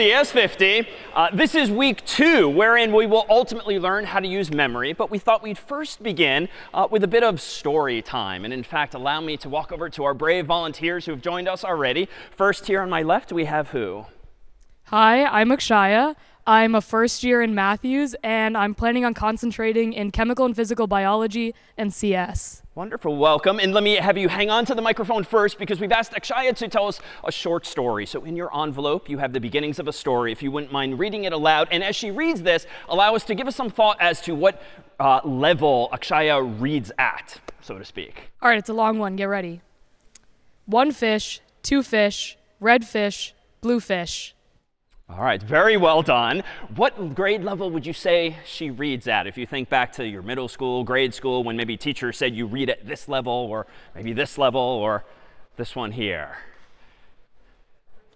right, this is CS50. Uh, this is week two, wherein we will ultimately learn how to use memory. But we thought we'd first begin uh, with a bit of story time. And in fact, allow me to walk over to our brave volunteers who have joined us already. First, here on my left, we have who? Hi, I'm Akshaya. I'm a first year in Matthews, and I'm planning on concentrating in chemical and physical biology and CS. Wonderful, welcome. And let me have you hang on to the microphone first because we've asked Akshaya to tell us a short story. So in your envelope, you have the beginnings of a story. If you wouldn't mind reading it aloud. And as she reads this, allow us to give us some thought as to what uh, level Akshaya reads at, so to speak. All right, it's a long one. Get ready. One fish, two fish, red fish, blue fish. All right, very well done. What grade level would you say she reads at? If you think back to your middle school, grade school, when maybe teachers said you read at this level, or maybe this level, or this one here.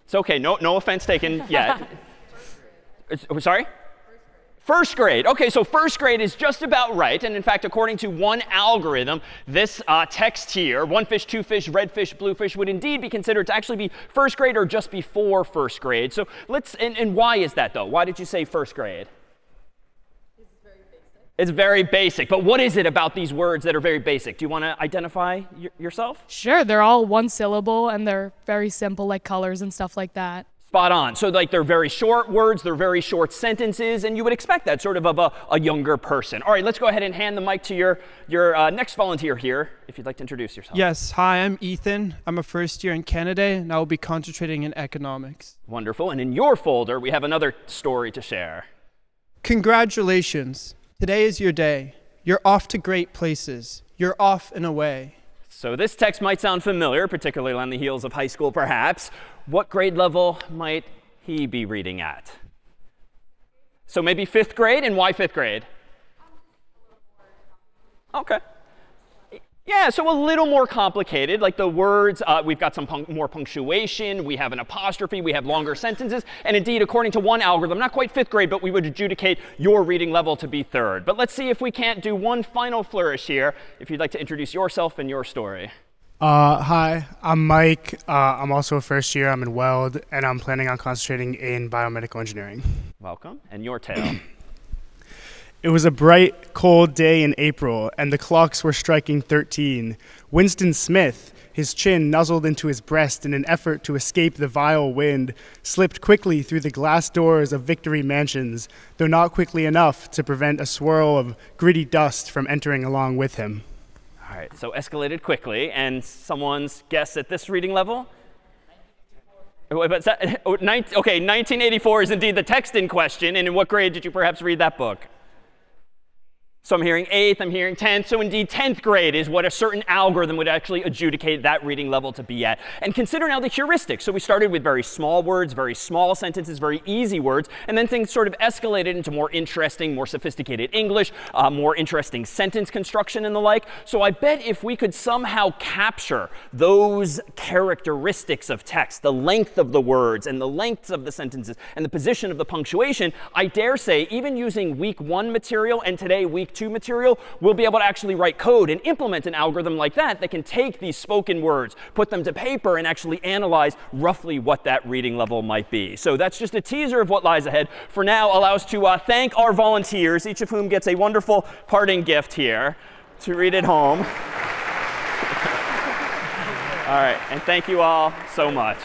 It's okay, no, no offense taken yet. it's, oh, sorry? First grade. OK, so first grade is just about right. And in fact, according to one algorithm, this uh, text here, one fish, two fish, red fish, blue fish, would indeed be considered to actually be first grade or just before first grade. So let's, and, and why is that though? Why did you say first grade? It's very basic. But what is it about these words that are very basic? Do you want to identify yourself? Sure. They're all one syllable and they're very simple, like colors and stuff like that. Spot on. So like they're very short words, they're very short sentences, and you would expect that sort of of a, a younger person. All right, let's go ahead and hand the mic to your, your uh, next volunteer here, if you'd like to introduce yourself. Yes, hi, I'm Ethan. I'm a first year in Canaday, and I will be concentrating in economics. Wonderful. And in your folder, we have another story to share. Congratulations. Today is your day. You're off to great places. You're off and away. So this text might sound familiar, particularly on the heels of high school, perhaps. What grade level might he be reading at? So maybe fifth grade, and why fifth grade? OK. Yeah, so a little more complicated. Like the words, uh, we've got some more punctuation, we have an apostrophe, we have longer sentences. And indeed, according to one algorithm, not quite fifth grade, but we would adjudicate your reading level to be third. But let's see if we can't do one final flourish here, if you'd like to introduce yourself and your story. Uh, hi, I'm Mike. Uh, I'm also a first year. I'm in Weld, and I'm planning on concentrating in biomedical engineering. Welcome. And your tale. It was a bright, cold day in April, and the clocks were striking 13. Winston Smith, his chin nuzzled into his breast in an effort to escape the vile wind, slipped quickly through the glass doors of Victory Mansions, though not quickly enough to prevent a swirl of gritty dust from entering along with him. All right, so escalated quickly, and someone's guess at this reading level? That, oh, oh okay, 1984 is indeed the text in question. And in what grade did you perhaps read that book? So I'm hearing 8th, I'm hearing 10th. So indeed, 10th grade is what a certain algorithm would actually adjudicate that reading level to be at. And consider now the heuristics. So we started with very small words, very small sentences, very easy words. And then things sort of escalated into more interesting, more sophisticated English, uh, more interesting sentence construction and the like. So I bet if we could somehow capture those characteristics of text, the length of the words and the lengths of the sentences and the position of the punctuation, I dare say even using week one material and today week 2 material, we'll be able to actually write code and implement an algorithm like that that can take these spoken words, put them to paper, and actually analyze roughly what that reading level might be. So that's just a teaser of what lies ahead. For now, allow us to uh, thank our volunteers, each of whom gets a wonderful parting gift here to read at home. all right, and thank you all so much.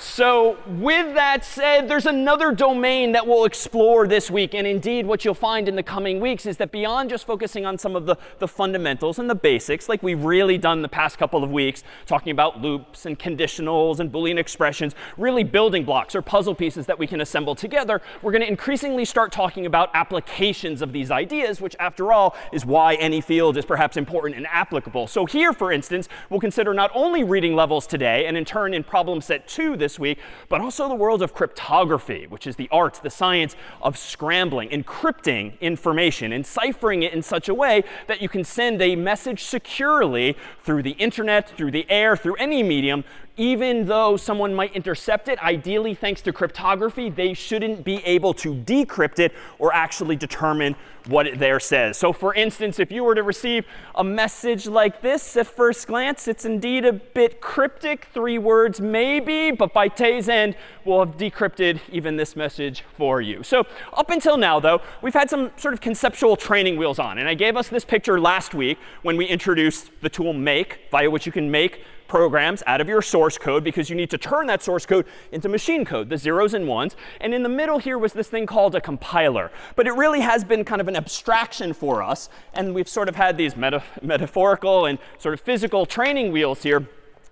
So with that said, there's another domain that we'll explore this week. And indeed, what you'll find in the coming weeks is that beyond just focusing on some of the, the fundamentals and the basics, like we've really done the past couple of weeks, talking about loops and conditionals and Boolean expressions, really building blocks or puzzle pieces that we can assemble together, we're going to increasingly start talking about applications of these ideas, which after all is why any field is perhaps important and applicable. So here, for instance, we'll consider not only reading levels today, and in turn in problem set two this this week, but also the world of cryptography, which is the art, the science of scrambling, encrypting information, and ciphering it in such a way that you can send a message securely through the internet, through the air, through any medium even though someone might intercept it, ideally thanks to cryptography, they shouldn't be able to decrypt it or actually determine what it there says. So for instance, if you were to receive a message like this at first glance, it's indeed a bit cryptic, three words maybe, but by day's end, we'll have decrypted even this message for you. So up until now, though, we've had some sort of conceptual training wheels on. And I gave us this picture last week when we introduced the tool make, via which you can make programs out of your source code because you need to turn that source code into machine code, the zeros and ones. And in the middle here was this thing called a compiler. But it really has been kind of an abstraction for us. And we've sort of had these meta metaphorical and sort of physical training wheels here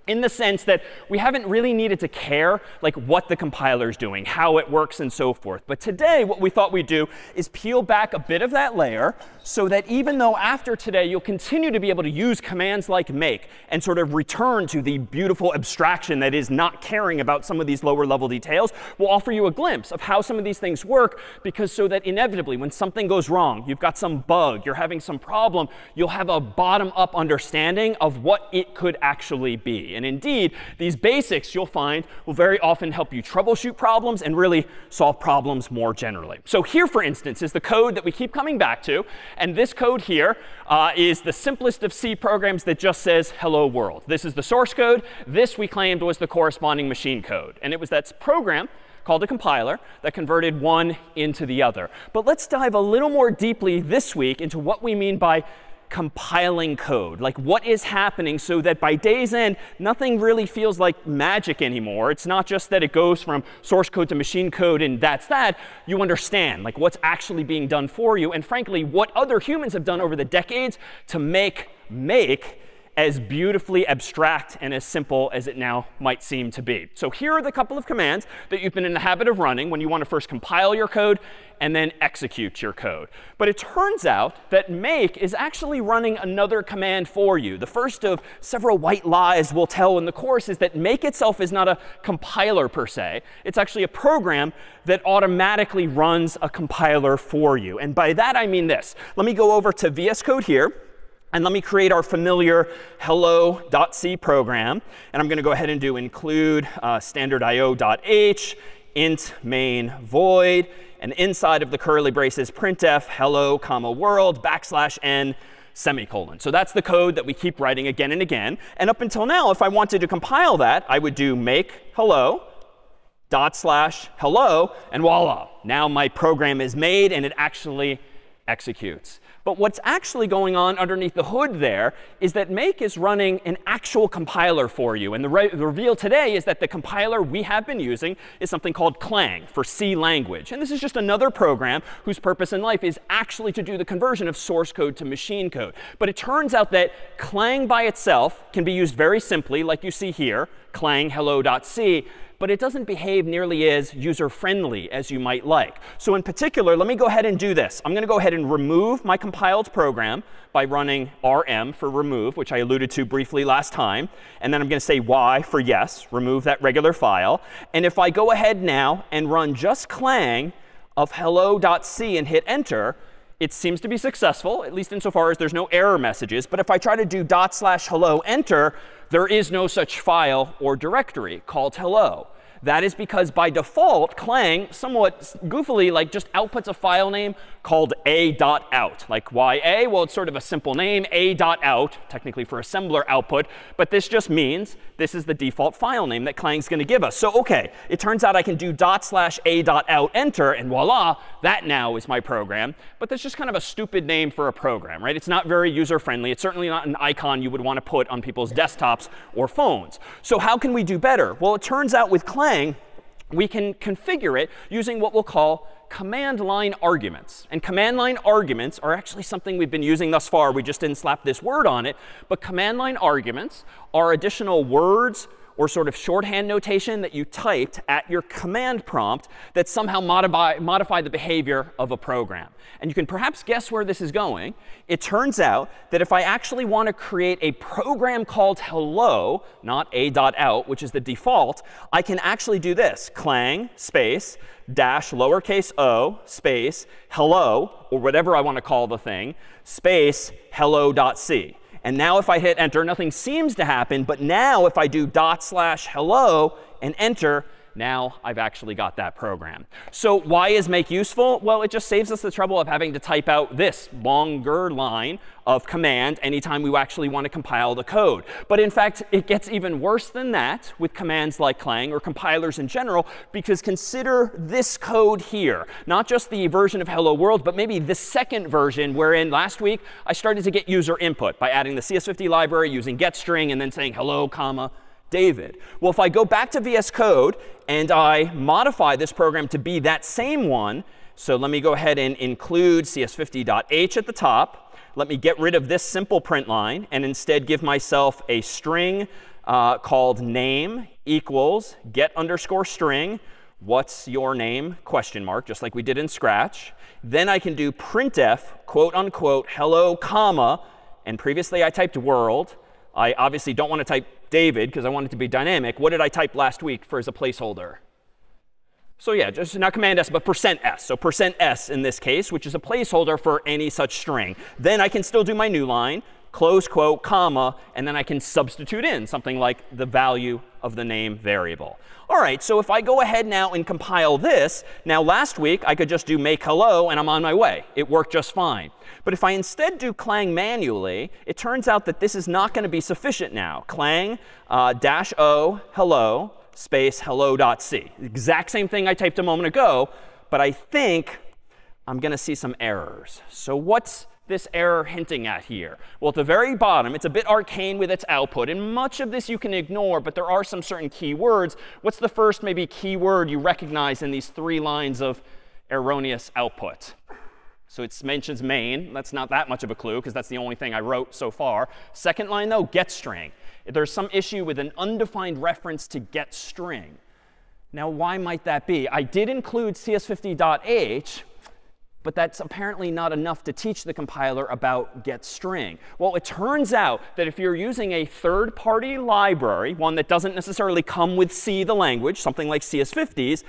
in the sense that we haven't really needed to care like what the compiler is doing, how it works, and so forth. But today, what we thought we'd do is peel back a bit of that layer so that even though after today you'll continue to be able to use commands like make and sort of return to the beautiful abstraction that is not caring about some of these lower level details, we'll offer you a glimpse of how some of these things work because so that inevitably when something goes wrong, you've got some bug, you're having some problem, you'll have a bottom up understanding of what it could actually be. And indeed, these basics you'll find will very often help you troubleshoot problems and really solve problems more generally. So here, for instance, is the code that we keep coming back to. And this code here uh, is the simplest of C programs that just says hello world. This is the source code. This, we claimed, was the corresponding machine code. And it was that program called a compiler that converted one into the other. But let's dive a little more deeply this week into what we mean by compiling code. Like what is happening so that by day's end, nothing really feels like magic anymore. It's not just that it goes from source code to machine code and that's that. You understand like what's actually being done for you. And frankly, what other humans have done over the decades to make make as beautifully abstract and as simple as it now might seem to be. So here are the couple of commands that you've been in the habit of running when you want to first compile your code and then execute your code. But it turns out that make is actually running another command for you. The first of several white lies we'll tell in the course is that make itself is not a compiler per se. It's actually a program that automatically runs a compiler for you. And by that I mean this. Let me go over to VS Code here. And let me create our familiar hello.c program. And I'm going to go ahead and do include uh, standard.io.h, int main void. And inside of the curly braces, printf hello, comma world, backslash n, semicolon. So that's the code that we keep writing again and again. And up until now, if I wanted to compile that, I would do make hello dot slash hello, and voila. Now my program is made, and it actually executes. But what's actually going on underneath the hood there is that make is running an actual compiler for you. And the, re the, reveal today is that the compiler we have been using is something called Clang for C language. And this is just another program whose purpose in life is actually to do the conversion of source code to machine code. But it turns out that Clang by itself can be used very simply, like you see here, clang hello.c but it doesn't behave nearly as user-friendly as you might like. So in particular, let me go ahead and do this. I'm going to go ahead and remove my compiled program by running rm for remove, which I alluded to briefly last time. And then I'm going to say y for yes, remove that regular file. And if I go ahead now and run just clang of hello.c and hit enter, it seems to be successful, at least insofar as there's no error messages. But if I try to do dot slash hello enter, there is no such file or directory called hello. That is because by default, Clang somewhat goofily like just outputs a file name called a.out. Like why a? Well, it's sort of a simple name, a.out, technically for assembler output. But this just means this is the default file name that Clang's going to give us. So OK, it turns out I can do dot slash a.out enter, and voila, that now is my program. But that's just kind of a stupid name for a program, right? It's not very user friendly. It's certainly not an icon you would want to put on people's desktops or phones. So how can we do better? Well, it turns out with Clang, we can configure it using what we'll call command line arguments. And command line arguments are actually something we've been using thus far. We just didn't slap this word on it. But command line arguments are additional words or sort of shorthand notation that you typed at your command prompt that somehow modify, modify the behavior of a program. And you can perhaps guess where this is going. It turns out that if I actually want to create a program called hello, not a.out, which is the default, I can actually do this, clang space dash lowercase o space hello, or whatever I want to call the thing, space hello.c. And now if I hit enter, nothing seems to happen. But now if I do dot slash hello and enter, now I've actually got that program. So why is make useful? Well, it just saves us the trouble of having to type out this longer line of command anytime we actually want to compile the code. But in fact, it gets even worse than that with commands like Clang or compilers in general, because consider this code here. Not just the version of Hello World, but maybe the second version wherein last week I started to get user input by adding the CS50 library using getString and then saying hello, comma, David. Well, if I go back to VS Code and I modify this program to be that same one, so let me go ahead and include cs50.h at the top. Let me get rid of this simple print line and instead give myself a string uh, called name equals get underscore string. What's your name? Question mark, just like we did in Scratch. Then I can do printf, quote unquote, hello, comma. And previously I typed world. I obviously don't want to type David because I want it to be dynamic. What did I type last week for as a placeholder? So yeah, just not command s, but percent %s. So percent %s in this case, which is a placeholder for any such string. Then I can still do my new line, close quote, comma, and then I can substitute in something like the value of the name variable. All right, so if I go ahead now and compile this, now last week I could just do make hello and I'm on my way. It worked just fine. But if I instead do clang manually, it turns out that this is not going to be sufficient now. Clang uh, dash o hello space hello.c. Exact same thing I typed a moment ago, but I think I'm going to see some errors. So what's this error hinting at here? Well, at the very bottom, it's a bit arcane with its output. And much of this you can ignore, but there are some certain keywords. What's the first maybe keyword you recognize in these three lines of erroneous output? So it mentions main. That's not that much of a clue, because that's the only thing I wrote so far. Second line, though, get string. There's some issue with an undefined reference to get string. Now, why might that be? I did include cs50.h, but that's apparently not enough to teach the compiler about getString. Well, it turns out that if you're using a third-party library, one that doesn't necessarily come with C, the language, something like CS50s,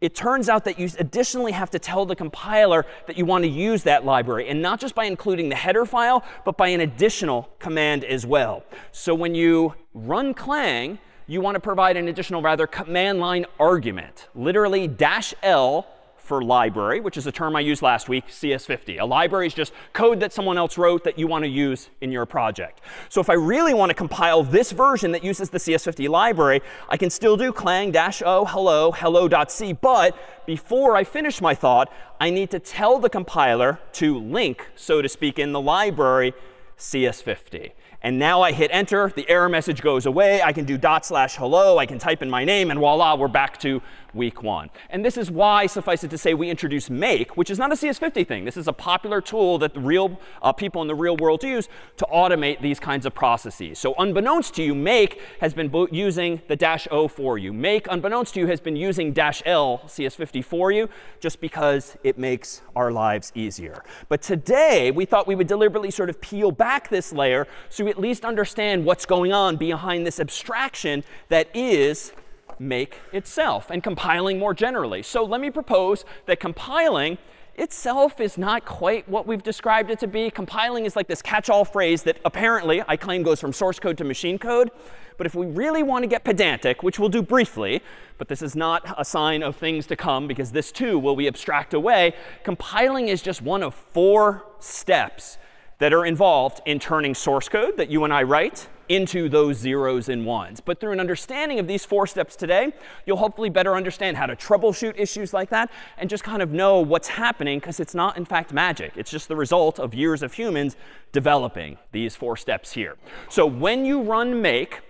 it turns out that you additionally have to tell the compiler that you want to use that library. And not just by including the header file, but by an additional command as well. So when you run Clang, you want to provide an additional, rather, command line argument, literally dash L for library, which is a term I used last week, CS50. A library is just code that someone else wrote that you want to use in your project. So if I really want to compile this version that uses the CS50 library, I can still do clang-o hello hello.c. But before I finish my thought, I need to tell the compiler to link, so to speak, in the library CS50. And now I hit enter. The error message goes away. I can do dot slash hello. I can type in my name. And voila, we're back to week one. And this is why, suffice it to say, we introduced Make, which is not a CS50 thing. This is a popular tool that the real uh, people in the real world use to automate these kinds of processes. So unbeknownst to you, Make has been using the dash O for you. Make, unbeknownst to you, has been using dash L CS50 for you just because it makes our lives easier. But today, we thought we would deliberately sort of peel back this layer so we at least understand what's going on behind this abstraction that is make itself and compiling more generally. So let me propose that compiling itself is not quite what we've described it to be. Compiling is like this catch-all phrase that apparently I claim goes from source code to machine code. But if we really want to get pedantic, which we'll do briefly, but this is not a sign of things to come because this too will we abstract away, compiling is just one of four steps that are involved in turning source code that you and I write into those zeros and ones. But through an understanding of these four steps today, you'll hopefully better understand how to troubleshoot issues like that and just kind of know what's happening because it's not, in fact, magic. It's just the result of years of humans developing these four steps here. So when you run make,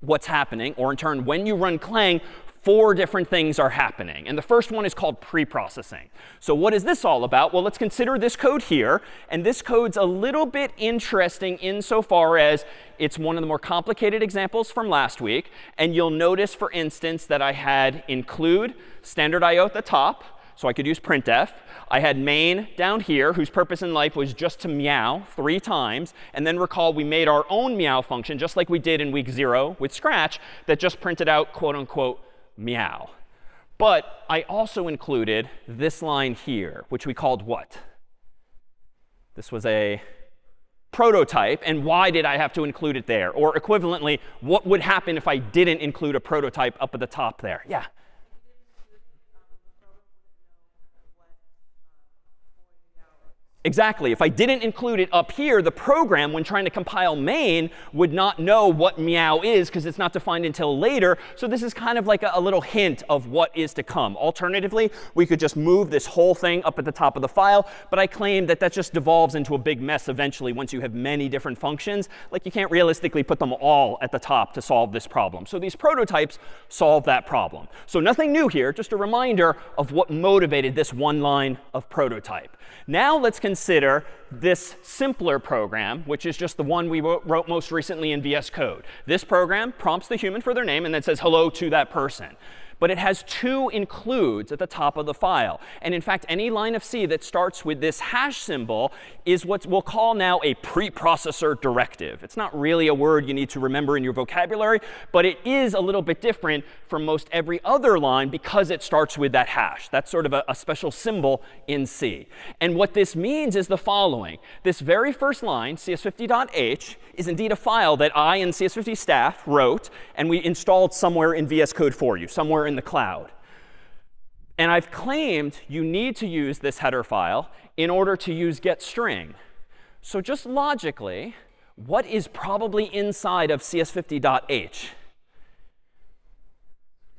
what's happening, or in turn, when you run clang, four different things are happening. And the first one is called preprocessing. So what is this all about? Well, let's consider this code here. And this code's a little bit interesting insofar as it's one of the more complicated examples from last week. And you'll notice, for instance, that I had include standard IO at the top. So I could use printf. I had main down here, whose purpose in life was just to meow three times. And then recall we made our own meow function, just like we did in week zero with Scratch, that just printed out, quote unquote, meow. But I also included this line here, which we called what? This was a prototype and why did I have to include it there? Or equivalently, what would happen if I didn't include a prototype up at the top there? Yeah. Exactly. If I didn't include it up here, the program, when trying to compile main, would not know what meow is because it's not defined until later. So this is kind of like a, a, little hint of what is to come. Alternatively, we could just move this whole thing up at the top of the file. But I claim that that just devolves into a big mess eventually once you have many different functions. Like you can't realistically put them all at the top to solve this problem. So these prototypes solve that problem. So nothing new here, just a reminder of what motivated this one line of prototype. Now let's consider this simpler program, which is just the one we wrote most recently in VS Code. This program prompts the human for their name and then says hello to that person but it has two includes at the top of the file. And in fact, any line of C that starts with this hash symbol is what we'll call now a preprocessor directive. It's not really a word you need to remember in your vocabulary, but it is a little bit different from most every other line because it starts with that hash. That's sort of a, a special symbol in C. And what this means is the following. This very first line, cs50.h, is indeed a file that I and CS50 staff wrote, and we installed somewhere in VS Code for you, somewhere in the cloud. And I've claimed you need to use this header file in order to use getString. So just logically, what is probably inside of cs50.h?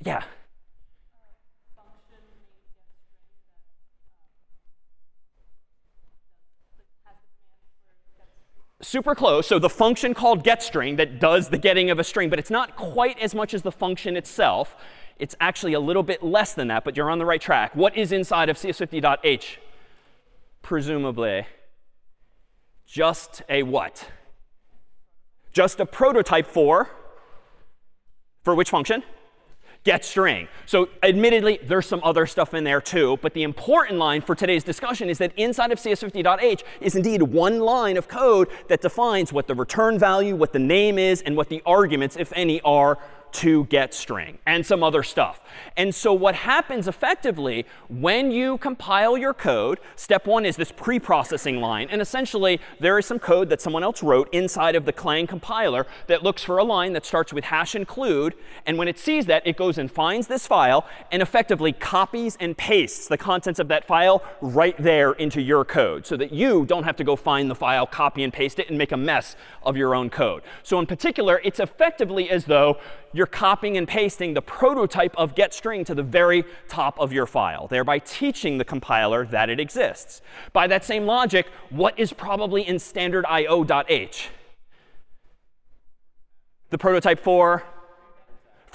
Yeah. super close. So the function called getString that does the getting of a string, but it's not quite as much as the function itself. It's actually a little bit less than that, but you're on the right track. What is inside of cs50.h? Presumably just a what? Just a prototype for, for which function? get string. So admittedly, there's some other stuff in there too. But the important line for today's discussion is that inside of cs50.h is indeed one line of code that defines what the return value, what the name is, and what the arguments, if any, are to get string and some other stuff. And so what happens effectively when you compile your code, step one is this pre-processing line. And essentially, there is some code that someone else wrote inside of the Clang compiler that looks for a line that starts with hash include. And when it sees that, it goes and finds this file and effectively copies and pastes the contents of that file right there into your code so that you don't have to go find the file, copy and paste it, and make a mess of your own code. So in particular, it's effectively as though you're copying and pasting the prototype of getString to the very top of your file, thereby teaching the compiler that it exists. By that same logic, what is probably in standard io.h? The prototype for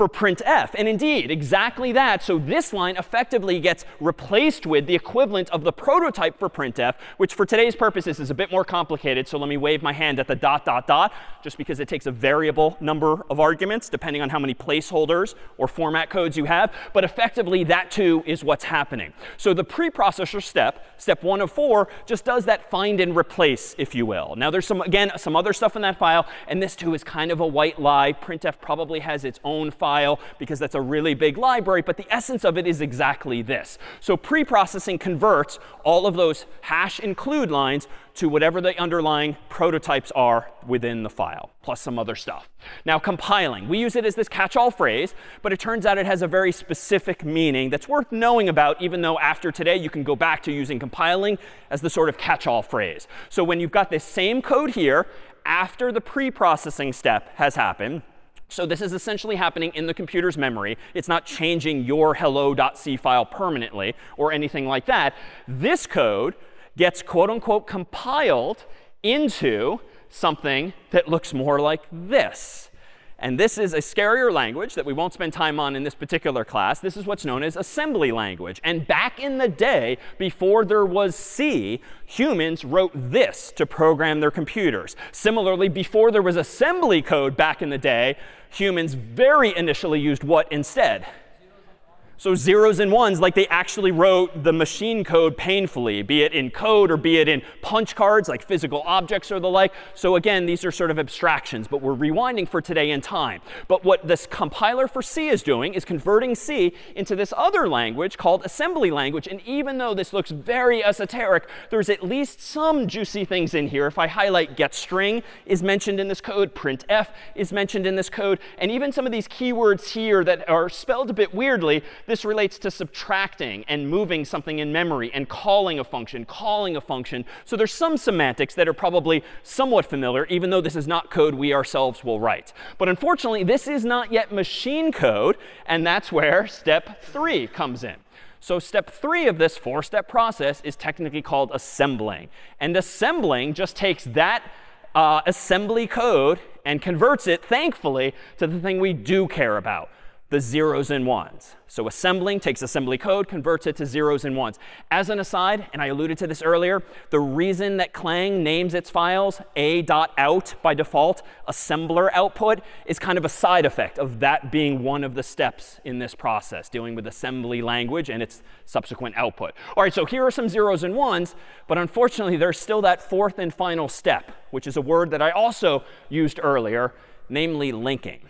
for printf. And indeed, exactly that. So this line effectively gets replaced with the equivalent of the prototype for printf, which for today's purposes is a bit more complicated. So let me wave my hand at the dot, dot, dot, just because it takes a variable number of arguments, depending on how many placeholders or format codes you have. But effectively, that too is what's happening. So the preprocessor step, step one of four, just does that find and replace, if you will. Now there's some, again, some other stuff in that file. And this too is kind of a white lie. Printf probably has its own file file because that's a really big library. But the essence of it is exactly this. So preprocessing converts all of those hash include lines to whatever the underlying prototypes are within the file, plus some other stuff. Now, compiling. We use it as this catch-all phrase, but it turns out it has a very specific meaning that's worth knowing about, even though after today you can go back to using compiling as the sort of catch-all phrase. So when you've got this same code here, after the pre-processing step has happened, so this is essentially happening in the computer's memory. It's not changing your hello.c file permanently or anything like that. This code gets quote unquote compiled into something that looks more like this. And this is a scarier language that we won't spend time on in this particular class. This is what's known as assembly language. And back in the day, before there was C, humans wrote this to program their computers. Similarly, before there was assembly code back in the day, humans very initially used what instead? So zeros and ones, like they actually wrote the machine code painfully, be it in code or be it in punch cards, like physical objects or the like. So again, these are sort of abstractions, but we're rewinding for today in time. But what this compiler for C is doing is converting C into this other language called assembly language. And even though this looks very esoteric, there's at least some juicy things in here. If I highlight getString is mentioned in this code, printf is mentioned in this code, and even some of these keywords here that are spelled a bit weirdly, this relates to subtracting and moving something in memory and calling a function, calling a function. So there's some semantics that are probably somewhat familiar, even though this is not code we ourselves will write. But unfortunately, this is not yet machine code, and that's where step three comes in. So step three of this four-step process is technically called assembling. And assembling just takes that uh, assembly code and converts it, thankfully, to the thing we do care about, the zeros and ones. So assembling takes assembly code, converts it to zeros and ones. As an aside, and I alluded to this earlier, the reason that Clang names its files a.out by default, assembler output, is kind of a side effect of that being one of the steps in this process, dealing with assembly language and its subsequent output. All right, so here are some zeros and ones, but unfortunately, there's still that fourth and final step, which is a word that I also used earlier, namely linking.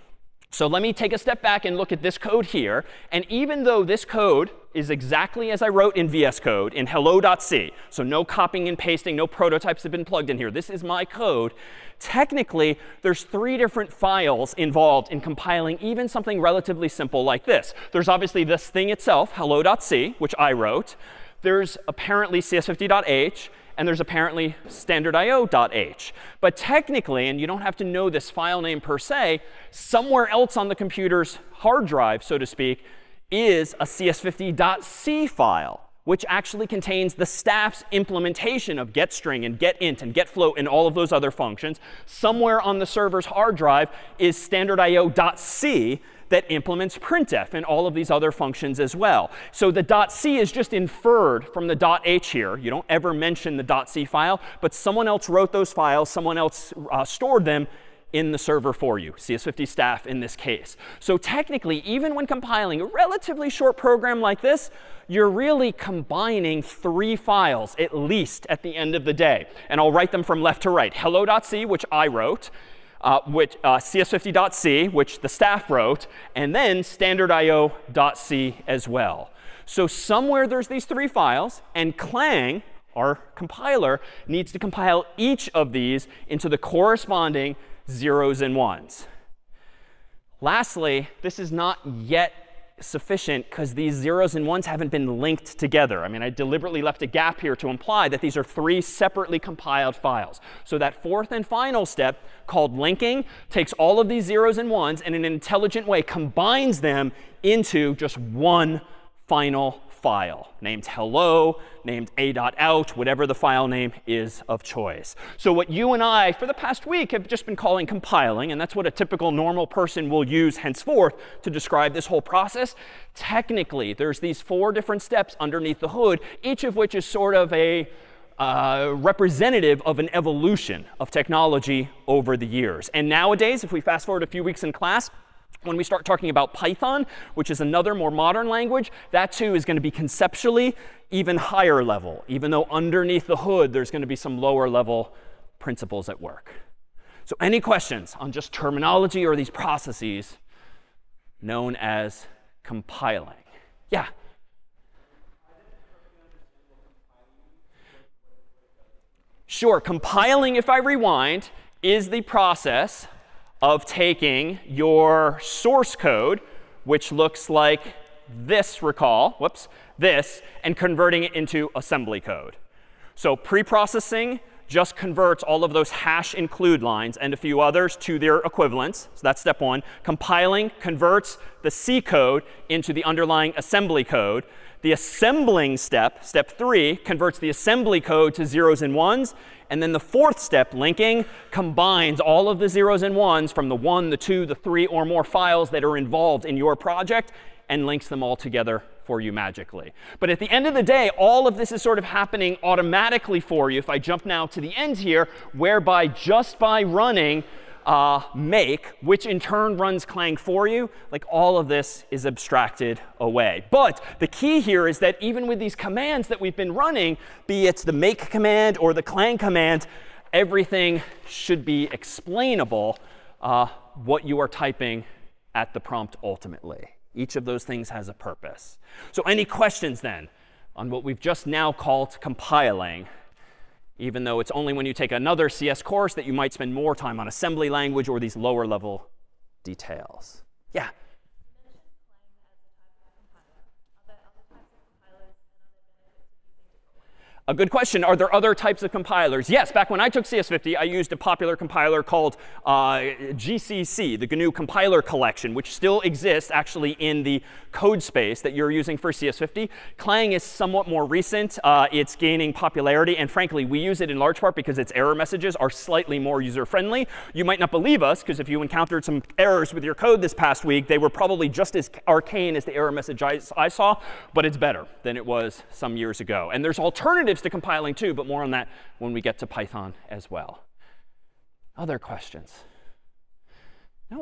So let me take a step back and look at this code here. And even though this code is exactly as I wrote in VS Code in hello.c, so no copying and pasting, no prototypes have been plugged in here. This is my code. Technically, there's three different files involved in compiling even something relatively simple like this. There's obviously this thing itself, hello.c, which I wrote. There's apparently cs50.h and there's apparently standardio.h. But technically, and you don't have to know this file name per se, somewhere else on the computer's hard drive, so to speak, is a cs50.c file, which actually contains the staff's implementation of getString and getInt and getFloat and all of those other functions. Somewhere on the server's hard drive is standardio.c that implements printf and all of these other functions as well. So the .c is just inferred from the .h here. You don't ever mention the .c file, but someone else wrote those files, someone else uh, stored them in the server for you, CS50 staff in this case. So technically, even when compiling a relatively short program like this, you're really combining three files, at least at the end of the day. And I'll write them from left to right. Hello.c, which I wrote uh, which uh, cs50.c, which the staff wrote, and then standardio.c as well. So somewhere there's these three files, and Clang, our compiler, needs to compile each of these into the corresponding zeros and ones. Lastly, this is not yet sufficient because these zeros and ones haven't been linked together. I mean, I deliberately left a gap here to imply that these are three separately compiled files. So that fourth and final step called linking takes all of these zeros and ones and in an intelligent way combines them into just one final file named hello, named a.out, whatever the file name is of choice. So what you and I, for the past week, have just been calling compiling, and that's what a typical normal person will use henceforth to describe this whole process. Technically, there's these four different steps underneath the hood, each of which is sort of a uh, representative of an evolution of technology over the years. And nowadays, if we fast forward a few weeks in class, when we start talking about Python, which is another more modern language, that too is going to be conceptually even higher level, even though underneath the hood there's going to be some lower level principles at work. So any questions on just terminology or these processes known as compiling? Yeah? Sure, compiling, if I rewind, is the process of taking your source code, which looks like this, recall, whoops, this, and converting it into assembly code. So preprocessing just converts all of those hash include lines and a few others to their equivalents. So that's step one. Compiling converts the C code into the underlying assembly code. The assembling step, step three, converts the assembly code to zeros and ones. And then the fourth step, linking, combines all of the zeros and ones from the one, the two, the three, or more files that are involved in your project and links them all together for you magically. But at the end of the day, all of this is sort of happening automatically for you. If I jump now to the end here, whereby just by running uh, make, which in turn runs Clang for you, like all of this is abstracted away. But the key here is that even with these commands that we've been running, be it the make command or the Clang command, everything should be explainable uh, what you are typing at the prompt ultimately. Each of those things has a purpose. So any questions then on what we've just now called compiling even though it's only when you take another CS course that you might spend more time on assembly language or these lower level details. Yeah? A good question. Are there other types of compilers? Yes, back when I took CS50, I used a popular compiler called uh, GCC, the GNU Compiler Collection, which still exists actually in the code space that you're using for CS50. Clang is somewhat more recent. Uh, it's gaining popularity. And frankly, we use it in large part because its error messages are slightly more user-friendly. You might not believe us, because if you encountered some errors with your code this past week, they were probably just as arcane as the error message I, I saw. But it's better than it was some years ago. And there's alternatives to compiling too, but more on that when we get to Python as well. Other questions?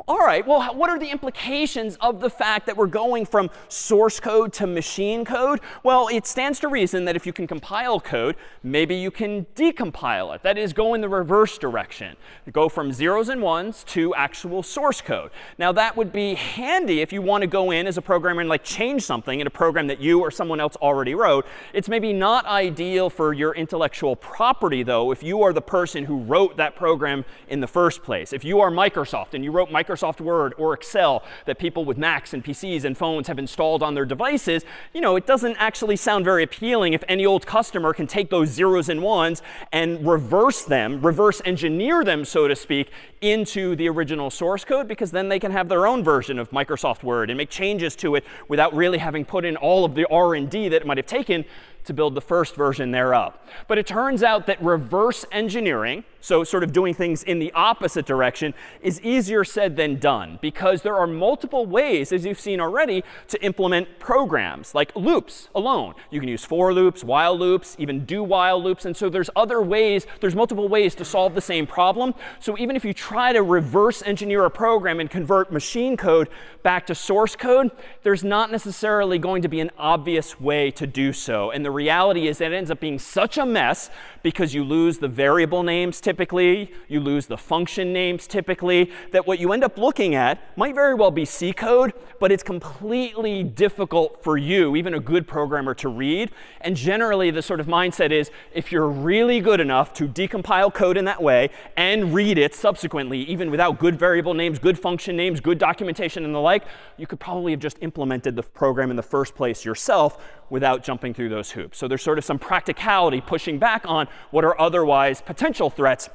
All right, well, what are the implications of the fact that we're going from source code to machine code? Well, it stands to reason that if you can compile code, maybe you can decompile it. That is, go in the reverse direction. Go from zeros and ones to actual source code. Now, that would be handy if you want to go in as a programmer and like change something in a program that you or someone else already wrote. It's maybe not ideal for your intellectual property, though, if you are the person who wrote that program in the first place. If you are Microsoft and you wrote Microsoft Word or Excel that people with Macs and PCs and phones have installed on their devices, you know, it doesn't actually sound very appealing if any old customer can take those zeros and ones and reverse them, reverse engineer them, so to speak, into the original source code, because then they can have their own version of Microsoft Word and make changes to it without really having put in all of the R&D that it might have taken to build the first version thereof. But it turns out that reverse engineering, so sort of doing things in the opposite direction, is easier said than done because there are multiple ways, as you've seen already, to implement programs, like loops alone. You can use for loops, while loops, even do while loops. And so there's other ways, there's multiple ways to solve the same problem. So even if you try to reverse engineer a program and convert machine code back to source code, there's not necessarily going to be an obvious way to do so. And the reality is that it ends up being such a mess because you lose the variable names typically, you lose the function names typically, that what you end up looking at might very well be C code, but it's completely difficult for you, even a good programmer, to read. And generally, the sort of mindset is if you're really good enough to decompile code in that way and read it subsequently, even without good variable names, good function names, good documentation, and the like, you could probably have just implemented the program in the first place yourself without jumping through those hoops. So there's sort of some practicality pushing back on what are otherwise potential threats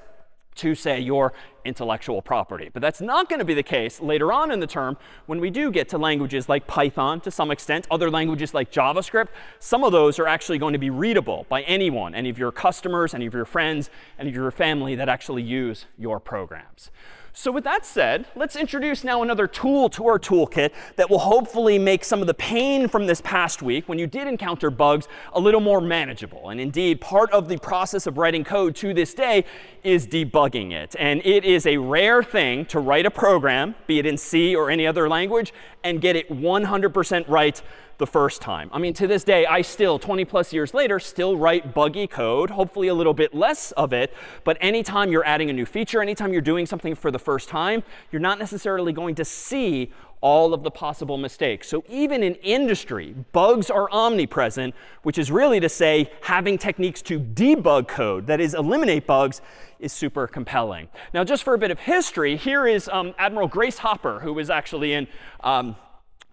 to, say, your intellectual property. But that's not going to be the case later on in the term when we do get to languages like Python to some extent, other languages like JavaScript. Some of those are actually going to be readable by anyone, any of your customers, any of your friends, any of your family that actually use your programs. So with that said, let's introduce now another tool to our toolkit that will hopefully make some of the pain from this past week when you did encounter bugs a little more manageable. And indeed, part of the process of writing code to this day is debugging it. And it is a rare thing to write a program, be it in C or any other language, and get it 100% right the first time. I mean, to this day, I still, 20 plus years later, still write buggy code, hopefully a little bit less of it. But anytime you're adding a new feature, anytime you're doing something for the first time, you're not necessarily going to see all of the possible mistakes. So even in industry, bugs are omnipresent, which is really to say having techniques to debug code, that is, eliminate bugs, is super compelling. Now, just for a bit of history, here is um, Admiral Grace Hopper, who was actually in um,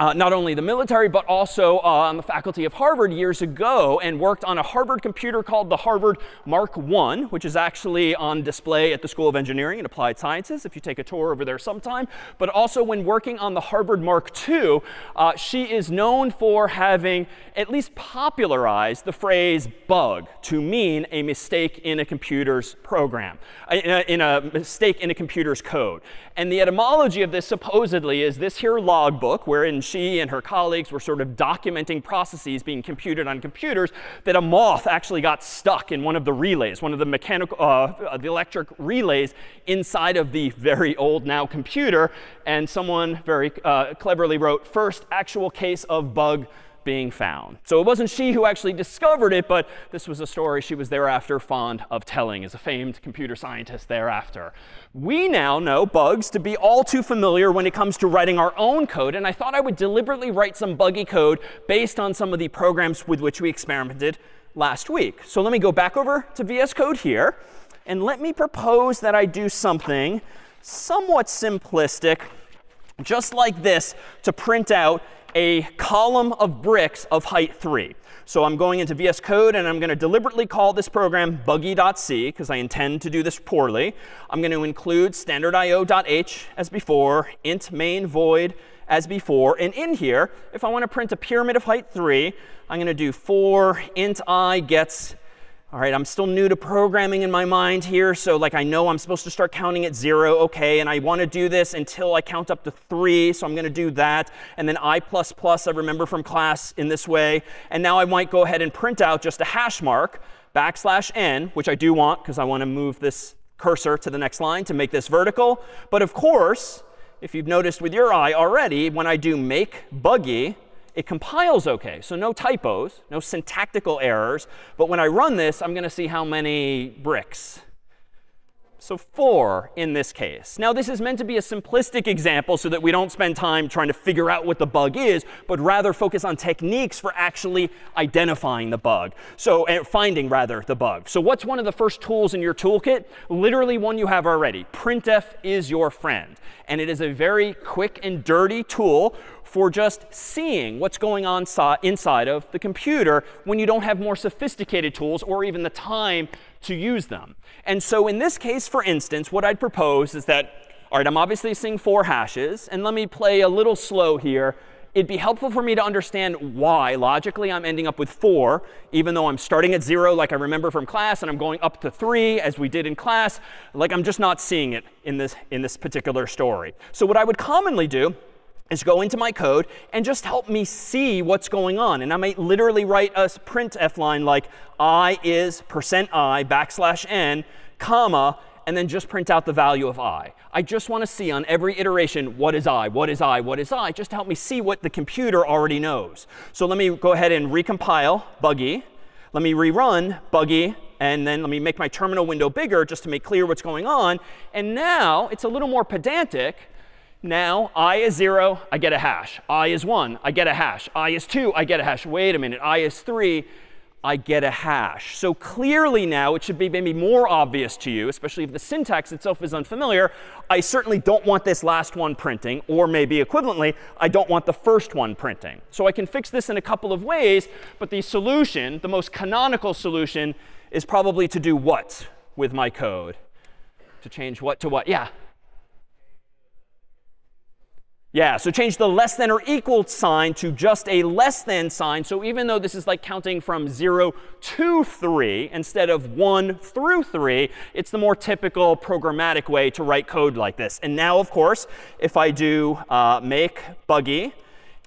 uh, not only the military, but also uh, on the faculty of Harvard years ago and worked on a Harvard computer called the Harvard Mark I, which is actually on display at the School of Engineering and Applied Sciences if you take a tour over there sometime. But also when working on the Harvard Mark II, uh, she is known for having at least popularized the phrase bug to mean a mistake in a computer's program, uh, in a, in a mistake in a computer's code. And the etymology of this supposedly is this here logbook, wherein she and her colleagues were sort of documenting processes being computed on computers that a moth actually got stuck in one of the relays, one of the mechanical, uh, the electric relays inside of the very old now computer. And someone very uh, cleverly wrote, first actual case of bug being found. So it wasn't she who actually discovered it, but this was a story she was thereafter fond of telling as a famed computer scientist thereafter. We now know bugs to be all too familiar when it comes to writing our own code, and I thought I would deliberately write some buggy code based on some of the programs with which we experimented last week. So let me go back over to VS Code here, and let me propose that I do something somewhat simplistic, just like this, to print out a column of bricks of height 3. So I'm going into VS Code, and I'm going to deliberately call this program buggy.c, because I intend to do this poorly. I'm going to include standardio.h as before, int main void as before. And in here, if I want to print a pyramid of height 3, I'm going to do for int i gets all right, I'm still new to programming in my mind here, so like I know I'm supposed to start counting at 0, OK, and I want to do this until I count up to 3, so I'm going to do that. And then i++, plus I remember from class in this way. And now I might go ahead and print out just a hash mark, backslash n, which I do want because I want to move this cursor to the next line to make this vertical. But of course, if you've noticed with your eye already, when I do make buggy, it compiles OK. So no typos, no syntactical errors. But when I run this, I'm going to see how many bricks. So 4 in this case. Now, this is meant to be a simplistic example so that we don't spend time trying to figure out what the bug is, but rather focus on techniques for actually identifying the bug. So uh, finding, rather, the bug. So what's one of the first tools in your toolkit? Literally one you have already. printf is your friend. And it is a very quick and dirty tool for just seeing what's going on inside of the computer when you don't have more sophisticated tools or even the time to use them. And so in this case, for instance, what I'd propose is that, all right, I'm obviously seeing four hashes. And let me play a little slow here. It'd be helpful for me to understand why, logically, I'm ending up with 4, even though I'm starting at 0 like I remember from class, and I'm going up to 3 as we did in class. Like I'm just not seeing it in this, in this particular story. So what I would commonly do is go into my code and just help me see what's going on. And I might literally write a printf line like i is percent %i backslash n, comma, and then just print out the value of i. I just want to see on every iteration what is i, what is i, what is i, just to help me see what the computer already knows. So let me go ahead and recompile buggy. Let me rerun buggy. And then let me make my terminal window bigger just to make clear what's going on. And now it's a little more pedantic now, i is 0, I get a hash. i is 1, I get a hash. i is 2, I get a hash. Wait a minute, i is 3, I get a hash. So clearly now, it should be maybe more obvious to you, especially if the syntax itself is unfamiliar. I certainly don't want this last one printing, or maybe equivalently, I don't want the first one printing. So I can fix this in a couple of ways, but the solution, the most canonical solution, is probably to do what with my code? To change what to what? Yeah. Yeah, so change the less than or equal sign to just a less than sign. So even though this is like counting from 0 to 3 instead of 1 through 3, it's the more typical programmatic way to write code like this. And now, of course, if I do uh, make buggy,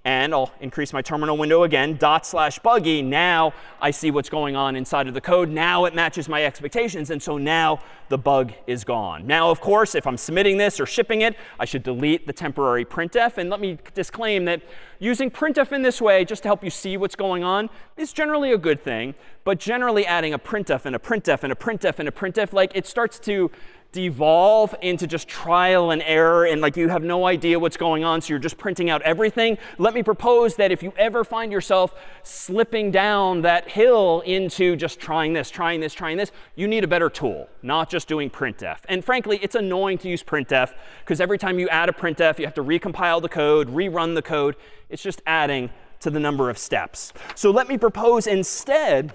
and I'll increase my terminal window again, dot slash buggy. Now I see what's going on inside of the code. Now it matches my expectations. And so now the bug is gone. Now, of course, if I'm submitting this or shipping it, I should delete the temporary printf. And let me disclaim that using printf in this way, just to help you see what's going on, is generally a good thing. But generally adding a printf and a printf and a printf and a printf, like it starts to devolve into just trial and error and like you have no idea what's going on, so you're just printing out everything, let me propose that if you ever find yourself slipping down that hill into just trying this, trying this, trying this, you need a better tool, not just doing printf. And frankly, it's annoying to use printf because every time you add a printf, you have to recompile the code, rerun the code. It's just adding to the number of steps. So let me propose instead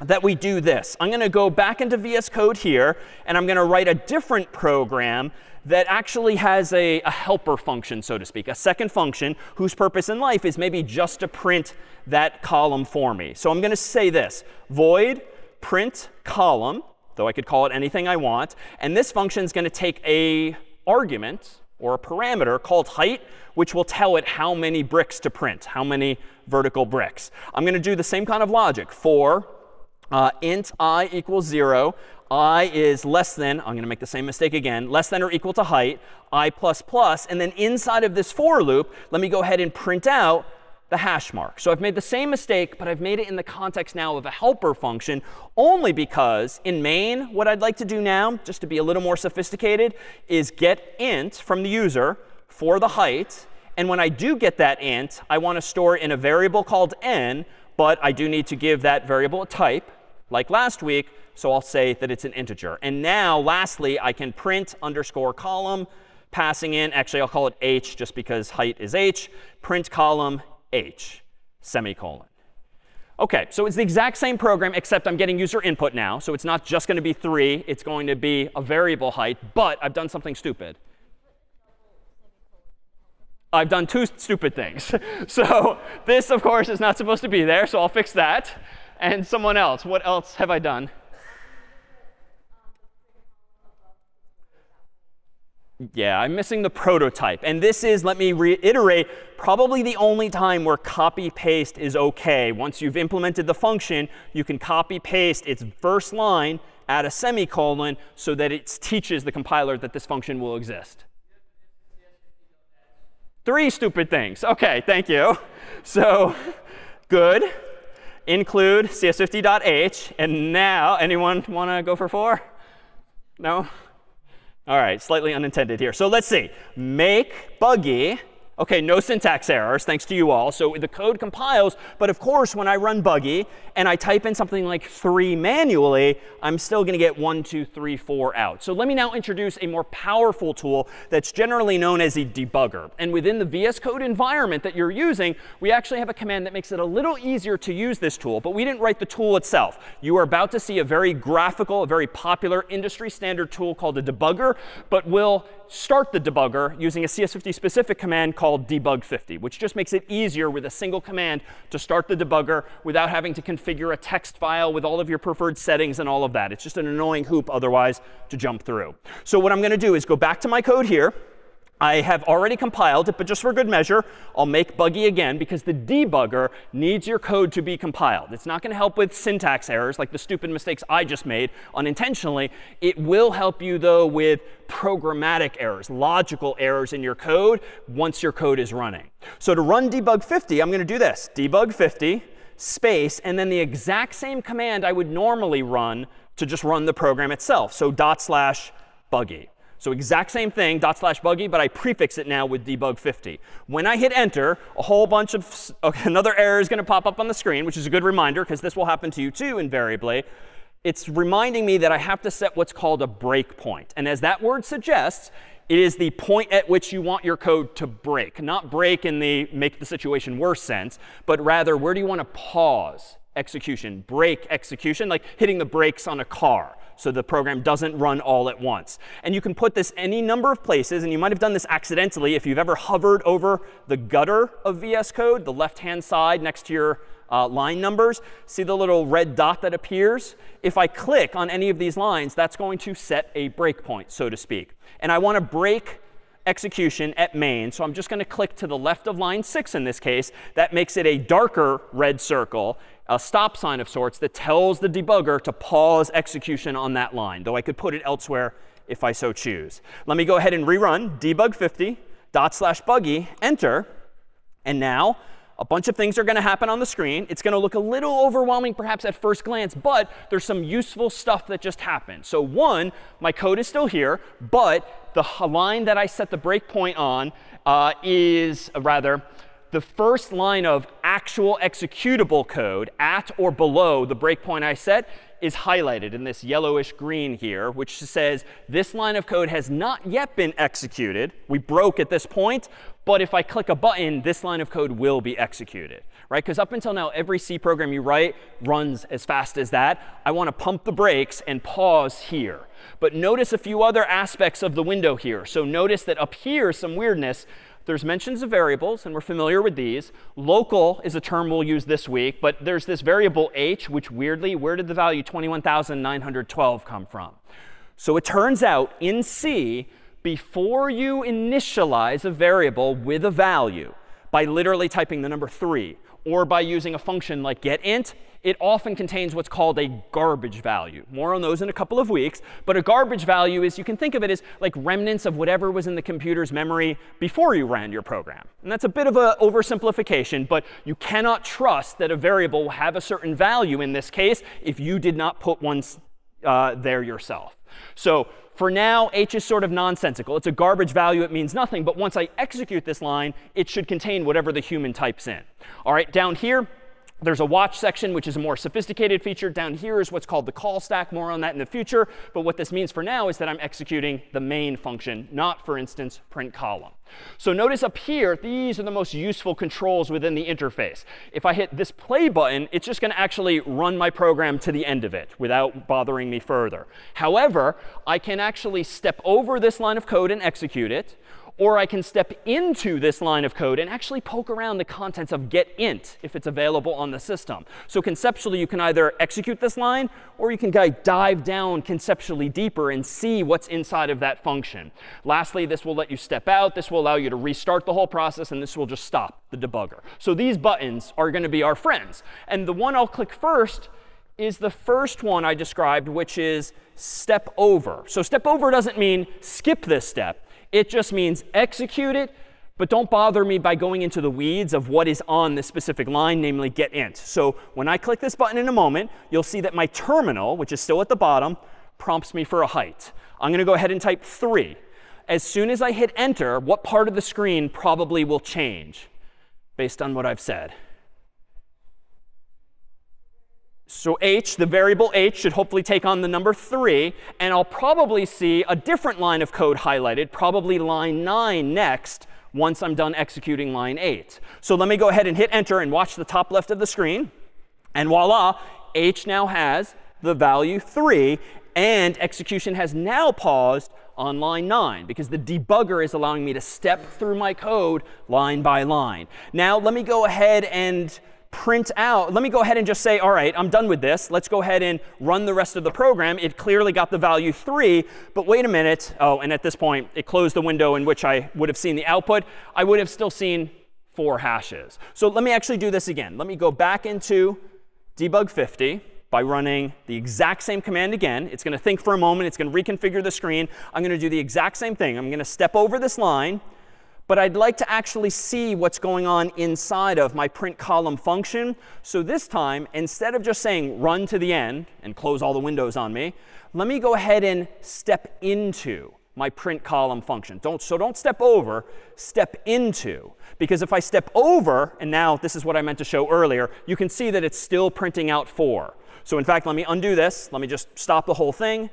that we do this. I'm going to go back into VS Code here, and I'm going to write a different program that actually has a, a, helper function, so to speak, a second function whose purpose in life is maybe just to print that column for me. So I'm going to say this, void print column, though I could call it anything I want. And this function is going to take a argument or a parameter called height, which will tell it how many bricks to print, how many vertical bricks. I'm going to do the same kind of logic for uh, int i equals 0. i is less than, I'm going to make the same mistake again, less than or equal to height, i plus plus. And then inside of this for loop, let me go ahead and print out the hash mark. So I've made the same mistake, but I've made it in the context now of a helper function only because in main, what I'd like to do now, just to be a little more sophisticated, is get int from the user for the height. And when I do get that int, I want to store in a variable called n, but I do need to give that variable a type, like last week. So I'll say that it's an integer. And now, lastly, I can print underscore column, passing in, actually, I'll call it h just because height is h, print column h, semicolon. OK, so it's the exact same program, except I'm getting user input now. So it's not just going to be 3. It's going to be a variable height. But I've done something stupid. I've done two stupid things. so this, of course, is not supposed to be there. So I'll fix that. And someone else. What else have I done? Yeah, I'm missing the prototype. And this is, let me reiterate, probably the only time where copy paste is OK. Once you've implemented the function, you can copy paste its first line, add a semicolon, so that it teaches the compiler that this function will exist. Three stupid things. OK, thank you. So good. Include cs50.h. And now, anyone want to go for four? No? All right, slightly unintended here. So let's see. Make buggy OK, no syntax errors, thanks to you all. So the code compiles. But of course, when I run buggy and I type in something like 3 manually, I'm still going to get 1, 2, 3, 4 out. So let me now introduce a more powerful tool that's generally known as a debugger. And within the VS Code environment that you're using, we actually have a command that makes it a little easier to use this tool. But we didn't write the tool itself. You are about to see a very graphical, a very popular industry standard tool called a debugger. But we'll start the debugger using a CS50 specific command called debug50, which just makes it easier with a single command to start the debugger without having to configure a text file with all of your preferred settings and all of that. It's just an annoying hoop otherwise to jump through. So what I'm going to do is go back to my code here. I have already compiled it, but just for good measure, I'll make buggy again because the debugger needs your code to be compiled. It's not going to help with syntax errors like the stupid mistakes I just made unintentionally. It will help you, though, with programmatic errors, logical errors in your code once your code is running. So to run debug 50, I'm going to do this, debug 50 space, and then the exact same command I would normally run to just run the program itself. So dot slash buggy. So exact same thing, dot slash buggy, but I prefix it now with debug 50. When I hit enter, a whole bunch of okay, another error is going to pop up on the screen, which is a good reminder because this will happen to you too invariably. It's reminding me that I have to set what's called a breakpoint. And as that word suggests, it is the point at which you want your code to break. Not break in the make the situation worse sense, but rather where do you want to pause execution, break execution, like hitting the brakes on a car so the program doesn't run all at once. And you can put this any number of places. And you might have done this accidentally if you've ever hovered over the gutter of VS Code, the left-hand side next to your uh, line numbers. See the little red dot that appears? If I click on any of these lines, that's going to set a breakpoint, so to speak. And I want to break execution at main. So I'm just going to click to the left of line 6 in this case. That makes it a darker red circle a stop sign of sorts that tells the debugger to pause execution on that line, though I could put it elsewhere if I so choose. Let me go ahead and rerun debug 50 dot slash buggy, enter. And now a bunch of things are going to happen on the screen. It's going to look a little overwhelming perhaps at first glance, but there's some useful stuff that just happened. So one, my code is still here, but the line that I set the breakpoint on uh, is, uh, rather, the first line of actual executable code at or below the breakpoint I set is highlighted in this yellowish green here, which says this line of code has not yet been executed. We broke at this point. But if I click a button, this line of code will be executed, right? Because up until now, every C program you write runs as fast as that. I want to pump the brakes and pause here. But notice a few other aspects of the window here. So notice that up here, some weirdness. There's mentions of variables, and we're familiar with these. Local is a term we'll use this week, but there's this variable h, which weirdly, where did the value 21,912 come from? So it turns out in C, before you initialize a variable with a value by literally typing the number 3 or by using a function like getInt, it often contains what's called a garbage value. More on those in a couple of weeks. But a garbage value is, you can think of it as like remnants of whatever was in the computer's memory before you ran your program. And that's a bit of an oversimplification, but you cannot trust that a variable will have a certain value in this case if you did not put one uh, there yourself. So for now, h is sort of nonsensical. It's a garbage value. It means nothing. But once I execute this line, it should contain whatever the human types in. All right, down here, there's a watch section, which is a more sophisticated feature. Down here is what's called the call stack. More on that in the future. But what this means for now is that I'm executing the main function, not, for instance, print column. So notice up here, these are the most useful controls within the interface. If I hit this play button, it's just going to actually run my program to the end of it without bothering me further. However, I can actually step over this line of code and execute it or I can step into this line of code and actually poke around the contents of getInt if it's available on the system. So conceptually, you can either execute this line, or you can dive down conceptually deeper and see what's inside of that function. Lastly, this will let you step out. This will allow you to restart the whole process, and this will just stop the debugger. So these buttons are going to be our friends. And the one I'll click first is the first one I described, which is step over. So step over doesn't mean skip this step. It just means execute it, but don't bother me by going into the weeds of what is on this specific line, namely get int. So when I click this button in a moment, you'll see that my terminal, which is still at the bottom, prompts me for a height. I'm going to go ahead and type 3. As soon as I hit enter, what part of the screen probably will change based on what I've said? So h, the variable h, should hopefully take on the number 3. And I'll probably see a different line of code highlighted, probably line 9 next, once I'm done executing line 8. So let me go ahead and hit enter and watch the top left of the screen. And voila, h now has the value 3. And execution has now paused on line 9 because the debugger is allowing me to step through my code line by line. Now let me go ahead and print out, let me go ahead and just say, all right, I'm done with this. Let's go ahead and run the rest of the program. It clearly got the value 3. But wait a minute. Oh, and at this point, it closed the window in which I would have seen the output. I would have still seen four hashes. So let me actually do this again. Let me go back into debug 50 by running the exact same command again. It's going to think for a moment. It's going to reconfigure the screen. I'm going to do the exact same thing. I'm going to step over this line but I'd like to actually see what's going on inside of my print column function. So this time, instead of just saying run to the end and close all the windows on me, let me go ahead and step into my print column function. Don't, so don't step over, step into. Because if I step over, and now this is what I meant to show earlier, you can see that it's still printing out 4. So in fact, let me undo this. Let me just stop the whole thing.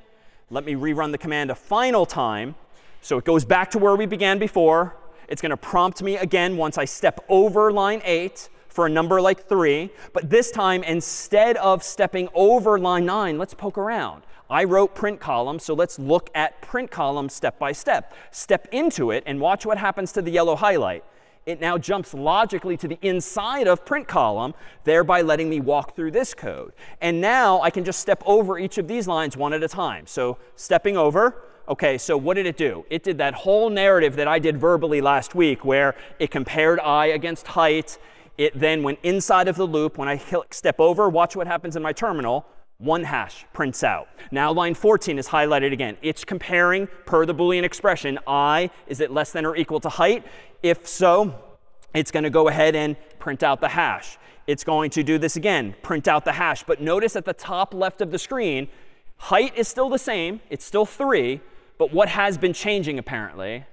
Let me rerun the command a final time. So it goes back to where we began before. It's going to prompt me again once I step over line 8 for a number like 3. But this time, instead of stepping over line 9, let's poke around. I wrote print column, so let's look at print column step by step. Step into it and watch what happens to the yellow highlight. It now jumps logically to the inside of print column, thereby letting me walk through this code. And now I can just step over each of these lines one at a time. So stepping over, OK, so what did it do? It did that whole narrative that I did verbally last week where it compared i against height. It then went inside of the loop. When I step over, watch what happens in my terminal. One hash prints out. Now line 14 is highlighted again. It's comparing, per the Boolean expression, i, is it less than or equal to height? If so, it's going to go ahead and print out the hash. It's going to do this again, print out the hash. But notice at the top left of the screen, height is still the same. It's still 3. But what has been changing, apparently?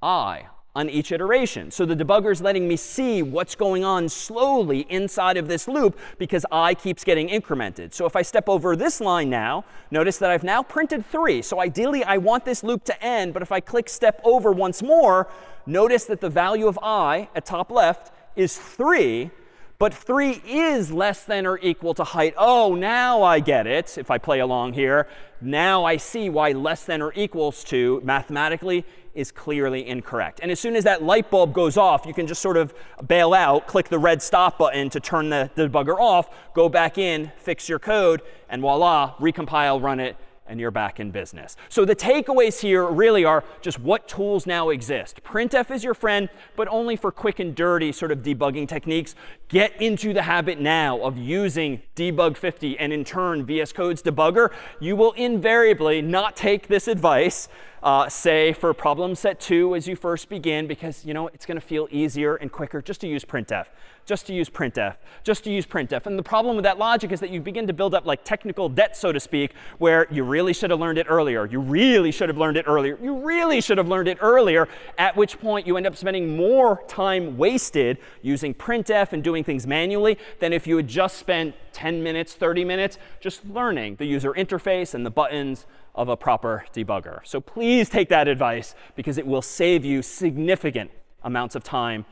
I on each iteration. So the debugger is letting me see what's going on slowly inside of this loop because i keeps getting incremented. So if I step over this line now, notice that I've now printed 3. So ideally, I want this loop to end. But if I click step over once more, notice that the value of i at top left is 3. But 3 is less than or equal to height. Oh, now I get it, if I play along here. Now I see why less than or equals to mathematically is clearly incorrect. And as soon as that light bulb goes off, you can just sort of bail out, click the red stop button to turn the debugger off, go back in, fix your code, and voila, recompile, run it, and you're back in business. So the takeaways here really are just what tools now exist. Printf is your friend, but only for quick and dirty sort of debugging techniques. Get into the habit now of using debug 50 and in turn VS Code's debugger. You will invariably not take this advice uh, say for problem set two as you first begin, because you know it's going to feel easier and quicker just to use printf, just to use printf, just to use printf. And the problem with that logic is that you begin to build up like technical debt, so to speak, where you really should have learned it earlier. You really should have learned it earlier. You really should have learned it earlier, at which point you end up spending more time wasted using printf and doing things manually than if you had just spent 10 minutes, 30 minutes just learning the user interface and the buttons of a proper debugger. So please take that advice because it will save you significant amounts of time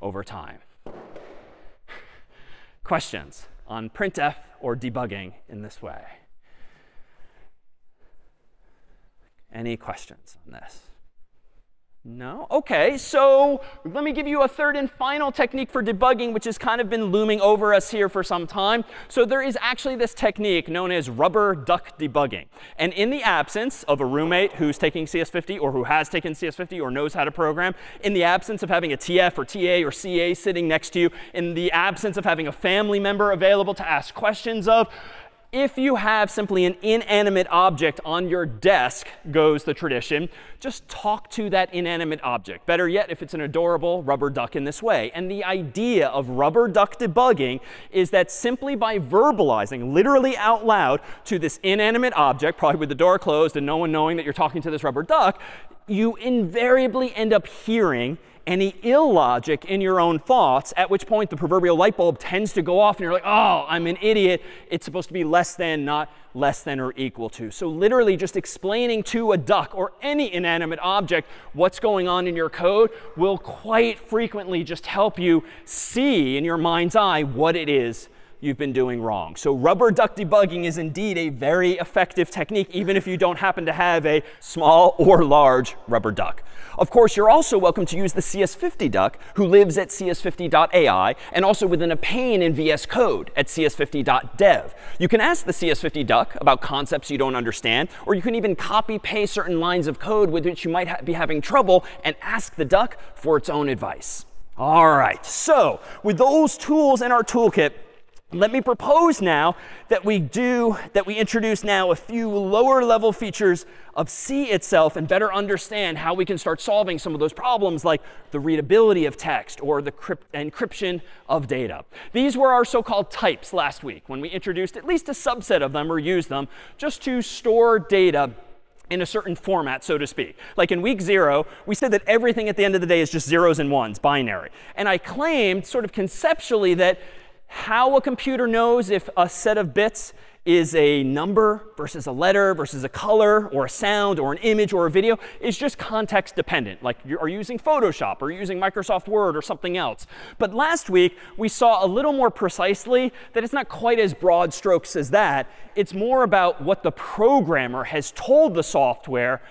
over time. Questions on printf or debugging in this way? Any questions on this? No? OK, so let me give you a third and final technique for debugging, which has kind of been looming over us here for some time. So there is actually this technique known as rubber duck debugging. And in the absence of a roommate who's taking CS50 or who has taken CS50 or knows how to program, in the absence of having a TF or TA or CA sitting next to you, in the absence of having a family member available to ask questions of, if you have simply an inanimate object on your desk, goes the tradition, just talk to that inanimate object. Better yet, if it's an adorable rubber duck in this way. And the idea of rubber duck debugging is that simply by verbalizing, literally out loud, to this inanimate object, probably with the door closed and no one knowing that you're talking to this rubber duck, you invariably end up hearing any illogic in your own thoughts, at which point the proverbial light bulb tends to go off and you're like, oh, I'm an idiot. It's supposed to be less than, not less than or equal to. So literally just explaining to a duck or any inanimate object what's going on in your code will quite frequently just help you see in your mind's eye what it is you've been doing wrong. So rubber duck debugging is indeed a very effective technique, even if you don't happen to have a small or large rubber duck. Of course, you're also welcome to use the CS50 duck, who lives at cs50.ai, and also within a pane in VS Code at cs50.dev. You can ask the CS50 duck about concepts you don't understand, or you can even copy paste certain lines of code with which you might ha be having trouble and ask the duck for its own advice. All right, so with those tools in our toolkit, let me propose now that we do, that we introduce now a few lower level features of C itself and better understand how we can start solving some of those problems like the readability of text or the encryption of data. These were our so-called types last week when we introduced at least a subset of them or used them just to store data in a certain format, so to speak. Like in week zero, we said that everything at the end of the day is just zeros and ones, binary. And I claimed sort of conceptually that how a computer knows if a set of bits is a number versus a letter versus a color or a sound or an image or a video is just context dependent. Like you are using Photoshop or using Microsoft Word or something else. But last week, we saw a little more precisely that it's not quite as broad strokes as that. It's more about what the programmer has told the software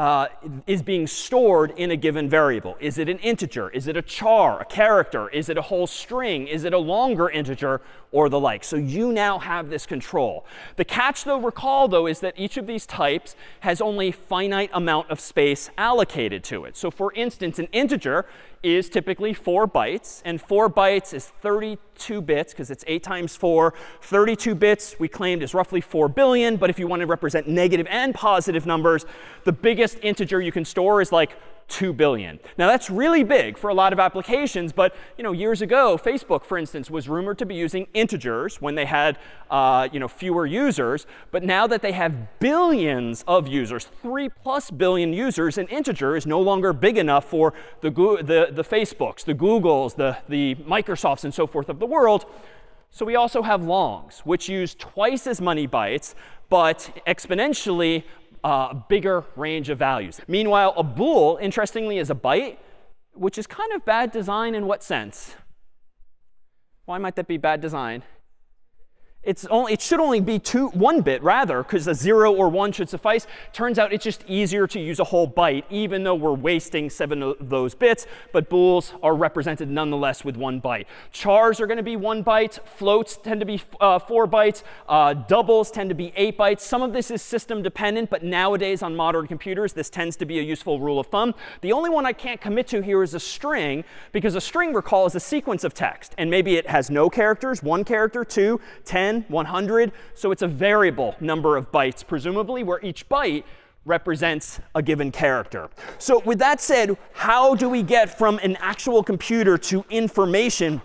uh, is being stored in a given variable. Is it an integer? Is it a char, a character? Is it a whole string? Is it a longer integer or the like? So you now have this control. The catch, though, recall, though, is that each of these types has only a finite amount of space allocated to it. So for instance, an integer is typically 4 bytes. And 4 bytes is 32 bits, because it's 8 times 4. 32 bits, we claimed, is roughly 4 billion. But if you want to represent negative and positive numbers, the biggest integer you can store is like 2 billion. Now that's really big for a lot of applications, but you know, years ago, Facebook, for instance, was rumored to be using integers when they had uh, you know, fewer users. But now that they have billions of users, 3 plus billion users, an integer is no longer big enough for the, the, the Facebooks, the Googles, the, the Microsofts, and so forth of the world. So we also have longs, which use twice as many bytes, but exponentially uh, bigger range of values. Meanwhile, a bool, interestingly, is a byte, which is kind of bad design in what sense? Why might that be bad design? It's only, it should only be two, one bit rather, because a 0 or 1 should suffice. Turns out it's just easier to use a whole byte, even though we're wasting seven of those bits. But bools are represented nonetheless with one byte. Chars are going to be one byte. Floats tend to be uh, four bytes. Uh, doubles tend to be eight bytes. Some of this is system dependent, but nowadays on modern computers, this tends to be a useful rule of thumb. The only one I can't commit to here is a string, because a string, recall, is a sequence of text. And maybe it has no characters, one character, two, 10, 10, 100. So it's a variable number of bytes, presumably, where each byte represents a given character. So with that said, how do we get from an actual computer to information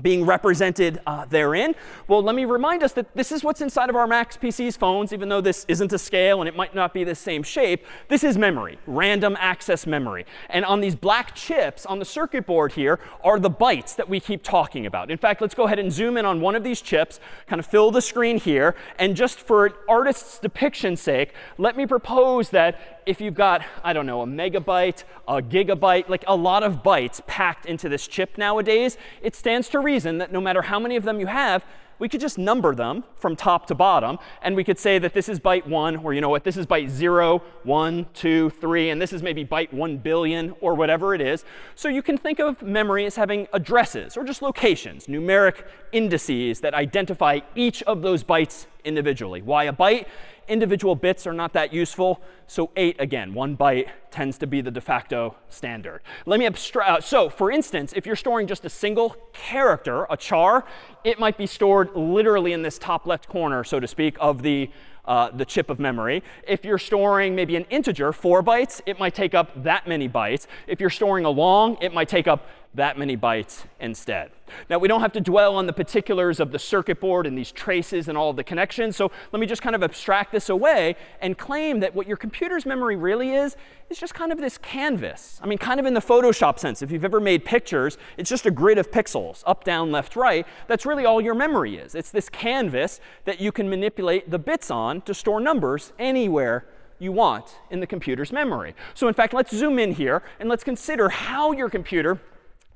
being represented uh, therein? Well, let me remind us that this is what's inside of our Macs, PCs, phones, even though this isn't a scale and it might not be the same shape. This is memory, random access memory. And on these black chips on the circuit board here are the bytes that we keep talking about. In fact, let's go ahead and zoom in on one of these chips, kind of fill the screen here. And just for an artist's depiction's sake, let me propose that if you've got, I don't know, a megabyte, a gigabyte, like a lot of bytes packed into this chip nowadays, it stands to reason that no matter how many of them you have, we could just number them from top to bottom. And we could say that this is byte 1, or you know what, this is byte 0, 1, 2, 3, and this is maybe byte 1 billion, or whatever it is. So you can think of memory as having addresses, or just locations, numeric indices that identify each of those bytes individually. Why a byte? individual bits are not that useful. So 8, again, one byte tends to be the de facto standard. Let me abstract. Uh, so for instance, if you're storing just a single character, a char, it might be stored literally in this top left corner, so to speak, of the uh, the chip of memory. If you're storing maybe an integer, 4 bytes, it might take up that many bytes. If you're storing a long, it might take up that many bytes instead. Now, we don't have to dwell on the particulars of the circuit board and these traces and all of the connections. So let me just kind of abstract this away and claim that what your computer's memory really is, is just kind of this canvas. I mean, kind of in the Photoshop sense. If you've ever made pictures, it's just a grid of pixels, up, down, left, right. That's really all your memory is. It's this canvas that you can manipulate the bits on to store numbers anywhere you want in the computer's memory. So in fact, let's zoom in here and let's consider how your computer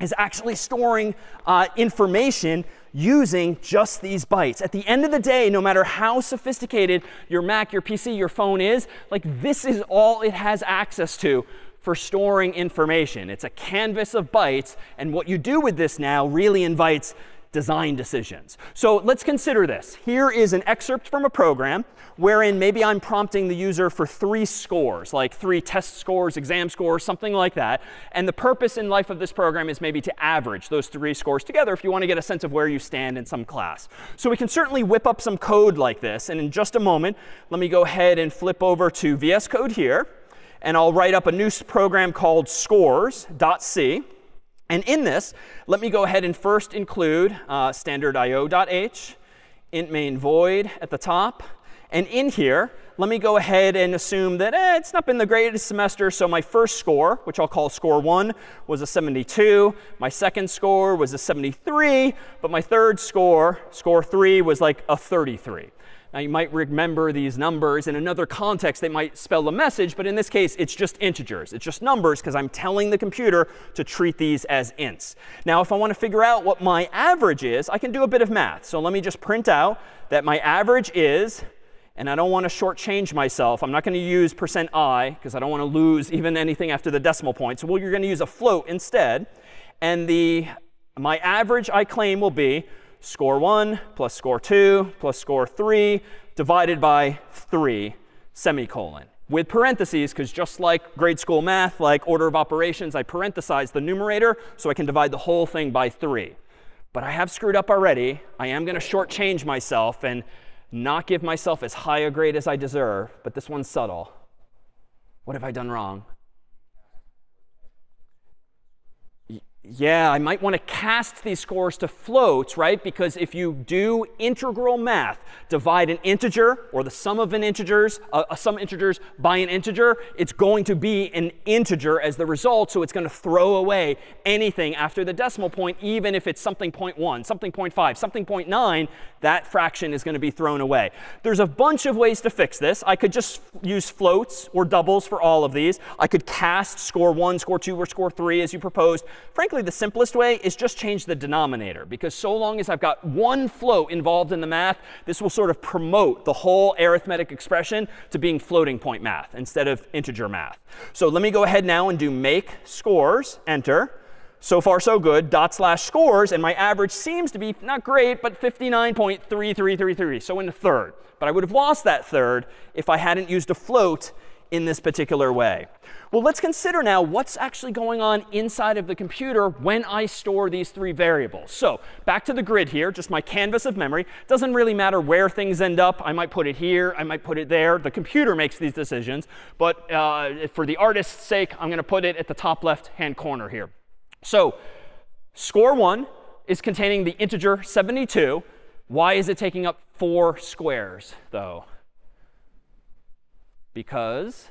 is actually storing uh, information using just these bytes. At the end of the day, no matter how sophisticated your Mac, your PC, your phone is, like this is all it has access to for storing information. It's a canvas of bytes. And what you do with this now really invites design decisions. So let's consider this. Here is an excerpt from a program wherein maybe I'm prompting the user for three scores, like three test scores, exam scores, something like that. And the purpose in life of this program is maybe to average those three scores together if you want to get a sense of where you stand in some class. So we can certainly whip up some code like this. And in just a moment, let me go ahead and flip over to VS Code here. And I'll write up a new program called scores.c. And in this, let me go ahead and first include uh, standard io.h, int main void at the top. And in here, let me go ahead and assume that eh, it's not been the greatest semester. So my first score, which I'll call score 1, was a 72. My second score was a 73. But my third score, score 3, was like a 33. Now, you might remember these numbers. In another context, they might spell a message. But in this case, it's just integers. It's just numbers because I'm telling the computer to treat these as ints. Now, if I want to figure out what my average is, I can do a bit of math. So let me just print out that my average is and I don't want to shortchange myself. I'm not going to use percent %i because I don't want to lose even anything after the decimal point. So well, you're going to use a float instead. And the, my average, I claim, will be score 1 plus score 2 plus score 3 divided by 3 semicolon with parentheses, because just like grade school math, like order of operations, I parenthesize the numerator so I can divide the whole thing by 3. But I have screwed up already. I am going to shortchange myself and not give myself as high a grade as I deserve. But this one's subtle. What have I done wrong? Yeah, I might want to cast these scores to floats, right? Because if you do integral math, divide an integer or the sum of an integers, uh, uh, some integers by an integer, it's going to be an integer as the result. So it's going to throw away anything after the decimal point, even if it's something 0.1, something 0.5, something 0.9, that fraction is going to be thrown away. There's a bunch of ways to fix this. I could just use floats or doubles for all of these. I could cast score 1, score 2, or score 3 as you proposed. Frankly, frankly, the simplest way is just change the denominator, because so long as I've got one float involved in the math, this will sort of promote the whole arithmetic expression to being floating point math instead of integer math. So let me go ahead now and do make scores, enter. So far, so good. Dot slash scores, and my average seems to be not great, but 59.3333. So in the third. But I would have lost that third if I hadn't used a float in this particular way. Well, let's consider now what's actually going on inside of the computer when I store these three variables. So back to the grid here, just my canvas of memory. Doesn't really matter where things end up. I might put it here. I might put it there. The computer makes these decisions. But uh, for the artist's sake, I'm going to put it at the top left-hand corner here. So score 1 is containing the integer 72. Why is it taking up four squares, though? Because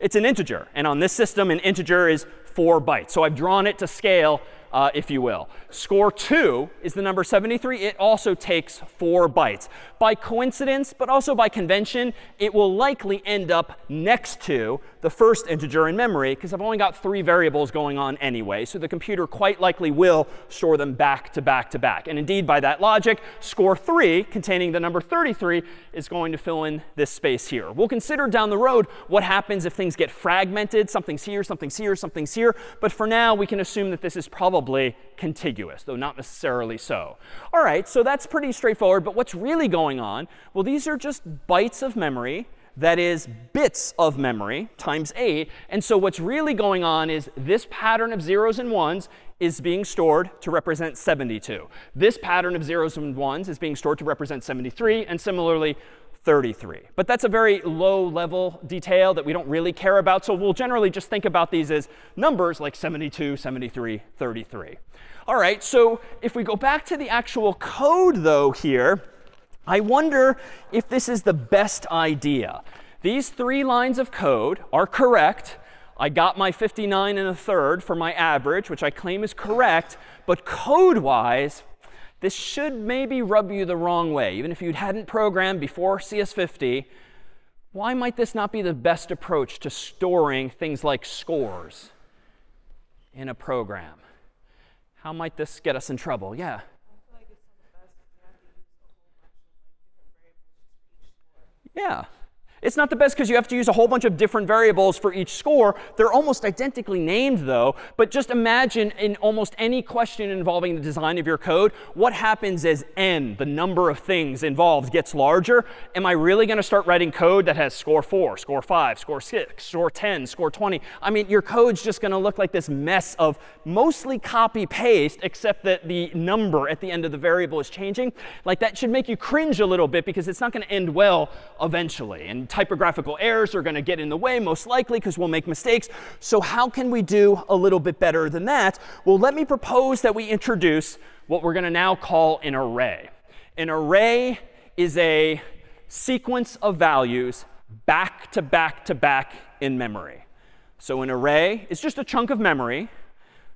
it's an integer. And on this system, an integer is 4 bytes. So I've drawn it to scale uh, if you will. Score 2 is the number 73. It also takes 4 bytes. By coincidence, but also by convention, it will likely end up next to the first integer in memory, because I've only got three variables going on anyway. So the computer quite likely will store them back to back to back. And indeed, by that logic, score 3, containing the number 33, is going to fill in this space here. We'll consider down the road what happens if things get fragmented. Something's here, something's here, something's here. But for now, we can assume that this is probably contiguous, though not necessarily so. All right, so that's pretty straightforward. But what's really going on? Well, these are just bytes of memory. That is bits of memory times 8. And so what's really going on is this pattern of zeros and ones is being stored to represent 72. This pattern of zeros and ones is being stored to represent 73. And similarly, 33. But that's a very low level detail that we don't really care about. So we'll generally just think about these as numbers like 72, 73, 33. All right, so if we go back to the actual code, though, here, I wonder if this is the best idea. These three lines of code are correct. I got my 59 and a third for my average, which I claim is correct. But code-wise, this should maybe rub you the wrong way. Even if you hadn't programmed before CS50, why might this not be the best approach to storing things like scores in a program? How might this get us in trouble? Yeah. Yeah. It's not the best because you have to use a whole bunch of different variables for each score. They're almost identically named, though. But just imagine in almost any question involving the design of your code, what happens as n, the number of things involved, gets larger? Am I really going to start writing code that has score 4, score 5, score 6, score 10, score 20? I mean, your code's just going to look like this mess of mostly copy-paste, except that the number at the end of the variable is changing. Like, that should make you cringe a little bit because it's not going to end well eventually. And typographical errors are going to get in the way, most likely, because we'll make mistakes. So how can we do a little bit better than that? Well, let me propose that we introduce what we're going to now call an array. An array is a sequence of values back to back to back in memory. So an array is just a chunk of memory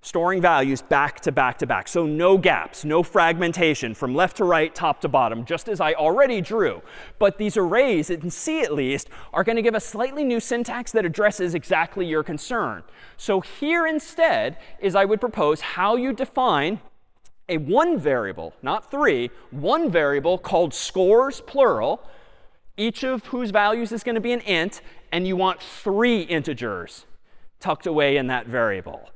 storing values back to back to back. So no gaps, no fragmentation from left to right, top to bottom, just as I already drew. But these arrays, in C at least, are going to give a slightly new syntax that addresses exactly your concern. So here instead is I would propose how you define a one variable, not three, one variable called scores, plural, each of whose values is going to be an int, and you want three integers tucked away in that variable.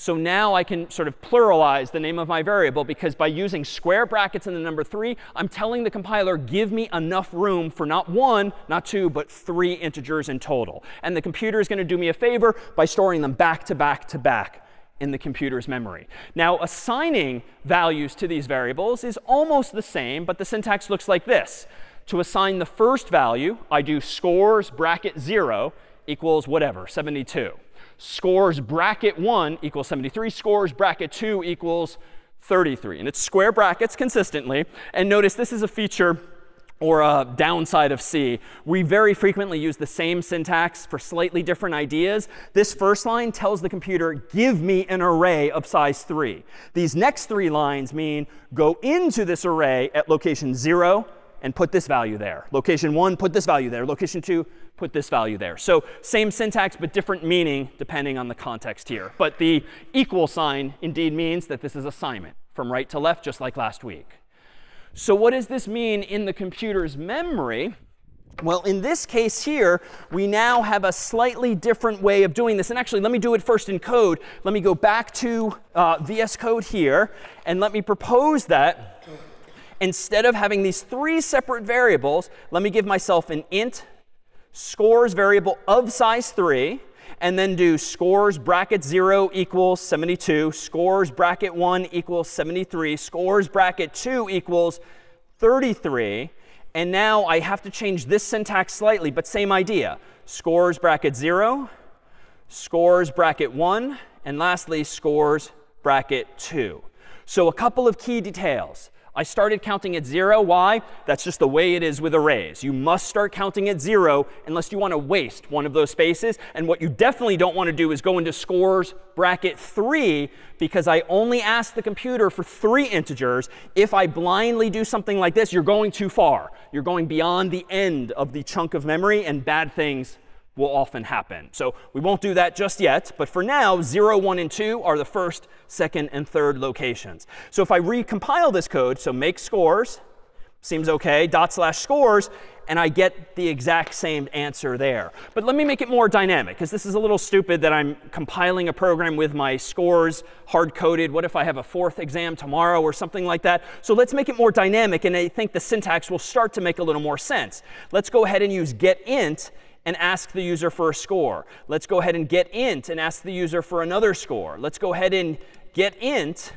So now I can sort of pluralize the name of my variable because by using square brackets in the number 3, I'm telling the compiler, give me enough room for not one, not two, but three integers in total. And the computer is going to do me a favor by storing them back to back to back in the computer's memory. Now, assigning values to these variables is almost the same, but the syntax looks like this. To assign the first value, I do scores bracket 0 equals whatever, 72 scores bracket 1 equals 73, scores bracket 2 equals 33. And it's square brackets consistently. And notice this is a feature or a downside of C. We very frequently use the same syntax for slightly different ideas. This first line tells the computer, give me an array of size 3. These next three lines mean go into this array at location 0, and put this value there. Location 1, put this value there. Location 2, put this value there. So same syntax, but different meaning depending on the context here. But the equal sign indeed means that this is assignment from right to left, just like last week. So what does this mean in the computer's memory? Well, in this case here, we now have a slightly different way of doing this. And actually, let me do it first in code. Let me go back to uh, VS Code here, and let me propose that instead of having these three separate variables, let me give myself an int scores variable of size 3, and then do scores bracket 0 equals 72, scores bracket 1 equals 73, scores bracket 2 equals 33. And now I have to change this syntax slightly, but same idea. Scores bracket 0, scores bracket 1, and lastly, scores bracket 2. So a couple of key details. I started counting at 0. Why? That's just the way it is with arrays. You must start counting at 0 unless you want to waste one of those spaces. And what you definitely don't want to do is go into scores bracket 3 because I only ask the computer for three integers. If I blindly do something like this, you're going too far. You're going beyond the end of the chunk of memory, and bad things will often happen. So we won't do that just yet. But for now, 0, 1, and 2 are the first, second, and third locations. So if I recompile this code, so make scores, seems OK, dot slash scores, and I get the exact same answer there. But let me make it more dynamic, because this is a little stupid that I'm compiling a program with my scores hard-coded. What if I have a fourth exam tomorrow or something like that? So let's make it more dynamic, and I think the syntax will start to make a little more sense. Let's go ahead and use getInt and ask the user for a score. Let's go ahead and get int and ask the user for another score. Let's go ahead and get int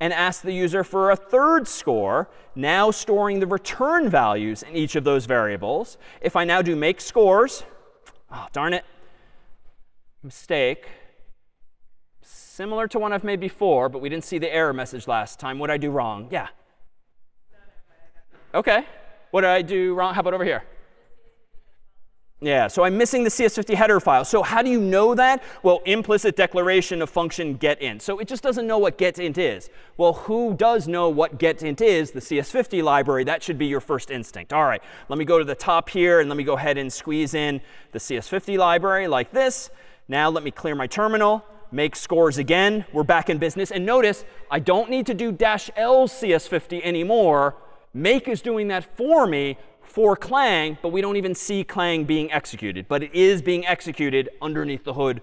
and ask the user for a third score, now storing the return values in each of those variables. If I now do make scores, oh, darn it, mistake. Similar to one I've made before, but we didn't see the error message last time. What did I do wrong? Yeah. OK. What did I do wrong? How about over here? Yeah, so I'm missing the CS50 header file. So how do you know that? Well, implicit declaration of function getInt. So it just doesn't know what getInt is. Well, who does know what getInt is? The CS50 library. That should be your first instinct. All right, let me go to the top here, and let me go ahead and squeeze in the CS50 library like this. Now let me clear my terminal, make scores again. We're back in business. And notice, I don't need to do dash L CS50 anymore. Make is doing that for me for Clang, but we don't even see Clang being executed. But it is being executed underneath the hood,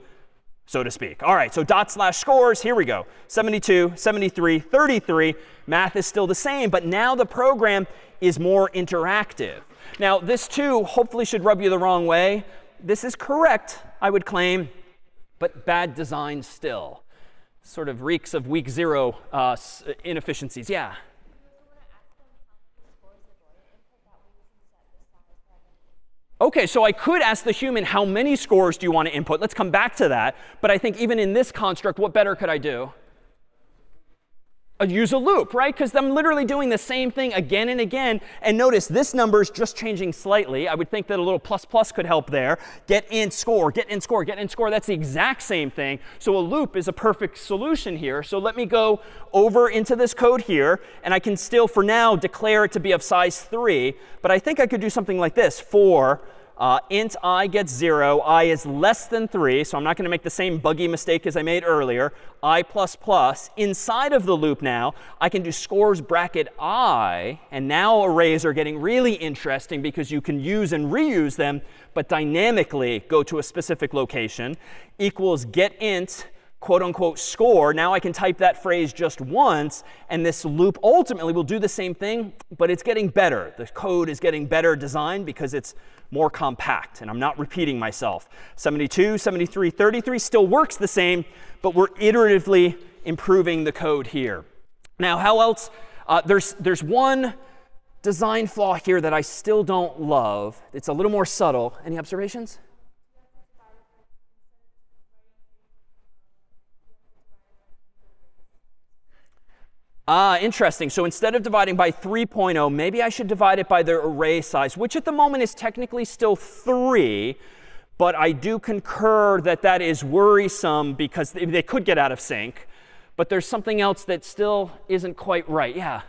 so to speak. All right, so dot slash scores, here we go. 72, 73, 33. Math is still the same, but now the program is more interactive. Now, this too hopefully should rub you the wrong way. This is correct, I would claim, but bad design still. Sort of reeks of week zero uh, inefficiencies. Yeah? OK, so I could ask the human, how many scores do you want to input? Let's come back to that. But I think even in this construct, what better could I do? Uh, use a loop, right? Because I'm literally doing the same thing again and again. And notice this number is just changing slightly. I would think that a little plus plus could help there. GetInt score, getInt score, getInt score. That's the exact same thing. So a loop is a perfect solution here. So let me go over into this code here. And I can still, for now, declare it to be of size 3. But I think I could do something like this for uh, int i gets 0. i is less than 3, so I'm not going to make the same buggy mistake as I made earlier. i plus plus. Inside of the loop now, I can do scores bracket i. And now arrays are getting really interesting because you can use and reuse them, but dynamically go to a specific location. Equals get int quote unquote score. Now I can type that phrase just once, and this loop ultimately will do the same thing, but it's getting better. The code is getting better designed because it's more compact. And I'm not repeating myself. 72, 73, 33 still works the same, but we're iteratively improving the code here. Now, how else? Uh, there's, there's one design flaw here that I still don't love. It's a little more subtle. Any observations? Ah, interesting. So instead of dividing by 3.0, maybe I should divide it by the array size, which at the moment is technically still 3. But I do concur that that is worrisome because they could get out of sync. But there's something else that still isn't quite right. Yeah?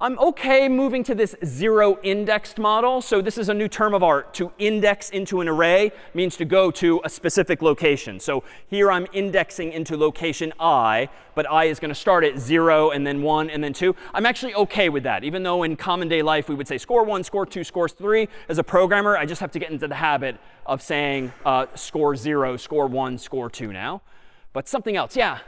I'm OK moving to this zero indexed model. So this is a new term of art. To index into an array means to go to a specific location. So here I'm indexing into location i, but i is going to start at 0 and then 1 and then 2. I'm actually OK with that. Even though in common day life we would say score 1, score 2, score 3. As a programmer, I just have to get into the habit of saying uh, score 0, score 1, score 2 now. But something else. Yeah?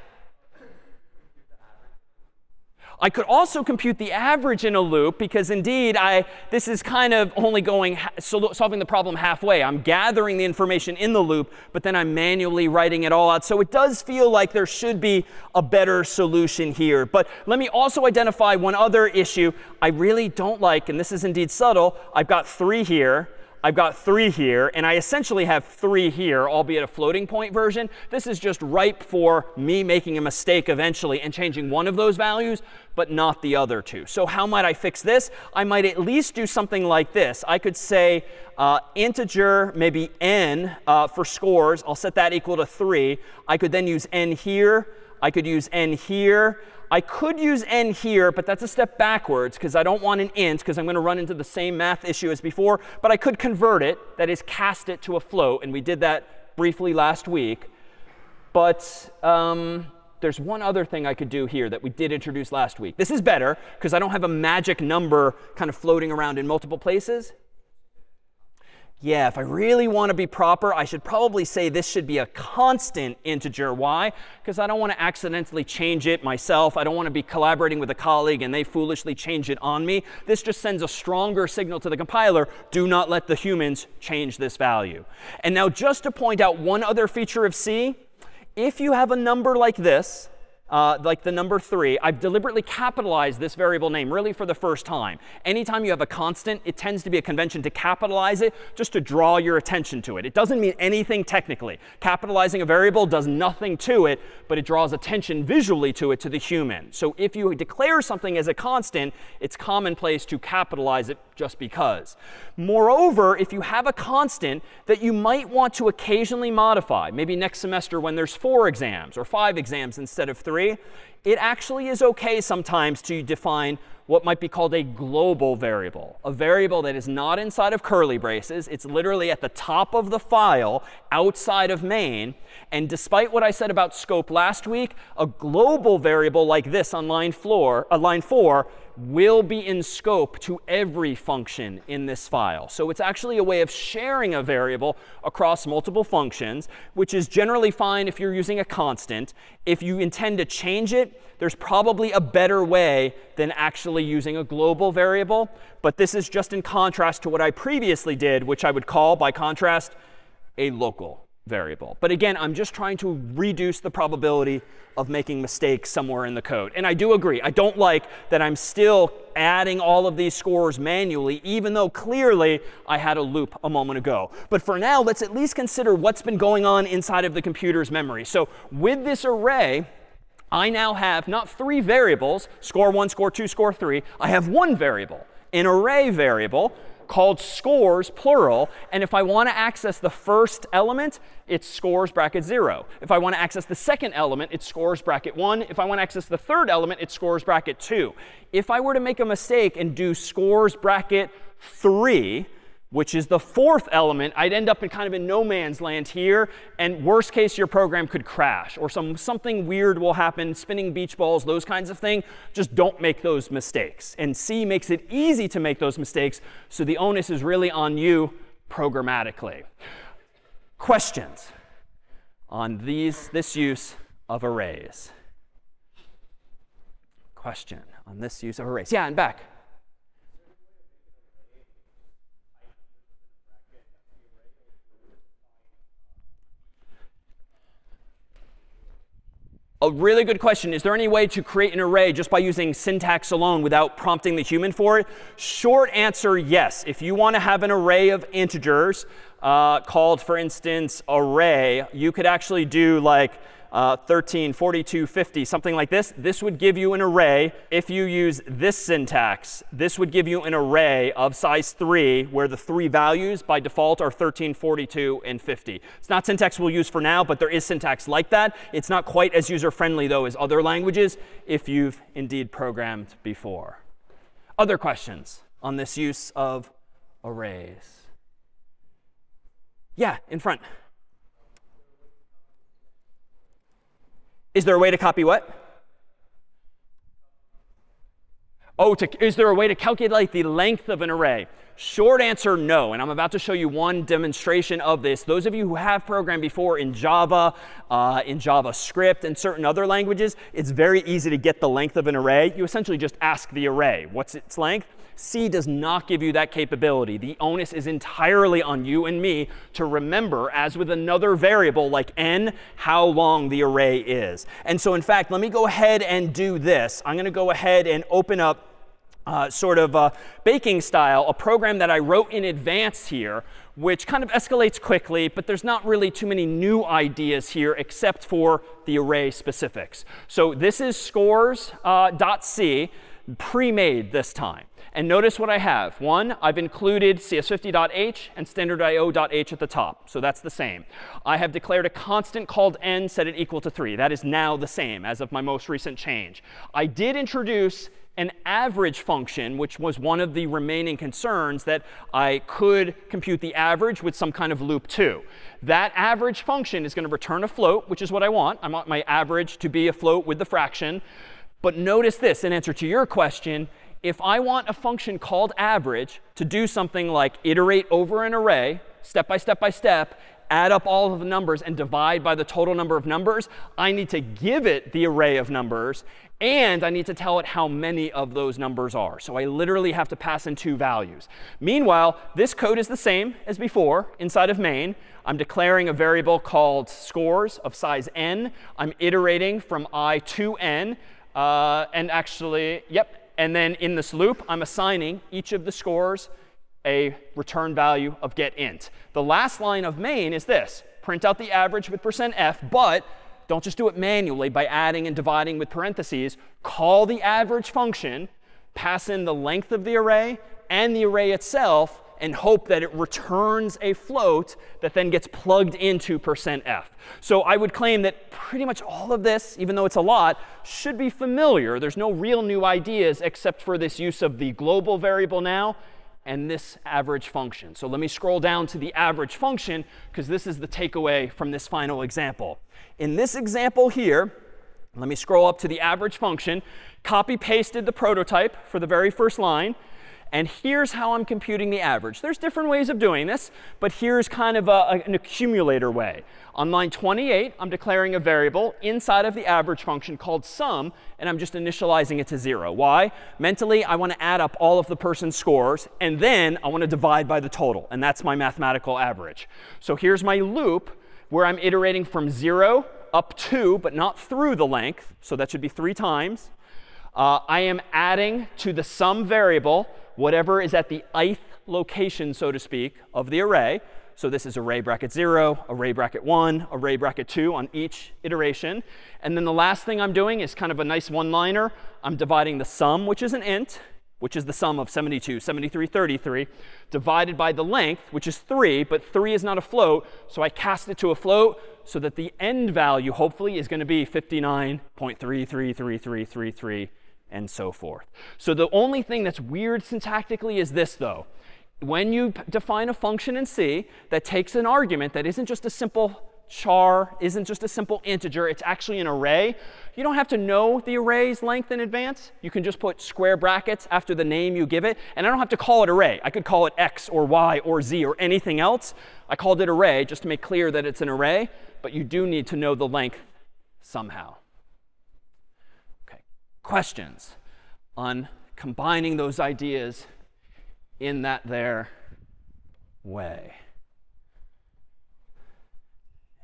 I could also compute the average in a loop because indeed I, this is kind of only going solving the problem halfway. I'm gathering the information in the loop, but then I'm manually writing it all out. So it does feel like there should be a better solution here. But let me also identify one other issue I really don't like, and this is indeed subtle. I've got three here. I've got three here, and I essentially have three here, albeit a floating point version. This is just ripe for me making a mistake eventually and changing one of those values, but not the other two. So how might I fix this? I might at least do something like this. I could say uh, integer, maybe n uh, for scores. I'll set that equal to 3. I could then use n here. I could use n here. I could use n here, but that's a step backwards because I don't want an int because I'm going to run into the same math issue as before. But I could convert it, that is, cast it to a float. And we did that briefly last week. But um, there's one other thing I could do here that we did introduce last week. This is better because I don't have a magic number kind of floating around in multiple places yeah, if I really want to be proper, I should probably say this should be a constant integer. Why? Because I don't want to accidentally change it myself. I don't want to be collaborating with a colleague and they foolishly change it on me. This just sends a stronger signal to the compiler. Do not let the humans change this value. And now just to point out one other feature of C, if you have a number like this, uh, like the number 3, I've deliberately capitalized this variable name really for the first time. Anytime you have a constant, it tends to be a convention to capitalize it just to draw your attention to it. It doesn't mean anything technically. Capitalizing a variable does nothing to it, but it draws attention visually to it to the human. So if you declare something as a constant, it's commonplace to capitalize it just because. Moreover, if you have a constant that you might want to occasionally modify, maybe next semester when there's four exams or five exams instead of three, it actually is OK sometimes to define what might be called a global variable, a variable that is not inside of curly braces. It's literally at the top of the file outside of main. And despite what I said about scope last week, a global variable like this on line, floor, uh, line 4 will be in scope to every function in this file. So it's actually a way of sharing a variable across multiple functions, which is generally fine if you're using a constant. If you intend to change it, there's probably a better way than actually using a global variable. But this is just in contrast to what I previously did, which I would call, by contrast, a local variable. But again, I'm just trying to reduce the probability of making mistakes somewhere in the code. And I do agree. I don't like that I'm still adding all of these scores manually, even though clearly I had a loop a moment ago. But for now, let's at least consider what's been going on inside of the computer's memory. So with this array, I now have not three variables, score 1, score 2, score 3. I have one variable, an array variable called scores, plural. And if I want to access the first element, it's scores bracket 0. If I want to access the second element, it's scores bracket 1. If I want to access the third element, it's scores bracket 2. If I were to make a mistake and do scores bracket 3, which is the fourth element, I'd end up in kind of in no man's land here. And worst case, your program could crash or some, something weird will happen, spinning beach balls, those kinds of things. Just don't make those mistakes. And C makes it easy to make those mistakes. So the onus is really on you programmatically. Questions on these, this use of arrays? Question on this use of arrays. Yeah, and back. A really good question. Is there any way to create an array just by using syntax alone without prompting the human for it? Short answer, yes. If you want to have an array of integers uh, called, for instance, array, you could actually do like uh, 13, 42, 50, something like this, this would give you an array. If you use this syntax, this would give you an array of size 3, where the three values by default are 13, 42, and 50. It's not syntax we'll use for now, but there is syntax like that. It's not quite as user-friendly, though, as other languages if you've indeed programmed before. Other questions on this use of arrays? Yeah, in front. Is there a way to copy what? Oh, to, is there a way to calculate the length of an array? Short answer, no. And I'm about to show you one demonstration of this. Those of you who have programmed before in Java, uh, in JavaScript, and certain other languages, it's very easy to get the length of an array. You essentially just ask the array, what's its length? C does not give you that capability. The onus is entirely on you and me to remember, as with another variable like n, how long the array is. And so in fact, let me go ahead and do this. I'm going to go ahead and open up uh, sort of uh, baking style, a program that I wrote in advance here, which kind of escalates quickly, but there's not really too many new ideas here except for the array specifics. So this is scores.c, uh, pre-made this time. And notice what I have. One, I've included cs50.h and standardio.h at the top. So that's the same. I have declared a constant called n, set it equal to 3. That is now the same as of my most recent change. I did introduce an average function, which was one of the remaining concerns that I could compute the average with some kind of loop too. That average function is going to return a float, which is what I want. I want my average to be a float with the fraction. But notice this, in answer to your question, if I want a function called average to do something like iterate over an array, step by step by step, add up all of the numbers and divide by the total number of numbers, I need to give it the array of numbers. And I need to tell it how many of those numbers are. So I literally have to pass in two values. Meanwhile, this code is the same as before inside of main. I'm declaring a variable called scores of size n. I'm iterating from i to n. Uh, and actually, yep. And then in this loop, I'm assigning each of the scores a return value of get int. The last line of main is this. Print out the average with percent %f, but don't just do it manually by adding and dividing with parentheses. Call the average function, pass in the length of the array and the array itself, and hope that it returns a float that then gets plugged into percent %f. So I would claim that pretty much all of this, even though it's a lot, should be familiar. There's no real new ideas except for this use of the global variable now and this average function. So let me scroll down to the average function, because this is the takeaway from this final example. In this example here, let me scroll up to the average function, copy pasted the prototype for the very first line. And here's how I'm computing the average. There's different ways of doing this, but here's kind of a, an accumulator way. On line 28, I'm declaring a variable inside of the average function called sum, and I'm just initializing it to 0. Why? Mentally, I want to add up all of the person's scores, and then I want to divide by the total, and that's my mathematical average. So here's my loop where I'm iterating from 0 up to, but not through the length. So that should be three times. Uh, I am adding to the sum variable whatever is at the ith location, so to speak, of the array. So this is array bracket 0, array bracket 1, array bracket 2 on each iteration. And then the last thing I'm doing is kind of a nice one-liner. I'm dividing the sum, which is an int, which is the sum of 72, 73, 33, divided by the length, which is 3, but 3 is not a float, so I cast it to a float so that the end value, hopefully, is going to be 59.333333, and so forth. So the only thing that's weird syntactically is this, though. When you define a function in C that takes an argument that isn't just a simple char isn't just a simple integer. It's actually an array. You don't have to know the array's length in advance. You can just put square brackets after the name you give it. And I don't have to call it array. I could call it x or y or z or anything else. I called it array just to make clear that it's an array. But you do need to know the length somehow. Questions on combining those ideas in that there way?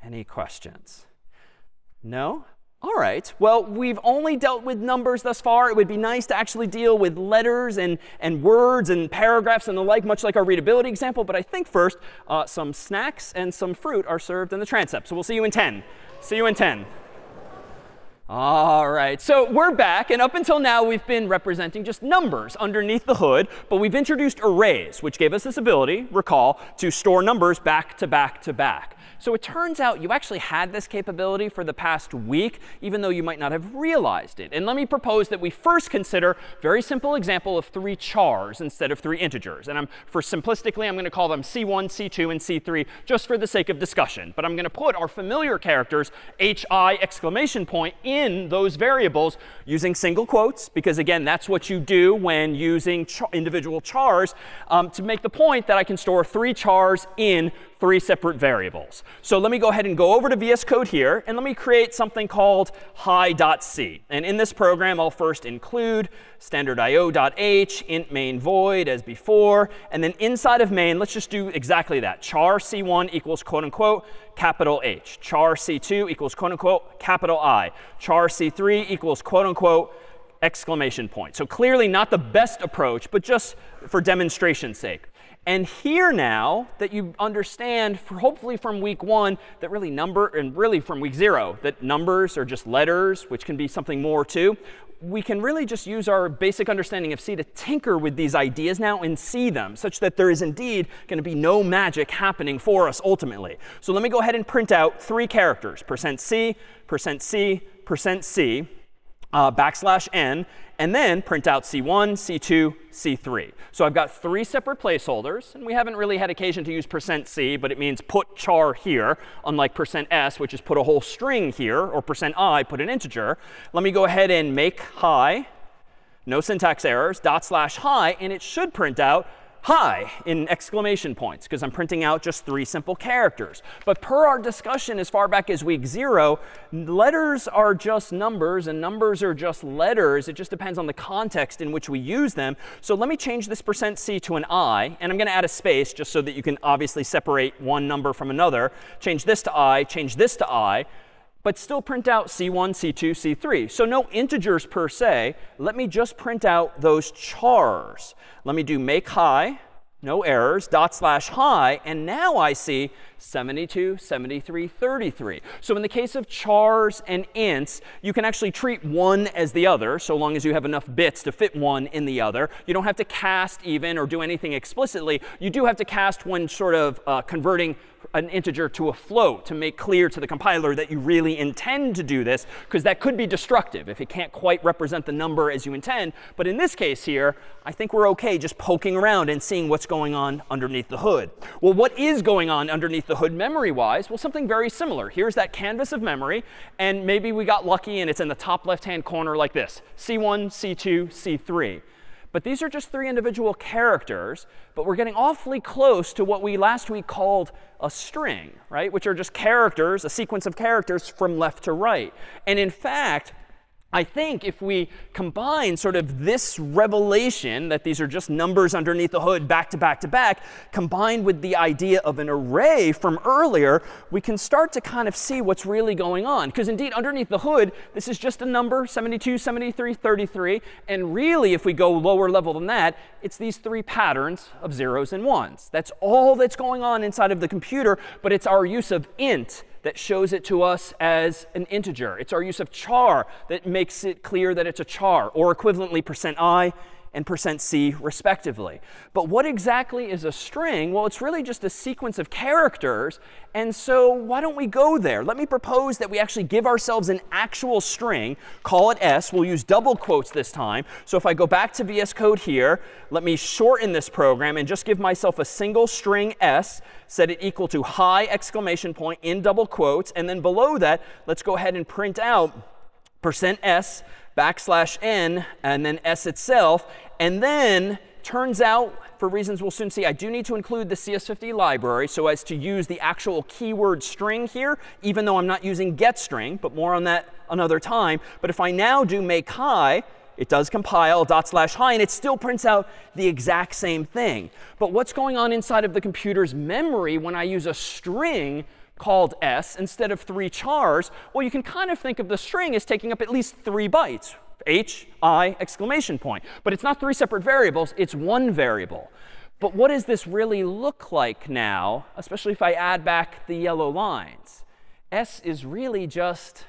Any questions? No? All right. Well, we've only dealt with numbers thus far. It would be nice to actually deal with letters and, and words and paragraphs and the like, much like our readability example. But I think first, uh, some snacks and some fruit are served in the transept. So we'll see you in 10. See you in 10. All right, so we're back. And up until now, we've been representing just numbers underneath the hood. But we've introduced arrays, which gave us this ability, recall, to store numbers back to back to back. So it turns out you actually had this capability for the past week, even though you might not have realized it. And let me propose that we first consider a very simple example of three chars instead of three integers. And I'm, for simplistically, I'm going to call them C1, C2, and C3 just for the sake of discussion. But I'm going to put our familiar characters, HI exclamation point, in those variables using single quotes, because again, that's what you do when using char individual chars um, to make the point that I can store three chars in three separate variables. So let me go ahead and go over to VS Code here, and let me create something called hi.c. And in this program, I'll first include standard io.h, int main void as before. And then inside of main, let's just do exactly that. char c1 equals quote unquote capital H. char c2 equals quote unquote capital I. char c3 equals quote unquote exclamation point. So clearly not the best approach, but just for demonstration's sake. And here now that you understand, hopefully from week one, that really number, and really from week zero, that numbers are just letters, which can be something more too, we can really just use our basic understanding of C to tinker with these ideas now and see them, such that there is indeed going to be no magic happening for us ultimately. So let me go ahead and print out three characters, percent %c, percent %c, percent %c uh, backslash n, and then print out C1, C2, C3. So I've got three separate placeholders. And we haven't really had occasion to use percent %c, but it means put char here, unlike percent %s, which is put a whole string here, or percent %i, put an integer. Let me go ahead and make hi, no syntax errors, dot slash hi, and it should print out hi in exclamation points because I'm printing out just three simple characters. But per our discussion as far back as week zero, letters are just numbers and numbers are just letters. It just depends on the context in which we use them. So let me change this percent %c to an i. And I'm going to add a space just so that you can obviously separate one number from another. Change this to i, change this to i but still print out C1, C2, C3. So no integers per se. Let me just print out those chars. Let me do make hi, no errors, dot slash hi, and now I see 72, 73, 33. So in the case of chars and ints, you can actually treat one as the other, so long as you have enough bits to fit one in the other. You don't have to cast even or do anything explicitly. You do have to cast when sort of uh, converting an integer to a float to make clear to the compiler that you really intend to do this, because that could be destructive if it can't quite represent the number as you intend. But in this case here, I think we're OK just poking around and seeing what's going on underneath the hood. Well, what is going on underneath the hood memory-wise? Well, something very similar. Here's that canvas of memory. And maybe we got lucky and it's in the top left-hand corner like this, C1, C2, C3. But these are just three individual characters. But we're getting awfully close to what we last week called a string, right? Which are just characters, a sequence of characters from left to right. And in fact, I think if we combine sort of this revelation that these are just numbers underneath the hood back to back to back, combined with the idea of an array from earlier, we can start to kind of see what's really going on. Because indeed, underneath the hood, this is just a number, 72, 73, 33. And really, if we go lower level than that, it's these three patterns of zeros and ones. That's all that's going on inside of the computer, but it's our use of int that shows it to us as an integer. It's our use of char that makes it clear that it's a char, or equivalently percent %i and percent %c respectively. But what exactly is a string? Well, it's really just a sequence of characters. And so why don't we go there? Let me propose that we actually give ourselves an actual string, call it s. We'll use double quotes this time. So if I go back to VS Code here, let me shorten this program and just give myself a single string s, set it equal to hi exclamation point in double quotes. And then below that, let's go ahead and print out percent %s backslash n and then s itself. And then turns out, for reasons we'll soon see, I do need to include the CS50 library so as to use the actual keyword string here, even though I'm not using getString, but more on that another time. But if I now do make hi, it does compile dot slash hi, and it still prints out the exact same thing. But what's going on inside of the computer's memory when I use a string called s instead of three chars? Well, you can kind of think of the string as taking up at least three bytes, h, i, exclamation point. But it's not three separate variables. It's one variable. But what does this really look like now, especially if I add back the yellow lines? S is really just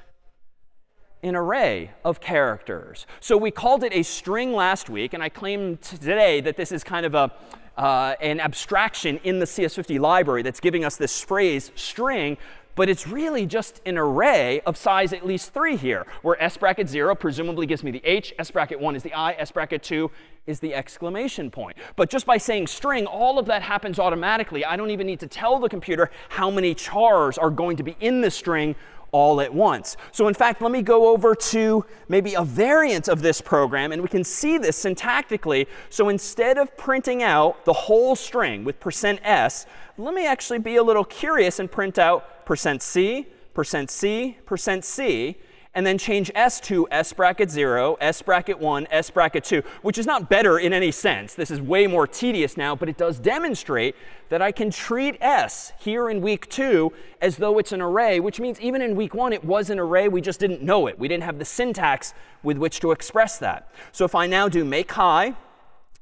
an array of characters. So we called it a string last week, and I claim today that this is kind of a uh, an abstraction in the CS50 library that's giving us this phrase string, but it's really just an array of size at least 3 here, where s bracket 0 presumably gives me the h, s bracket 1 is the i, s bracket 2 is the exclamation point. But just by saying string, all of that happens automatically. I don't even need to tell the computer how many chars are going to be in the string all at once. So in fact, let me go over to maybe a variant of this program, and we can see this syntactically. So instead of printing out the whole string with percent %s, let me actually be a little curious and print out percent %c, percent %c, percent %c, and then change s to s bracket 0, s bracket 1, s bracket 2, which is not better in any sense. This is way more tedious now, but it does demonstrate that I can treat s here in week 2 as though it's an array, which means even in week 1 it was an array, we just didn't know it. We didn't have the syntax with which to express that. So if I now do make hi,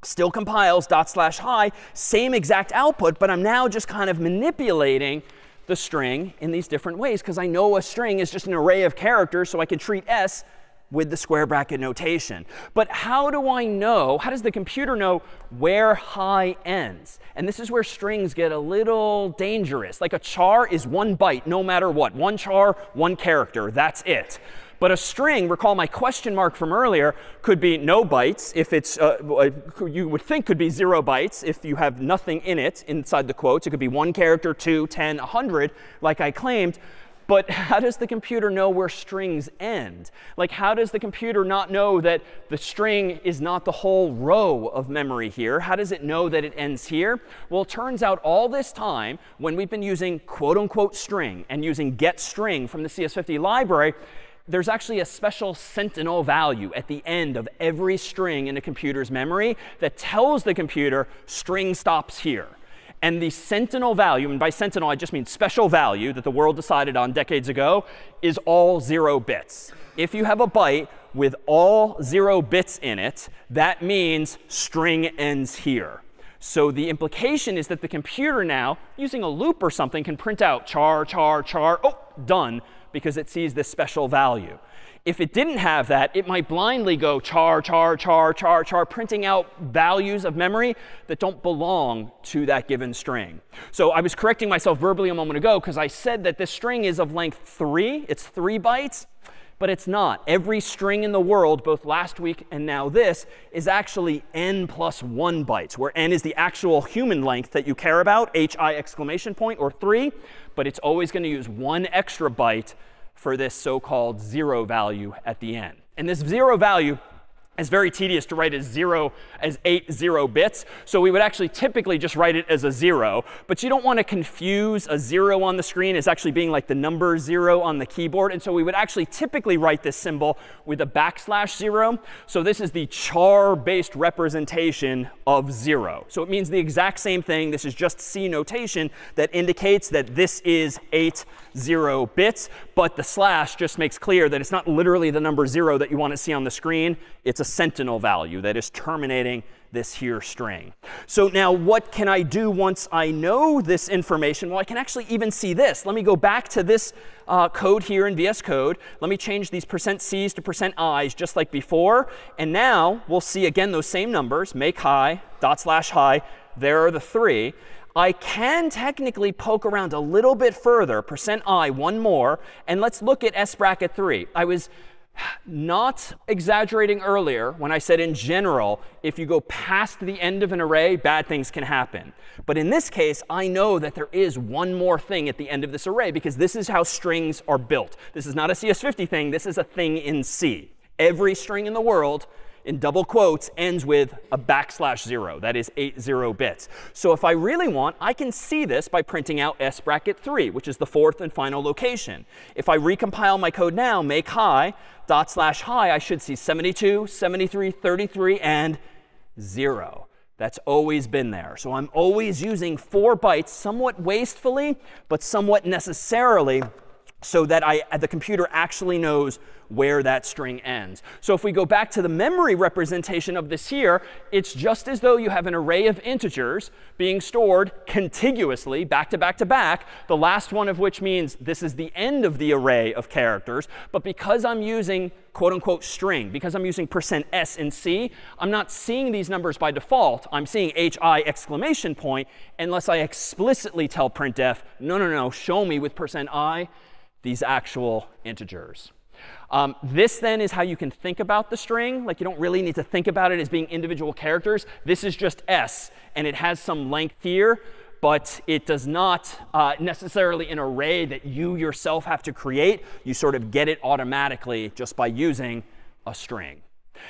still compiles dot slash hi, same exact output, but I'm now just kind of manipulating the string in these different ways because I know a string is just an array of characters, so I can treat s with the square bracket notation. But how do I know, how does the computer know where high ends? And this is where strings get a little dangerous. Like a char is one byte no matter what. One char, one character. That's it. But a string, recall my question mark from earlier, could be no bytes if it's, uh, uh you would think could be zero bytes if you have nothing in it inside the quotes. It could be one character, two, 10, 100, like I claimed. But how does the computer know where strings end? Like, how does the computer not know that the string is not the whole row of memory here? How does it know that it ends here? Well, it turns out all this time, when we've been using quote unquote string and using get string from the CS50 library, there's actually a special sentinel value at the end of every string in a computer's memory that tells the computer string stops here. And the sentinel value, and by sentinel I just mean special value that the world decided on decades ago, is all 0 bits. If you have a byte with all 0 bits in it, that means string ends here. So the implication is that the computer now, using a loop or something, can print out char, char, char, oh, done, because it sees this special value. If it didn't have that, it might blindly go char, char, char, char, char, printing out values of memory that don't belong to that given string. So I was correcting myself verbally a moment ago because I said that this string is of length 3. It's 3 bytes. But it's not. Every string in the world, both last week and now this, is actually n plus 1 bytes, where n is the actual human length that you care about, hi exclamation point, or 3. But it's always going to use one extra byte for this so-called 0 value at the end. And this 0 value it's very tedious to write as 0 as 8 0 bits. So we would actually typically just write it as a 0. But you don't want to confuse a 0 on the screen as actually being like the number 0 on the keyboard. And so we would actually typically write this symbol with a backslash 0. So this is the char-based representation of 0. So it means the exact same thing. This is just C notation that indicates that this is 8 0 bits. But the slash just makes clear that it's not literally the number 0 that you want to see on the screen. It's a sentinel value that is terminating this here string. So now what can I do once I know this information? Well, I can actually even see this. Let me go back to this uh, code here in VS Code. Let me change these percent %c's to percent %i's just like before. And now we'll see again those same numbers, make hi, dot slash hi. There are the three. I can technically poke around a little bit further, percent %i, one more, and let's look at s bracket 3. I was not exaggerating earlier when I said in general, if you go past the end of an array, bad things can happen. But in this case, I know that there is one more thing at the end of this array because this is how strings are built. This is not a CS50 thing. This is a thing in C. Every string in the world in double quotes ends with a backslash 0. That is 8 0 bits. So if I really want, I can see this by printing out s bracket 3, which is the fourth and final location. If I recompile my code now, make hi, dot slash hi, I should see 72, 73, 33, and 0. That's always been there. So I'm always using 4 bytes somewhat wastefully, but somewhat necessarily so that I, uh, the computer actually knows where that string ends. So if we go back to the memory representation of this here, it's just as though you have an array of integers being stored contiguously, back to back to back, the last one of which means this is the end of the array of characters. But because I'm using quote unquote string, because I'm using percent %s in C, I'm not seeing these numbers by default. I'm seeing hi exclamation point unless I explicitly tell printf, no, no, no, show me with percent %i these actual integers. Um, this then is how you can think about the string. Like you don't really need to think about it as being individual characters. This is just s, and it has some length here, but it does not uh, necessarily an array that you yourself have to create. You sort of get it automatically just by using a string.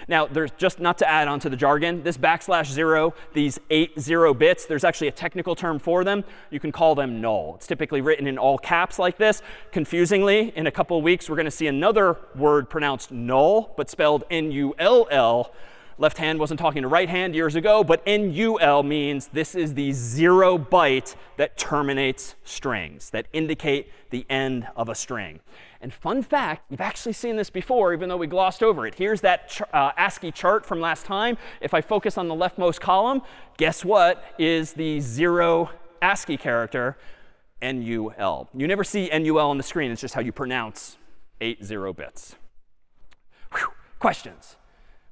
Now, there's just not to add on to the jargon, this backslash 0, these eight zero bits, there's actually a technical term for them. You can call them null. It's typically written in all caps like this. Confusingly, in a couple weeks, we're going to see another word pronounced null, but spelled N-U-L-L. Left hand wasn't talking to right hand years ago, but NUL means this is the zero byte that terminates strings, that indicate the end of a string. And fun fact, you've actually seen this before, even though we glossed over it. Here's that uh, ASCII chart from last time. If I focus on the leftmost column, guess what is the zero ASCII character, NUL. You never see NUL on the screen. It's just how you pronounce eight zero bits. Whew. Questions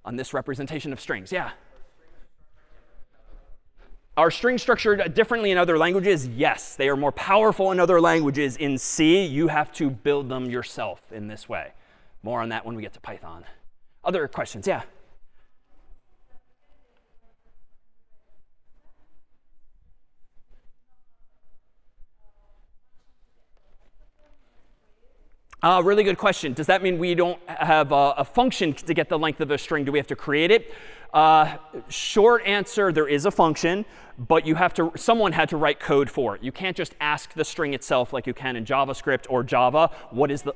on this representation of strings? Yeah? Are strings structured differently in other languages? Yes, they are more powerful in other languages. In C, you have to build them yourself in this way. More on that when we get to Python. Other questions? Yeah? Uh, really good question. Does that mean we don't have a, a, function to get the length of a string? Do we have to create it? Uh, short answer, there is a function, but you have to, someone had to write code for it. You can't just ask the string itself like you can in JavaScript or Java. What is the...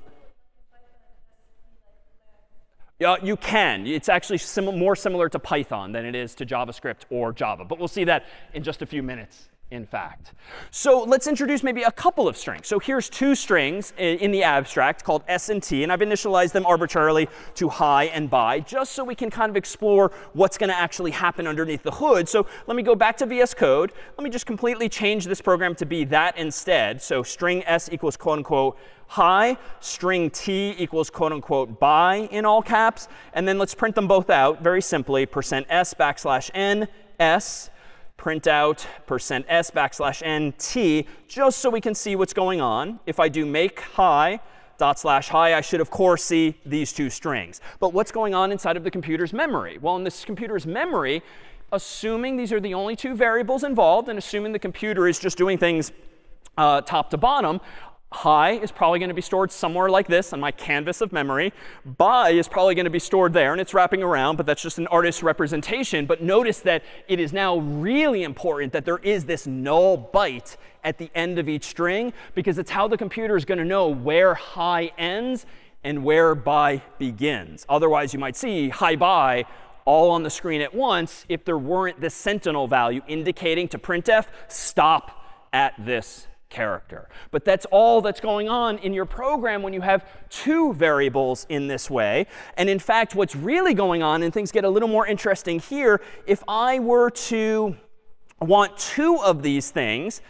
Yeah, you can. It's actually sim more similar to Python than it is to JavaScript or Java. But we'll see that in just a few minutes in fact. So let's introduce maybe a couple of strings. So here's two strings in the abstract called s and t, and I've initialized them arbitrarily to high and bye, just so we can kind of explore what's going to actually happen underneath the hood. So let me go back to VS Code. Let me just completely change this program to be that instead. So string s equals quote unquote high, string t equals quote unquote bye in all caps, and then let's print them both out very simply, percent %s backslash n s print out percent %s backslash n t, just so we can see what's going on. If I do make hi dot slash hi, I should, of course, see these two strings. But what's going on inside of the computer's memory? Well, in this computer's memory, assuming these are the only two variables involved, and assuming the computer is just doing things uh, top to bottom, Hi is probably going to be stored somewhere like this on my canvas of memory. Bye is probably going to be stored there, and it's wrapping around, but that's just an artist's representation. But notice that it is now really important that there is this null byte at the end of each string, because it's how the computer is going to know where high ends and where by begins. Otherwise, you might see hi bye all on the screen at once if there weren't this sentinel value indicating to printf, stop at this character. But that's all that's going on in your program when you have two variables in this way. And in fact, what's really going on, and things get a little more interesting here, if I were to want two of these things,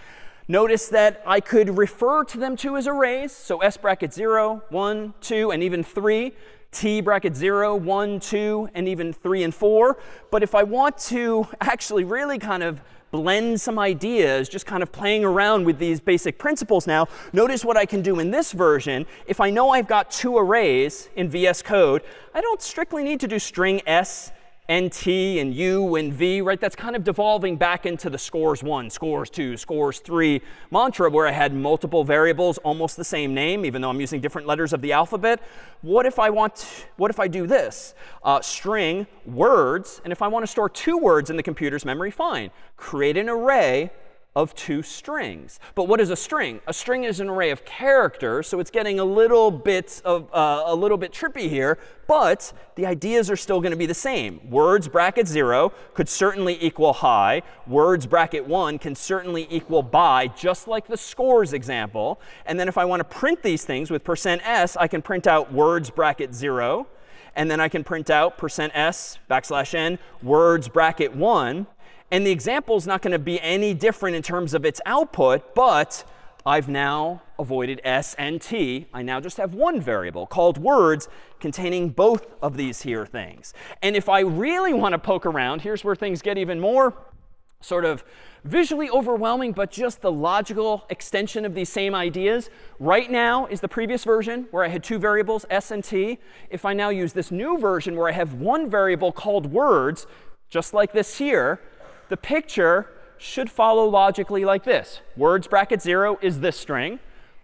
notice that I could refer to them to as arrays. So s bracket 0, 1, 2, and even 3. T bracket 0, 1, 2, and even 3 and 4. But if I want to actually really kind of blend some ideas, just kind of playing around with these basic principles now, notice what I can do in this version. If I know I've got two arrays in VS Code, I don't strictly need to do string s nt and u and v, right? That's kind of devolving back into the scores one, scores two, scores three mantra where I had multiple variables, almost the same name, even though I'm using different letters of the alphabet. What if I want, what if I do this? Uh, string words, and if I want to store two words in the computer's memory, fine. Create an array of two strings. But what is a string? A string is an array of characters, so it's getting a little bit of uh, a little bit trippy here, but the ideas are still going to be the same. Words bracket 0 could certainly equal high. Words bracket 1 can certainly equal bye, just like the scores example. And then if I want to print these things with percent %s, I can print out words bracket 0 and then I can print out percent %s backslash n words bracket 1. And the example is not going to be any different in terms of its output, but I've now avoided s and t. I now just have one variable called words containing both of these here things. And if I really want to poke around, here's where things get even more sort of visually overwhelming, but just the logical extension of these same ideas. Right now is the previous version where I had two variables, s and t. If I now use this new version where I have one variable called words, just like this here, the picture should follow logically like this. Words bracket 0 is this string.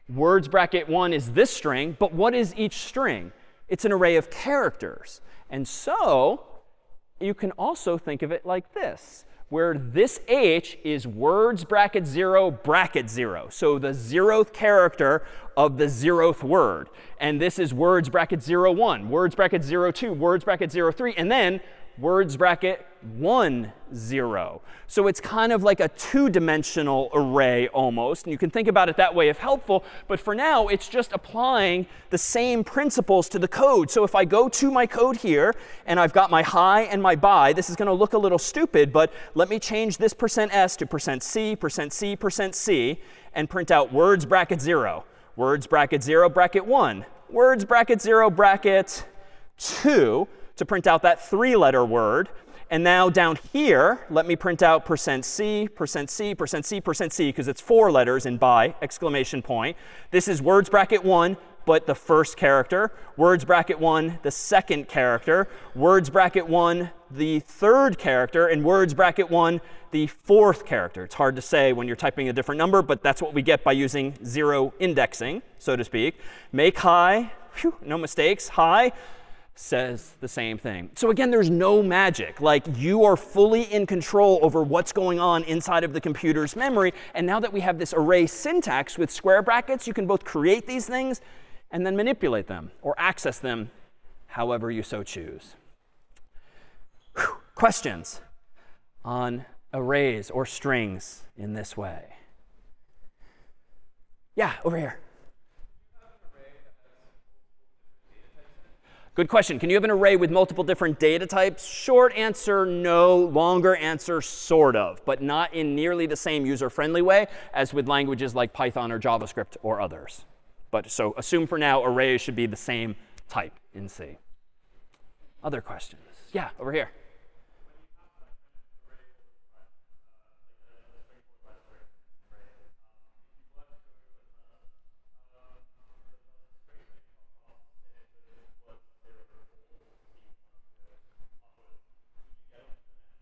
Words bracket 1 is this string. But what is each string? It's an array of characters. And so you can also think of it like this, where this h is words bracket 0 bracket 0. So the zeroth character of the zeroth word. And this is words bracket 0, 1, words bracket 0, 2, words bracket 0, 3. And then words bracket 1, 0. So it's kind of like a two-dimensional array almost. And you can think about it that way if helpful. But for now, it's just applying the same principles to the code. So if I go to my code here, and I've got my high and my by, this is going to look a little stupid. But let me change this percent %s to percent %c, percent %c, percent %c, and print out words bracket 0, words bracket 0, bracket 1, words bracket 0, bracket 2 to print out that three-letter word. And now down here, let me print out percent %c, percent %c, percent %c, percent %c, because it's four letters in bye, exclamation point. This is words bracket 1, but the first character. Words bracket 1, the second character. Words bracket 1, the third character. And words bracket 1, the fourth character. It's hard to say when you're typing a different number, but that's what we get by using zero indexing, so to speak. Make hi, whew, no mistakes, hi says the same thing. So again, there's no magic. Like you are fully in control over what's going on inside of the computer's memory. And now that we have this array syntax with square brackets, you can both create these things and then manipulate them or access them however you so choose. Whew. Questions on arrays or strings in this way? Yeah, over here. Good question. Can you have an array with multiple different data types? Short answer, no. Longer answer, sort of, but not in nearly the same user-friendly way as with languages like Python or JavaScript or others. But so assume for now arrays should be the same type in C. Other questions? Yeah, over here.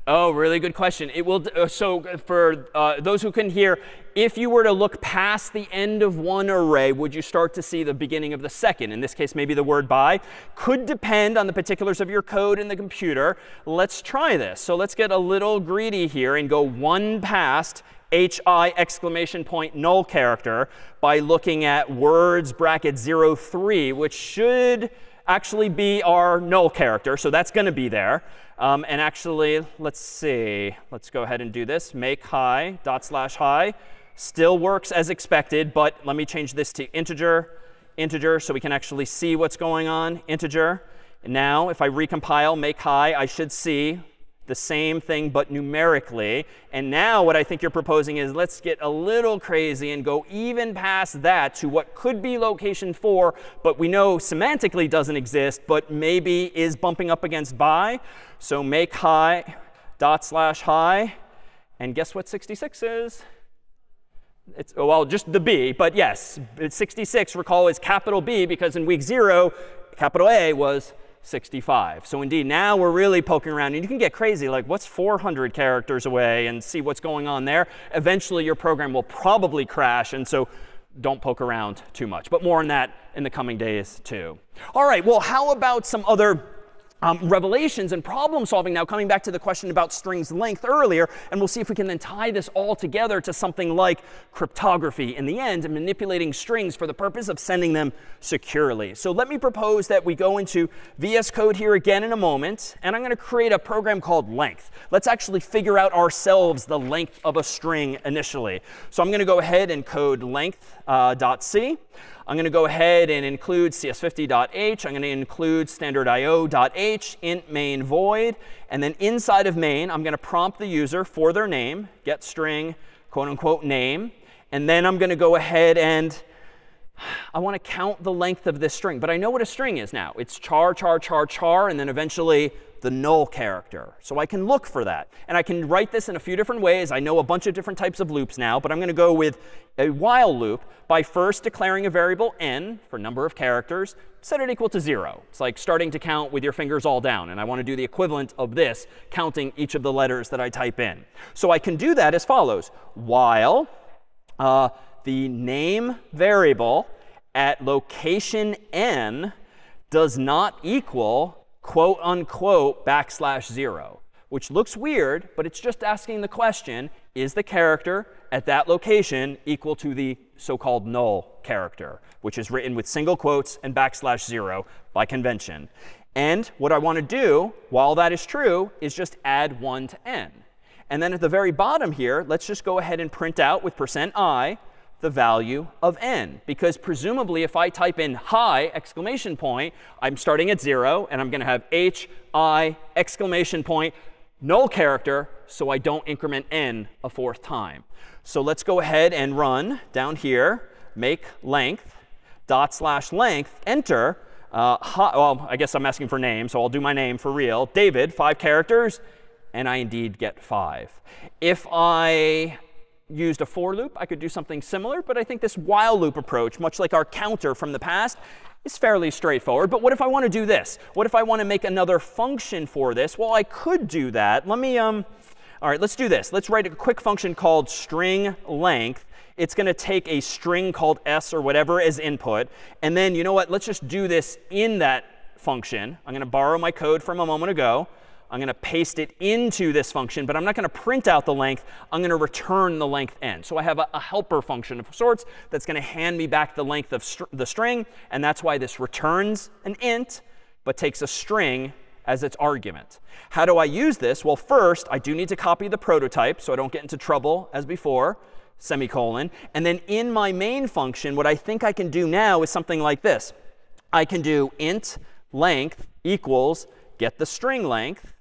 Oh, really good question. It will. Uh, so for uh, those who can hear, if you were to look past the end of one array, would you start to see the beginning of the second? In this case, maybe the word bye. Could depend on the particulars of your code in the computer. Let's try this. So let's get a little greedy here and go one past hi exclamation point null character by looking at words bracket 03, which should actually be our null character. So that's going to be there. Um, and actually, let's see. Let's go ahead and do this. Make hi dot slash hi still works as expected, but let me change this to integer, integer, so we can actually see what's going on, integer. Now, if I recompile make hi, I should see the same thing but numerically. And now what I think you're proposing is let's get a little crazy and go even past that to what could be location 4, but we know semantically doesn't exist, but maybe is bumping up against bye. So make hi dot slash hi. And guess what 66 is? It's, oh, well, just the B, but yes, 66, recall, is capital B because in week 0, capital A was 65. So indeed, now we're really poking around. And you can get crazy, like what's 400 characters away and see what's going on there. Eventually, your program will probably crash. And so don't poke around too much. But more on that in the coming days, too. All right, well, how about some other um, revelations and problem solving now, coming back to the question about strings length earlier, and we'll see if we can then tie this all together to something like cryptography in the end, and manipulating strings for the purpose of sending them securely. So let me propose that we go into VS Code here again in a moment, and I'm going to create a program called length. Let's actually figure out ourselves the length of a string initially. So I'm going to go ahead and code length.c. Uh, I'm going to go ahead and include cs50.h. I'm going to include standardio.h, int main void. And then inside of main, I'm going to prompt the user for their name, get string, quote unquote, name. And then I'm going to go ahead and I want to count the length of this string. But I know what a string is now. It's char, char, char, char, and then eventually the null character. So I can look for that. And I can write this in a few different ways. I know a bunch of different types of loops now, but I'm going to go with a while loop by first declaring a variable n for number of characters, set it equal to 0. It's like starting to count with your fingers all down. And I want to do the equivalent of this, counting each of the letters that I type in. So I can do that as follows. While uh, the name variable at location n does not equal quote unquote backslash 0, which looks weird, but it's just asking the question, is the character at that location equal to the so-called null character, which is written with single quotes and backslash 0 by convention. And what I want to do, while that is true, is just add 1 to n. And then at the very bottom here, let's just go ahead and print out with percent %i the value of n. Because presumably, if I type in hi exclamation point, I'm starting at 0, and I'm going to have h, i, exclamation point, null character, so I don't increment n a fourth time. So let's go ahead and run down here, make length, dot slash length, enter. Uh, hi, well, I guess I'm asking for name, so I'll do my name for real. David, five characters, and I indeed get five. If I used a for loop, I could do something similar. But I think this while loop approach, much like our counter from the past, is fairly straightforward. But what if I want to do this? What if I want to make another function for this? Well, I could do that. Let me, um, all right, let's do this. Let's write a quick function called string length. It's going to take a string called s or whatever as input. And then, you know what? Let's just do this in that function. I'm going to borrow my code from a moment ago. I'm going to paste it into this function, but I'm not going to print out the length. I'm going to return the length n. So I have a, a helper function of sorts that's going to hand me back the length of str the string. And that's why this returns an int, but takes a string as its argument. How do I use this? Well, first, I do need to copy the prototype so I don't get into trouble as before, semicolon. And then in my main function, what I think I can do now is something like this. I can do int length equals get the string length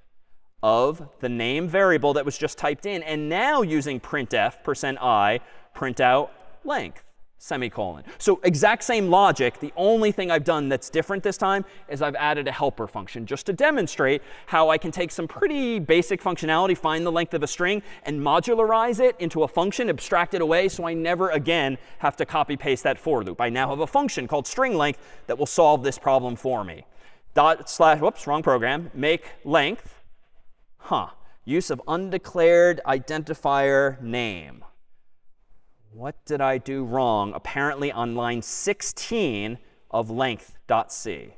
of the name variable that was just typed in. And now using printf, percent %i, print out length, semicolon. So exact same logic. The only thing I've done that's different this time is I've added a helper function just to demonstrate how I can take some pretty basic functionality, find the length of a string, and modularize it into a function, abstract it away, so I never again have to copy paste that for loop. I now have a function called string length that will solve this problem for me. Dot slash, whoops, wrong program, make length Huh. Use of undeclared identifier name. What did I do wrong? Apparently on line 16 of length.c.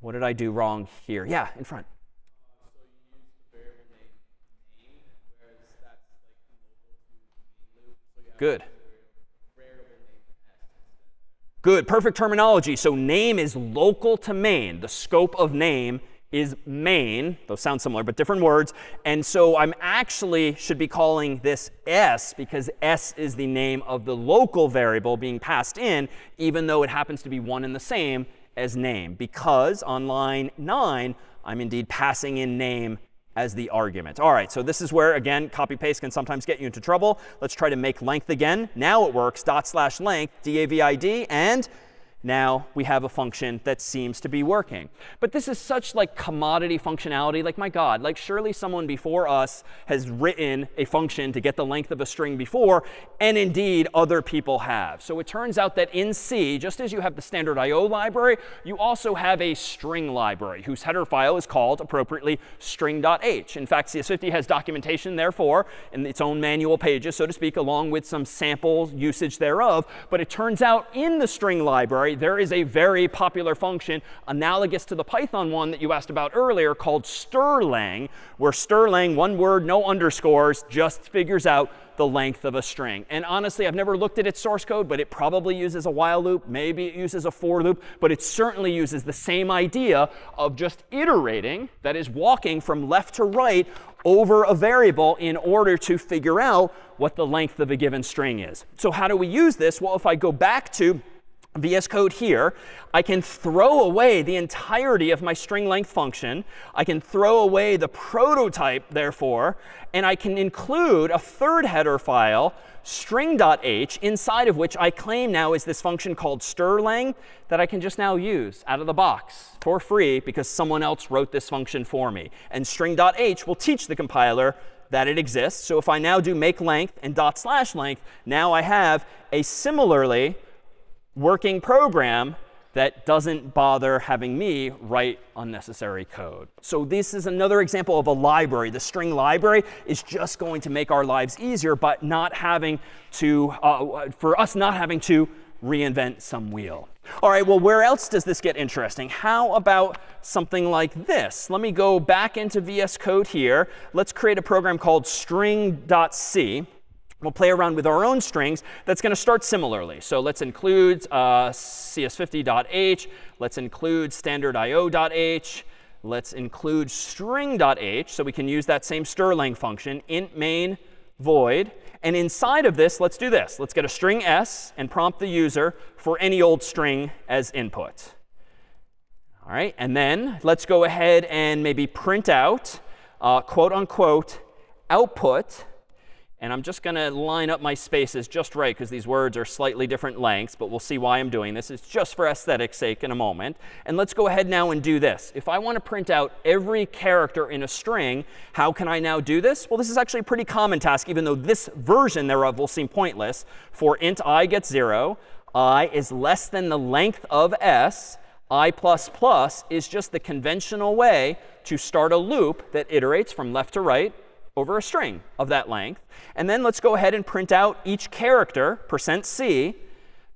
What did I do wrong here? Yeah, in front. Good. Good, perfect terminology. So name is local to main. The scope of name is main. Those sound similar, but different words. And so I'm actually should be calling this s because s is the name of the local variable being passed in, even though it happens to be one and the same as name. Because on line 9, I'm indeed passing in name as the argument. All right, so this is where, again, copy paste can sometimes get you into trouble. Let's try to make length again. Now it works, dot slash length, D-A-V-I-D, and now we have a function that seems to be working. But this is such like commodity functionality. Like, my God, like surely someone before us has written a function to get the length of a string before, and indeed other people have. So it turns out that in C, just as you have the standard IO library, you also have a string library whose header file is called appropriately string.h. In fact, CS50 has documentation, therefore, in its own manual pages, so to speak, along with some sample usage thereof. But it turns out in the string library, library, there is a very popular function analogous to the Python one that you asked about earlier called strlen, where strlen, one word, no underscores, just figures out the length of a string. And honestly, I've never looked at its source code, but it probably uses a while loop. Maybe it uses a for loop. But it certainly uses the same idea of just iterating, that is, walking from left to right over a variable in order to figure out what the length of a given string is. So how do we use this? Well, if I go back to VS Code here, I can throw away the entirety of my string length function. I can throw away the prototype, therefore, and I can include a third header file, string.h, inside of which I claim now is this function called strlen that I can just now use out of the box for free because someone else wrote this function for me. And string.h will teach the compiler that it exists. So if I now do make length and dot slash length, now I have a similarly working program that doesn't bother having me write unnecessary code. So this is another example of a library. The string library is just going to make our lives easier, but not having to, uh, for us not having to reinvent some wheel. All right, well, where else does this get interesting? How about something like this? Let me go back into VS Code here. Let's create a program called string.c. We'll play around with our own strings. That's going to start similarly. So let's include uh, cs50.h. Let's include standardio.h. Let's include string.h. So we can use that same strlen function, int main void. And inside of this, let's do this. Let's get a string s and prompt the user for any old string as input. All right, and then let's go ahead and maybe print out, uh, quote unquote, output and I'm just going to line up my spaces just right because these words are slightly different lengths, but we'll see why I'm doing this. It's just for aesthetic sake in a moment. And let's go ahead now and do this. If I want to print out every character in a string, how can I now do this? Well, this is actually a pretty common task, even though this version thereof will seem pointless. For int i gets 0, i is less than the length of s, i++ is just the conventional way to start a loop that iterates from left to right over a string of that length. And then let's go ahead and print out each character, percent %c,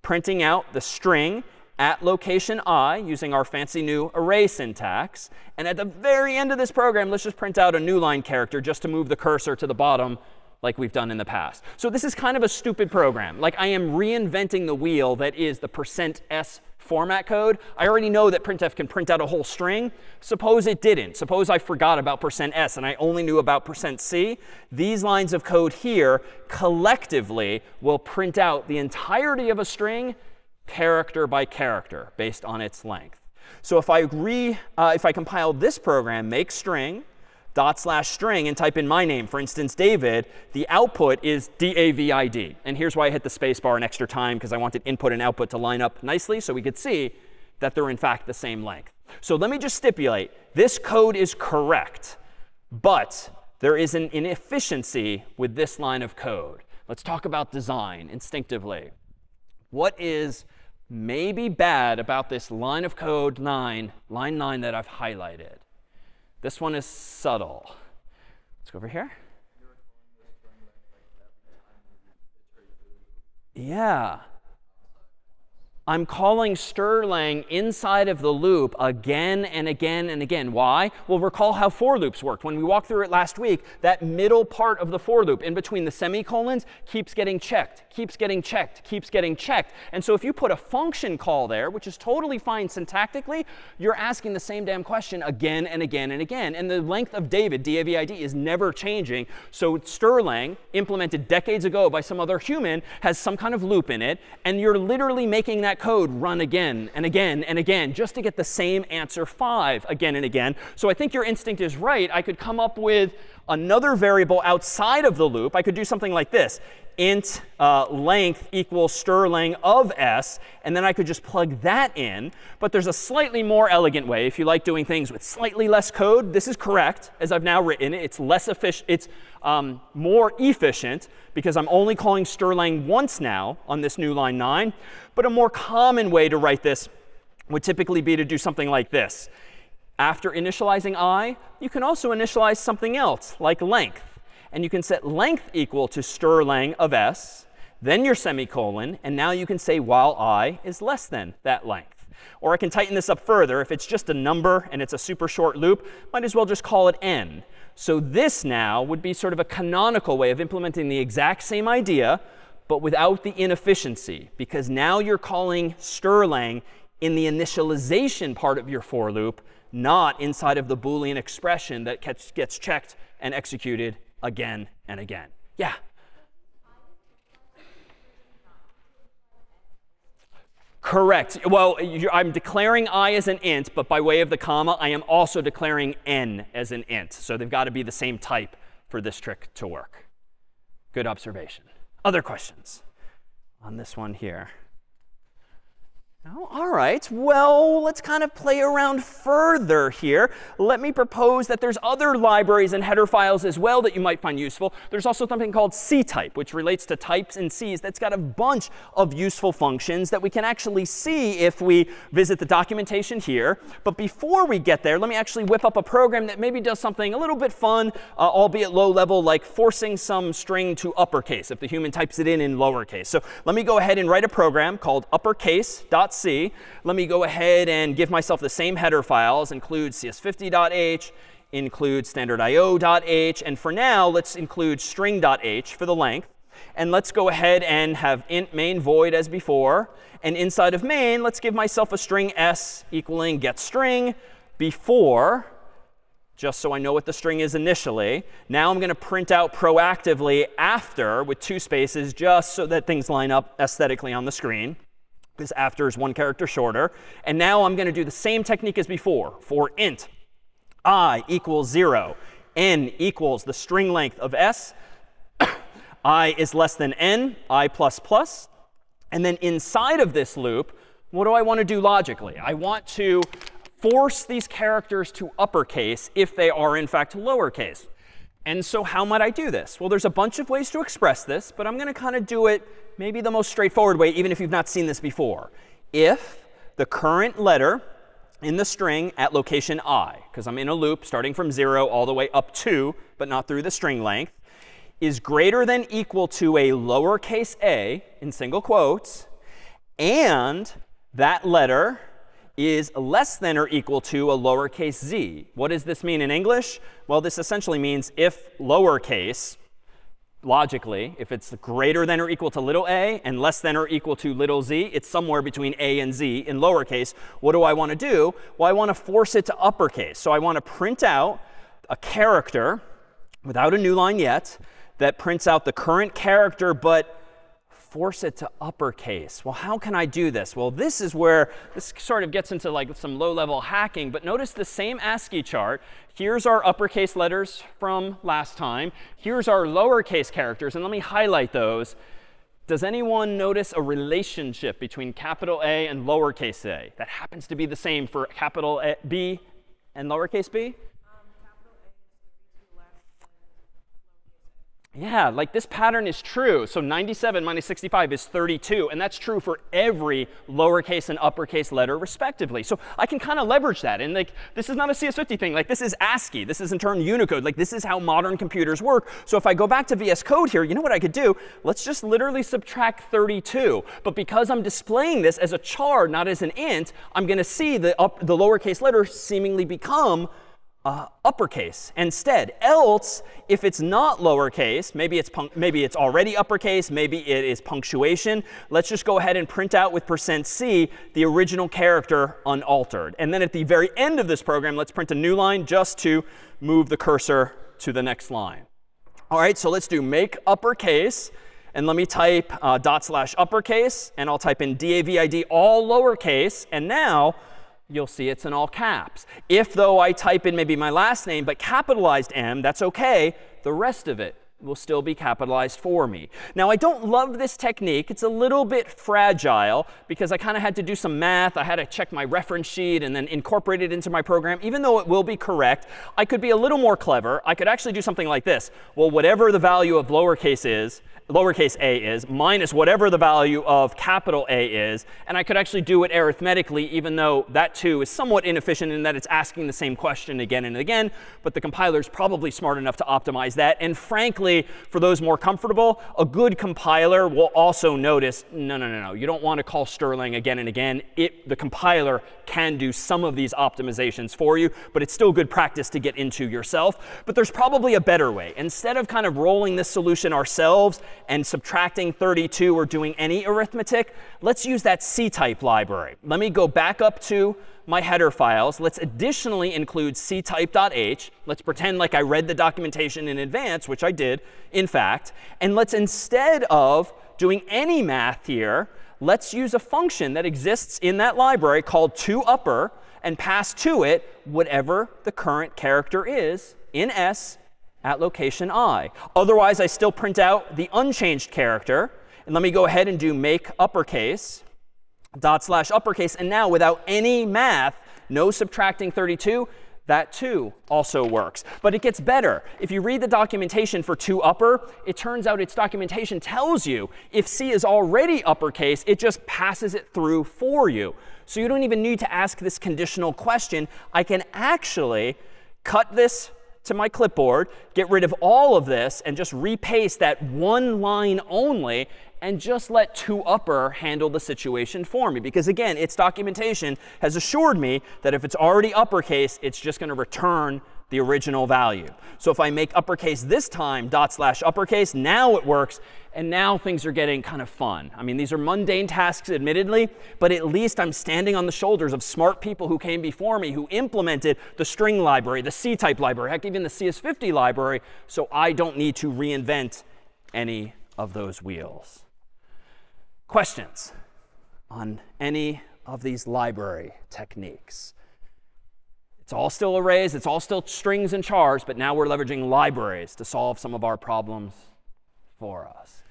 printing out the string at location i using our fancy new array syntax. And at the very end of this program, let's just print out a new line character just to move the cursor to the bottom like we've done in the past. So this is kind of a stupid program. Like I am reinventing the wheel that is the percent %s format code. I already know that printf can print out a whole string. Suppose it didn't. Suppose I forgot about percent %s and I only knew about percent %c. These lines of code here collectively will print out the entirety of a string character by character based on its length. So if I, re, uh, if I compile this program, make string, dot slash string and type in my name, for instance, David, the output is D-A-V-I-D. And here's why I hit the space bar an extra time, because I wanted input and output to line up nicely so we could see that they're in fact the same length. So let me just stipulate, this code is correct, but there is an inefficiency with this line of code. Let's talk about design instinctively. What is maybe bad about this line of code 9, line 9 that I've highlighted? This one is subtle. Let's go over here. Yeah. I'm calling strlen inside of the loop again and again and again. Why? Well, recall how for loops worked. When we walked through it last week, that middle part of the for loop in between the semicolons keeps getting checked, keeps getting checked, keeps getting checked. And so if you put a function call there, which is totally fine syntactically, you're asking the same damn question again and again and again. And the length of David, D-A-V-I-D, is never changing. So strlen, implemented decades ago by some other human, has some kind of loop in it. And you're literally making that that code run again and again and again just to get the same answer 5 again and again. So I think your instinct is right. I could come up with another variable outside of the loop. I could do something like this int uh, length equals strlen of s, and then I could just plug that in. But there's a slightly more elegant way. If you like doing things with slightly less code, this is correct, as I've now written. It. It's less efficient. It's um, more efficient because I'm only calling strlen once now on this new line 9. But a more common way to write this would typically be to do something like this. After initializing i, you can also initialize something else, like length. And you can set length equal to strlen of s. then your semicolon, and now you can say while i is less than that length. Or I can tighten this up further. If it's just a number and it's a super short loop, might as well just call it n. So this now would be sort of a canonical way of implementing the exact same idea, but without the inefficiency, because now you're calling strlen in the initialization part of your for loop, not inside of the Boolean expression that gets checked and executed again and again. Yeah? Correct. Well, I'm declaring i as an int, but by way of the comma, I am also declaring n as an int. So they've got to be the same type for this trick to work. Good observation. Other questions on this one here? Oh, all right, well, let's kind of play around further here. Let me propose that there's other libraries and header files as well that you might find useful. There's also something called ctype, which relates to types and Cs. That's got a bunch of useful functions that we can actually see if we visit the documentation here. But before we get there, let me actually whip up a program that maybe does something a little bit fun, uh, albeit low level, like forcing some string to uppercase if the human types it in in lowercase. So let me go ahead and write a program called uppercase.c C. Let me go ahead and give myself the same header files, include cs50.h, include standardio.h, and for now, let's include string.h for the length. And let's go ahead and have int main void as before. And inside of main, let's give myself a string s equaling get string before, just so I know what the string is initially. Now I'm going to print out proactively after with two spaces, just so that things line up aesthetically on the screen because after is one character shorter. And now I'm going to do the same technique as before for int i equals 0, n equals the string length of s, i is less than n, i plus plus. And then inside of this loop, what do I want to do logically? I want to force these characters to uppercase if they are, in fact, lowercase. And so how might I do this? Well, there's a bunch of ways to express this, but I'm going to kind of do it maybe the most straightforward way, even if you've not seen this before. If the current letter in the string at location i, because I'm in a loop starting from 0 all the way up to, but not through the string length, is greater than equal to a lowercase a in single quotes, and that letter is less than or equal to a lowercase z. What does this mean in English? Well, this essentially means if lowercase, logically, if it's greater than or equal to little a and less than or equal to little z, it's somewhere between a and z in lowercase. What do I want to do? Well, I want to force it to uppercase. So I want to print out a character without a new line yet that prints out the current character, but force it to uppercase. Well, how can I do this? Well, this is where this sort of gets into like some low-level hacking. But notice the same ASCII chart. Here's our uppercase letters from last time. Here's our lowercase characters. And let me highlight those. Does anyone notice a relationship between capital A and lowercase a that happens to be the same for capital a, B and lowercase b? Yeah, like this pattern is true. So 97 minus 65 is 32. And that's true for every lowercase and uppercase letter respectively. So I can kind of leverage that. And like this is not a CS50 thing. Like this is ASCII. This is in turn Unicode. Like this is how modern computers work. So if I go back to VS Code here, you know what I could do? Let's just literally subtract 32. But because I'm displaying this as a char, not as an int, I'm going to see the, up, the lowercase letter seemingly become uh, uppercase instead. Else, if it's not lowercase, maybe it's, maybe it's already uppercase, maybe it is punctuation, let's just go ahead and print out with percent %c the original character unaltered. And then at the very end of this program, let's print a new line just to move the cursor to the next line. All right, so let's do make uppercase. And let me type uh, dot slash uppercase. And I'll type in DAVID all lowercase. And now you'll see it's in all caps. If, though, I type in maybe my last name but capitalized M, that's OK. The rest of it will still be capitalized for me. Now, I don't love this technique. It's a little bit fragile because I kind of had to do some math. I had to check my reference sheet and then incorporate it into my program. Even though it will be correct, I could be a little more clever. I could actually do something like this. Well, whatever the value of lowercase is, lowercase a is minus whatever the value of capital A is. And I could actually do it arithmetically, even though that too is somewhat inefficient in that it's asking the same question again and again. But the compiler is probably smart enough to optimize that. And frankly, for those more comfortable, a good compiler will also notice, no, no, no, no, you don't want to call strlen again and again. It, the compiler can do some of these optimizations for you, but it's still good practice to get into yourself. But there's probably a better way. Instead of kind of rolling this solution ourselves and subtracting 32 or doing any arithmetic, let's use that C-type library. Let me go back up to my header files. Let's additionally include ctype.h. Let's pretend like I read the documentation in advance, which I did, in fact. And let's instead of doing any math here, let's use a function that exists in that library called toUpper and pass to it whatever the current character is in S at location i. Otherwise, I still print out the unchanged character. And let me go ahead and do make uppercase dot slash uppercase. And now without any math, no subtracting 32, that too also works. But it gets better. If you read the documentation for toUpper, it turns out its documentation tells you if C is already uppercase, it just passes it through for you. So you don't even need to ask this conditional question. I can actually cut this to my clipboard, get rid of all of this, and just repaste that one line only, and just let toUpper handle the situation for me. Because again, its documentation has assured me that if it's already uppercase, it's just going to return the original value. So if I make uppercase this time, dot slash uppercase, now it works. And now things are getting kind of fun. I mean, these are mundane tasks, admittedly, but at least I'm standing on the shoulders of smart people who came before me who implemented the string library, the C-type library, heck, even the CS50 library, so I don't need to reinvent any of those wheels. Questions on any of these library techniques? It's all still arrays, it's all still strings and chars, but now we're leveraging libraries to solve some of our problems for us.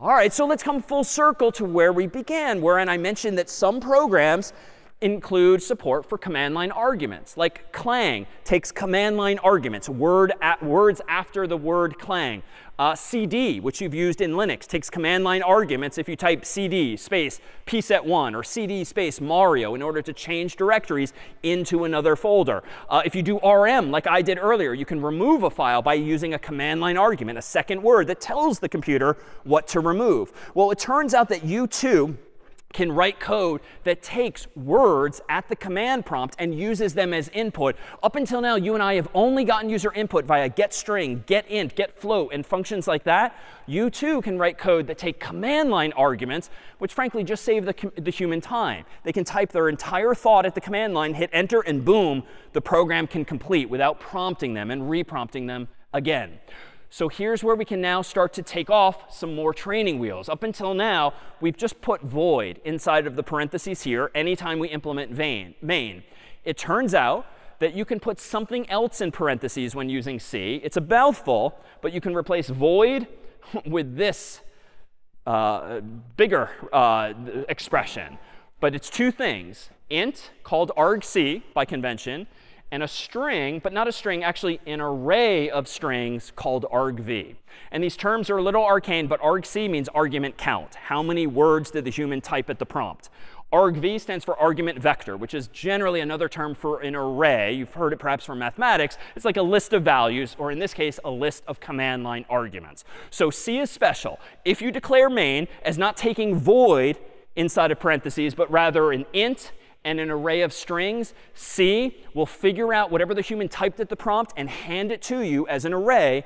All right, so let's come full circle to where we began, wherein I mentioned that some programs include support for command line arguments. Like Clang takes command line arguments, word at, words after the word Clang. Uh, CD, which you've used in Linux, takes command line arguments if you type CD space pset1 or CD space Mario in order to change directories into another folder. Uh, if you do RM, like I did earlier, you can remove a file by using a command line argument, a second word that tells the computer what to remove. Well, it turns out that U2 can write code that takes words at the command prompt and uses them as input. Up until now, you and I have only gotten user input via getString, getInt, getFloat, and functions like that. You too can write code that take command line arguments, which frankly just save the, the human time. They can type their entire thought at the command line, hit enter, and boom, the program can complete without prompting them and reprompting them again. So here's where we can now start to take off some more training wheels. Up until now, we've just put void inside of the parentheses here anytime we implement main. It turns out that you can put something else in parentheses when using C. It's a mouthful, but you can replace void with this uh, bigger uh, expression. But it's two things. int, called argc by convention, and a string, but not a string, actually an array of strings called argv. And these terms are a little arcane, but argc means argument count. How many words did the human type at the prompt? argv stands for argument vector, which is generally another term for an array. You've heard it perhaps from mathematics. It's like a list of values, or in this case, a list of command line arguments. So C is special. If you declare main as not taking void inside of parentheses, but rather an int and an array of strings, C will figure out whatever the human typed at the prompt and hand it to you as an array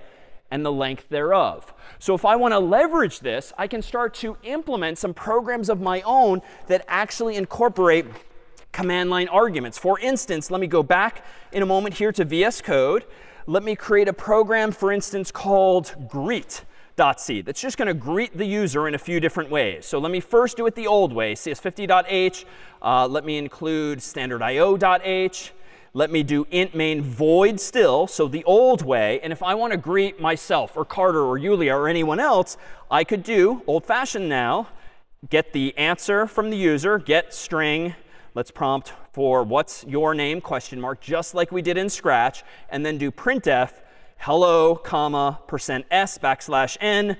and the length thereof. So if I want to leverage this, I can start to implement some programs of my own that actually incorporate command line arguments. For instance, let me go back in a moment here to VS Code. Let me create a program, for instance, called greet. C that's just going to greet the user in a few different ways. So let me first do it the old way, cs50.h. Uh, let me include standardio.h. Let me do int main void still, so the old way. And if I want to greet myself or Carter or Yulia or anyone else, I could do old-fashioned now, get the answer from the user, get string. Let's prompt for what's your name, question mark, just like we did in Scratch, and then do printf hello, comma, percent s backslash n,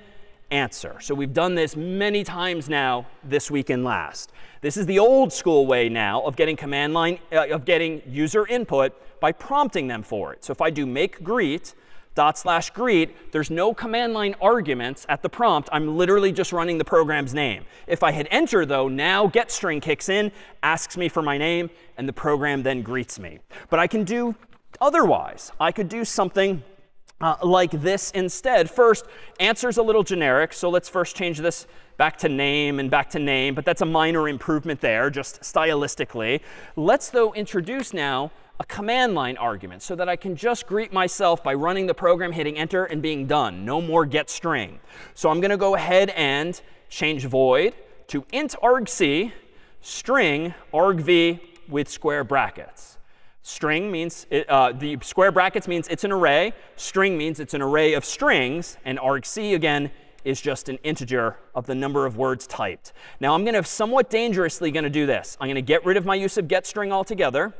answer. So we've done this many times now this week and last. This is the old school way now of getting command line, uh, of getting user input by prompting them for it. So if I do make greet, dot slash greet, there's no command line arguments at the prompt. I'm literally just running the program's name. If I hit enter, though, now getString kicks in, asks me for my name, and the program then greets me. But I can do otherwise. I could do something uh, like this instead. First, answer's a little generic, so let's first change this back to name and back to name, but that's a minor improvement there, just stylistically. Let's, though, introduce now a command line argument so that I can just greet myself by running the program, hitting enter, and being done. No more get string. So I'm going to go ahead and change void to int argc string argv with square brackets. String means, it, uh, the square brackets means it's an array. String means it's an array of strings. And argc, again, is just an integer of the number of words typed. Now, I'm going to somewhat dangerously going to do this. I'm going to get rid of my use of getString altogether.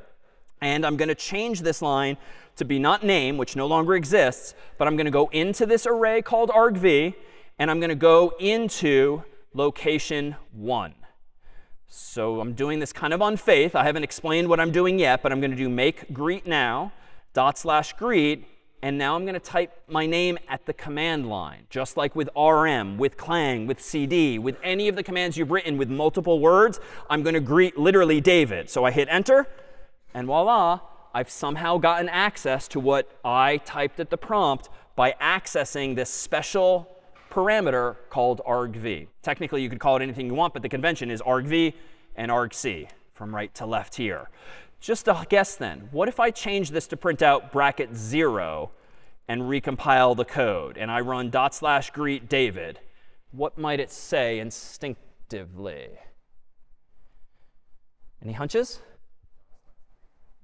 And I'm going to change this line to be not name, which no longer exists, but I'm going to go into this array called argv, and I'm going to go into location 1. So I'm doing this kind of on faith. I haven't explained what I'm doing yet, but I'm going to do make greet now, dot slash greet, and now I'm going to type my name at the command line, just like with rm, with clang, with cd, with any of the commands you've written with multiple words. I'm going to greet literally David. So I hit enter, and voila, I've somehow gotten access to what I typed at the prompt by accessing this special parameter called argv. Technically, you could call it anything you want, but the convention is argv and argc from right to left here. Just a guess then, what if I change this to print out bracket 0 and recompile the code, and I run dot slash greet David? What might it say instinctively? Any hunches?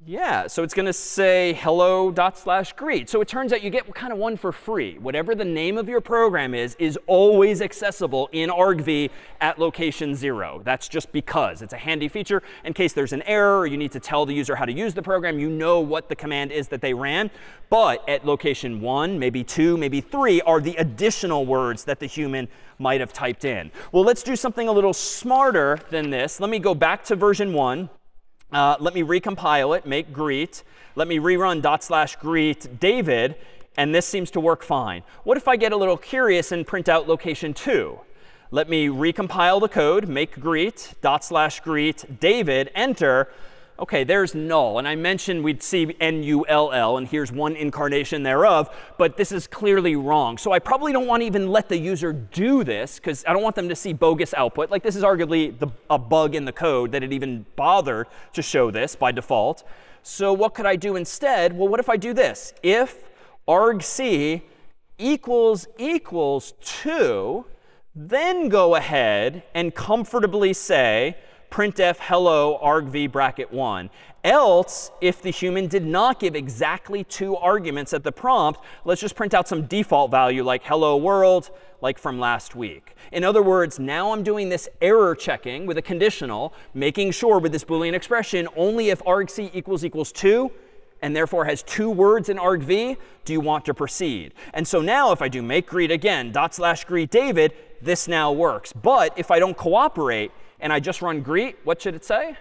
Yeah, so it's going to say hello dot slash greet. So it turns out you get kind of one for free. Whatever the name of your program is, is always accessible in argv at location 0. That's just because. It's a handy feature in case there's an error or you need to tell the user how to use the program. You know what the command is that they ran. But at location 1, maybe 2, maybe 3 are the additional words that the human might have typed in. Well, let's do something a little smarter than this. Let me go back to version 1. Uh, let me recompile it, make greet. Let me rerun dot slash greet David. And this seems to work fine. What if I get a little curious and print out location 2? Let me recompile the code, make greet, dot slash greet David, enter. OK, there's null. And I mentioned we'd see N-U-L-L, and here's one incarnation thereof. But this is clearly wrong. So I probably don't want to even let the user do this, because I don't want them to see bogus output. Like this is arguably the, a bug in the code that it even bothered to show this by default. So what could I do instead? Well, what if I do this? If argc equals equals 2, then go ahead and comfortably say, printf hello argv bracket 1. Else, if the human did not give exactly two arguments at the prompt, let's just print out some default value like hello world, like from last week. In other words, now I'm doing this error checking with a conditional, making sure with this Boolean expression, only if argc equals equals 2 and therefore has two words in argv, do you want to proceed? And so now if I do make greet again, dot slash greet David, this now works. But if I don't cooperate, and I just run greet, what should it say?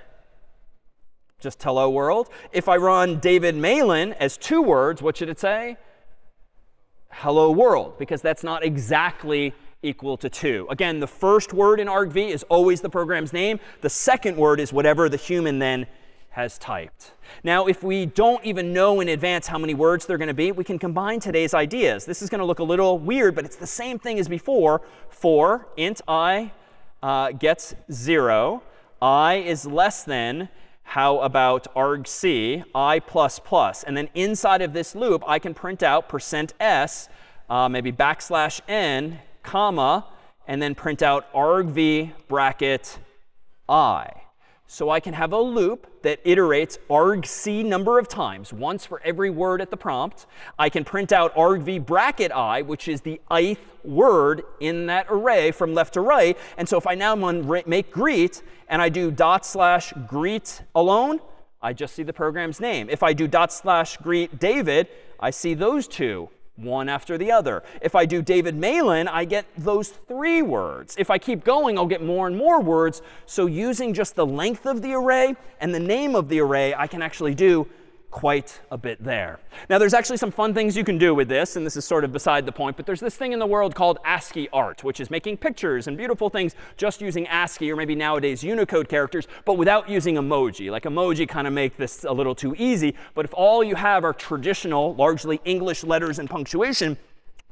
Just hello world. If I run David Malan as two words, what should it say? Hello world, because that's not exactly equal to 2. Again, the first word in argv is always the program's name. The second word is whatever the human then has typed. Now, if we don't even know in advance how many words they're going to be, we can combine today's ideas. This is going to look a little weird, but it's the same thing as before. For int i uh, gets 0. i is less than, how about argc, i plus plus. And then inside of this loop, I can print out percent %s, uh, maybe backslash n, comma, and then print out argv bracket i. So I can have a loop that iterates argc number of times, once for every word at the prompt. I can print out argv bracket i, which is the ith word in that array from left to right. And so if I now make greet and I do dot slash greet alone, I just see the program's name. If I do dot slash greet David, I see those two one after the other. If I do David Malan, I get those three words. If I keep going, I'll get more and more words. So using just the length of the array and the name of the array, I can actually do quite a bit there. Now, there's actually some fun things you can do with this, and this is sort of beside the point, but there's this thing in the world called ASCII art, which is making pictures and beautiful things just using ASCII or maybe nowadays Unicode characters, but without using emoji. Like emoji kind of make this a little too easy, but if all you have are traditional, largely English letters and punctuation,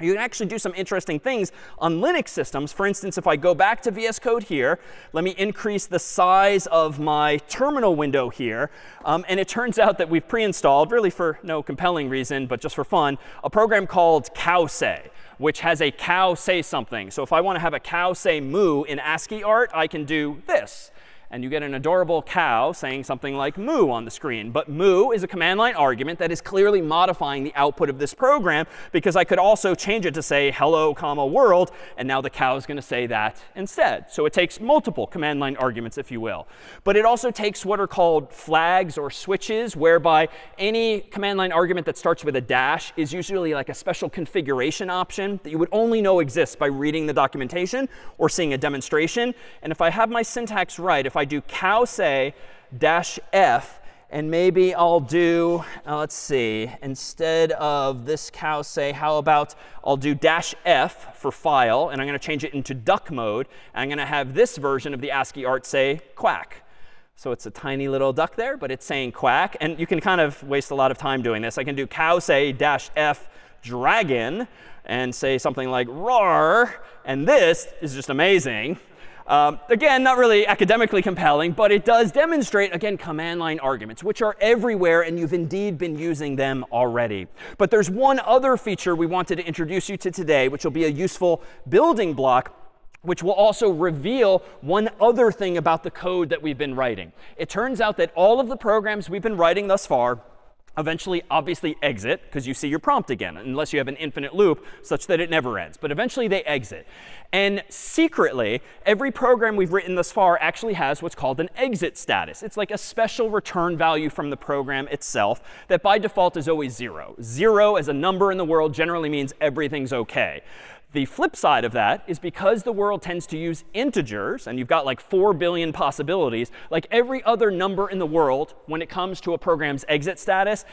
you can actually do some interesting things on Linux systems. For instance, if I go back to VS Code here, let me increase the size of my terminal window here. Um, and it turns out that we've pre-installed, really for no compelling reason, but just for fun, a program called cowsay which has a cow say something. So if I want to have a cow say moo in ASCII art, I can do this and you get an adorable cow saying something like moo on the screen. But moo is a command line argument that is clearly modifying the output of this program because I could also change it to say hello, comma, world, and now the cow is going to say that instead. So it takes multiple command line arguments, if you will. But it also takes what are called flags or switches, whereby any command line argument that starts with a dash is usually like a special configuration option that you would only know exists by reading the documentation or seeing a demonstration. And if I have my syntax right, if I I do cow say dash f, and maybe I'll do, uh, let's see, instead of this cow say, how about I'll do dash f for file, and I'm going to change it into duck mode. And I'm going to have this version of the ASCII art say quack. So it's a tiny little duck there, but it's saying quack. And you can kind of waste a lot of time doing this. I can do cow say dash f dragon and say something like roar. And this is just amazing. Um, again, not really academically compelling, but it does demonstrate, again, command line arguments, which are everywhere, and you've indeed been using them already. But there's one other feature we wanted to introduce you to today, which will be a useful building block which will also reveal one other thing about the code that we've been writing. It turns out that all of the programs we've been writing thus far eventually obviously exit because you see your prompt again, unless you have an infinite loop such that it never ends. But eventually they exit. And secretly, every program we've written thus far actually has what's called an exit status. It's like a special return value from the program itself that by default is always 0. 0 as a number in the world generally means everything's OK. The flip side of that is because the world tends to use integers, and you've got like 4 billion possibilities, like every other number in the world, when it comes to a program's exit status,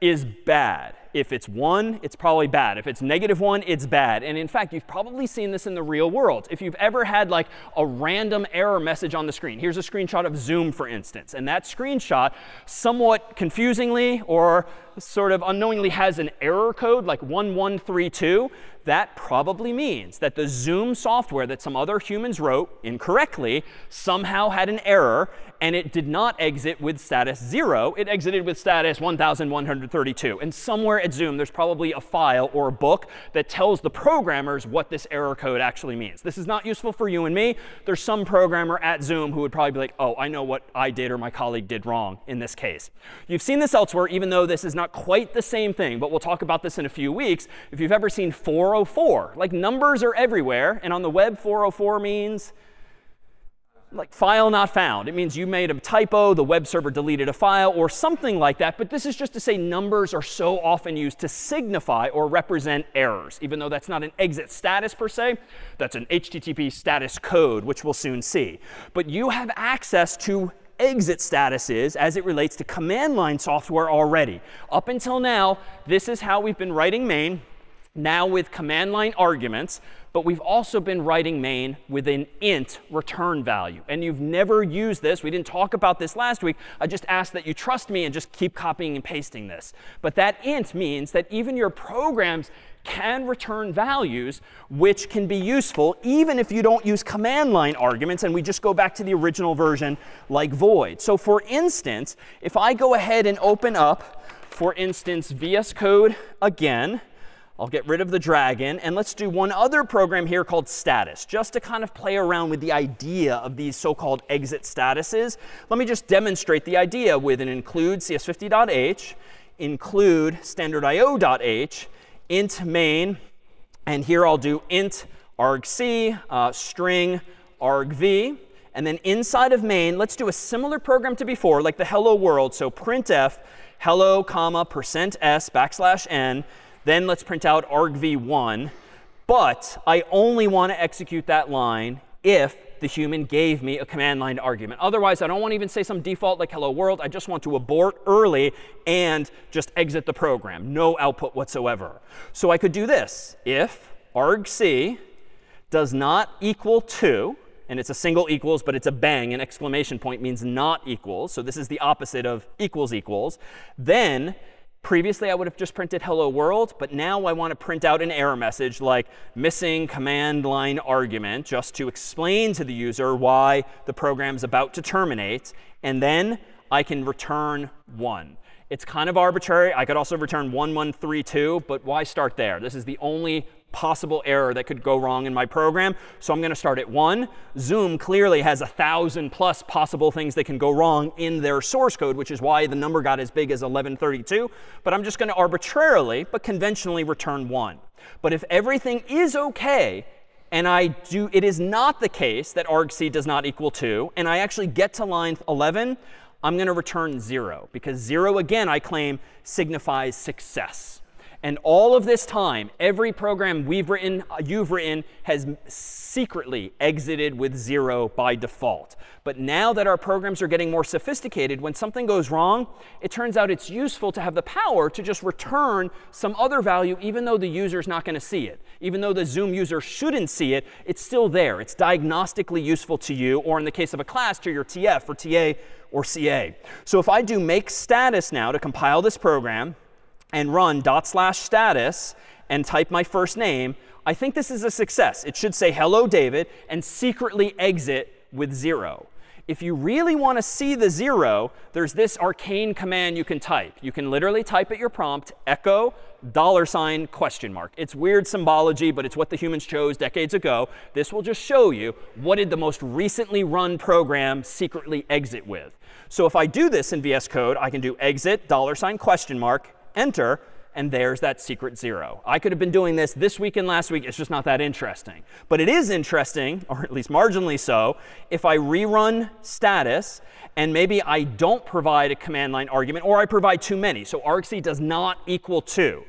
is bad. If it's 1, it's probably bad. If it's negative 1, it's bad. And in fact, you've probably seen this in the real world. If you've ever had like a random error message on the screen. Here's a screenshot of Zoom, for instance. And that screenshot, somewhat confusingly or sort of unknowingly has an error code like 1132 that probably means that the Zoom software that some other humans wrote incorrectly somehow had an error, and it did not exit with status 0. It exited with status 1132. And somewhere at Zoom, there's probably a file or a book that tells the programmers what this error code actually means. This is not useful for you and me. There's some programmer at Zoom who would probably be like, oh, I know what I did or my colleague did wrong in this case. You've seen this elsewhere, even though this is not quite the same thing. But we'll talk about this in a few weeks. If you've ever seen 4 404. Like numbers are everywhere. And on the web, 404 means like file not found. It means you made a typo, the web server deleted a file, or something like that. But this is just to say numbers are so often used to signify or represent errors, even though that's not an exit status per se. That's an HTTP status code, which we'll soon see. But you have access to exit statuses as it relates to command line software already. Up until now, this is how we've been writing main now with command line arguments, but we've also been writing main with an int return value. And you've never used this. We didn't talk about this last week. I just asked that you trust me and just keep copying and pasting this. But that int means that even your programs can return values which can be useful even if you don't use command line arguments and we just go back to the original version like void. So for instance, if I go ahead and open up, for instance, VS Code again, I'll get rid of the dragon. And let's do one other program here called status, just to kind of play around with the idea of these so-called exit statuses. Let me just demonstrate the idea with an include cs50.h, include standardio.h, int main, and here I'll do int argc, uh, string argv. And then inside of main, let's do a similar program to before, like the hello world. So printf hello, comma, percent %s backslash n. Then let's print out argv1. But I only want to execute that line if the human gave me a command line argument. Otherwise, I don't want to even say some default like hello world. I just want to abort early and just exit the program. No output whatsoever. So I could do this. If argc does not equal 2, and it's a single equals, but it's a bang. An exclamation point means not equals. So this is the opposite of equals equals. Then previously I would have just printed hello world, but now I want to print out an error message like missing command line argument just to explain to the user why the program is about to terminate. And then I can return 1. It's kind of arbitrary. I could also return 1132, but why start there? This is the only possible error that could go wrong in my program. So I'm going to start at 1. Zoom clearly has a 1,000 plus possible things that can go wrong in their source code, which is why the number got as big as 1132. But I'm just going to arbitrarily, but conventionally, return 1. But if everything is OK, and I do, it is not the case that argc does not equal 2, and I actually get to line 11, I'm going to return 0. Because 0, again, I claim, signifies success. And all of this time, every program we've written, uh, you've written, has secretly exited with 0 by default. But now that our programs are getting more sophisticated, when something goes wrong, it turns out it's useful to have the power to just return some other value, even though the user's not going to see it. Even though the Zoom user shouldn't see it, it's still there. It's diagnostically useful to you, or in the case of a class, to your TF or TA or CA. So if I do make status now to compile this program, and run dot slash status and type my first name, I think this is a success. It should say hello, David, and secretly exit with 0. If you really want to see the 0, there's this arcane command you can type. You can literally type at your prompt echo dollar sign question mark. It's weird symbology, but it's what the humans chose decades ago. This will just show you what did the most recently run program secretly exit with. So if I do this in VS Code, I can do exit dollar sign question mark enter, and there's that secret 0. I could have been doing this this week and last week. It's just not that interesting. But it is interesting, or at least marginally so, if I rerun status and maybe I don't provide a command line argument or I provide too many. So argc does not equal 2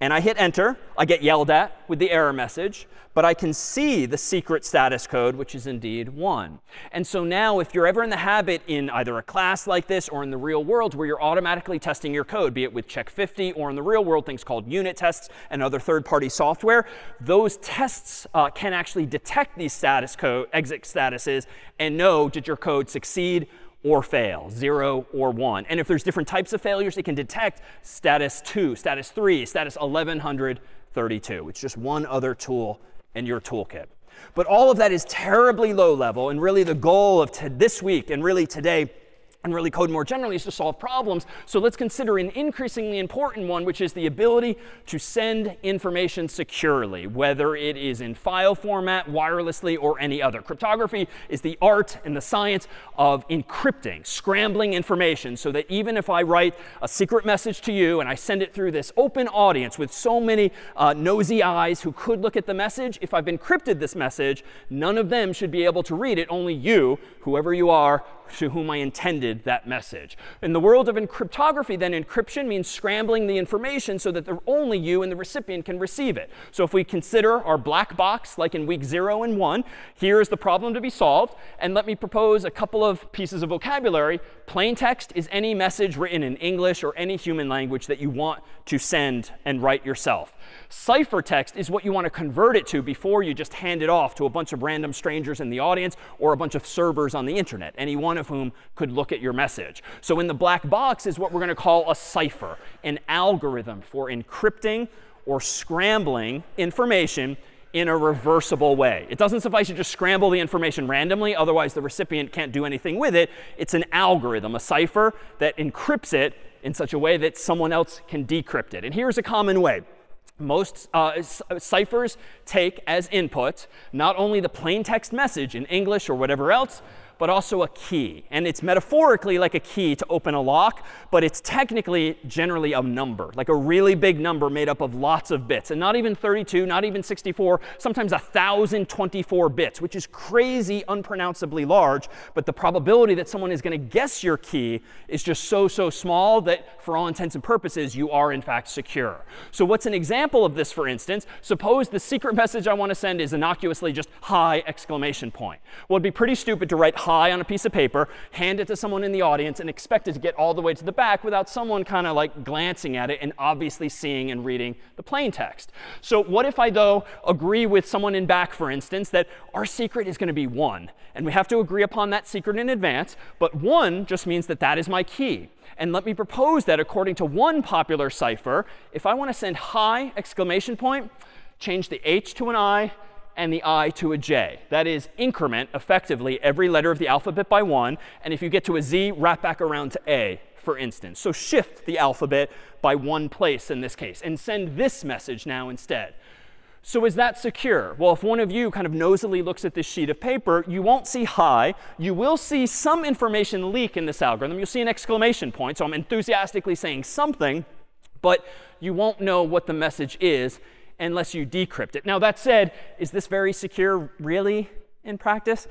and I hit enter, I get yelled at with the error message. But I can see the secret status code, which is indeed 1. And so now if you're ever in the habit in either a class like this or in the real world where you're automatically testing your code, be it with check50 or in the real world things called unit tests and other third-party software, those tests uh, can actually detect these status code, exit statuses and know did your code succeed or fail, 0 or 1. And if there's different types of failures, it can detect status 2, status 3, status 1132. It's just one other tool in your toolkit. But all of that is terribly low level. And really the goal of this week and really today and really code more generally is to solve problems. So let's consider an increasingly important one, which is the ability to send information securely, whether it is in file format, wirelessly, or any other. Cryptography is the art and the science of encrypting, scrambling information so that even if I write a secret message to you and I send it through this open audience with so many uh, nosy eyes who could look at the message, if I've encrypted this message, none of them should be able to read it. Only you, whoever you are, to whom I intended that message. In the world of cryptography, then encryption means scrambling the information so that only you and the recipient can receive it. So if we consider our black box, like in week 0 and 1, here is the problem to be solved. And let me propose a couple of pieces of vocabulary. Plain text is any message written in English or any human language that you want to send and write yourself. Ciphertext is what you want to convert it to before you just hand it off to a bunch of random strangers in the audience or a bunch of servers on the internet, any one of whom could look at your message. So in the black box is what we're going to call a cipher, an algorithm for encrypting or scrambling information in a reversible way. It doesn't suffice to just scramble the information randomly, otherwise the recipient can't do anything with it. It's an algorithm, a cipher that encrypts it in such a way that someone else can decrypt it. And here's a common way. Most uh, ciphers take as input not only the plain text message in English or whatever else, but also a key. And it's metaphorically like a key to open a lock, but it's technically generally a number, like a really big number made up of lots of bits. And not even 32, not even 64, sometimes 1,024 bits, which is crazy unpronounceably large. But the probability that someone is going to guess your key is just so, so small that for all intents and purposes, you are in fact secure. So what's an example of this, for instance? Suppose the secret message I want to send is innocuously just hi exclamation point. Well, it'd be pretty stupid to write hi on a piece of paper, hand it to someone in the audience, and expect it to get all the way to the back without someone kind of like glancing at it and obviously seeing and reading the plain text. So what if I, though, agree with someone in back, for instance, that our secret is going to be 1? And we have to agree upon that secret in advance. But 1 just means that that is my key. And let me propose that according to one popular cipher, if I want to send hi exclamation point, change the H to an I and the I to a J. That is increment, effectively, every letter of the alphabet by one. And if you get to a Z, wrap back around to A, for instance. So shift the alphabet by one place in this case. And send this message now instead. So is that secure? Well, if one of you kind of nosily looks at this sheet of paper, you won't see hi. You will see some information leak in this algorithm. You'll see an exclamation point. So I'm enthusiastically saying something. But you won't know what the message is unless you decrypt it. Now, that said, is this very secure really in practice?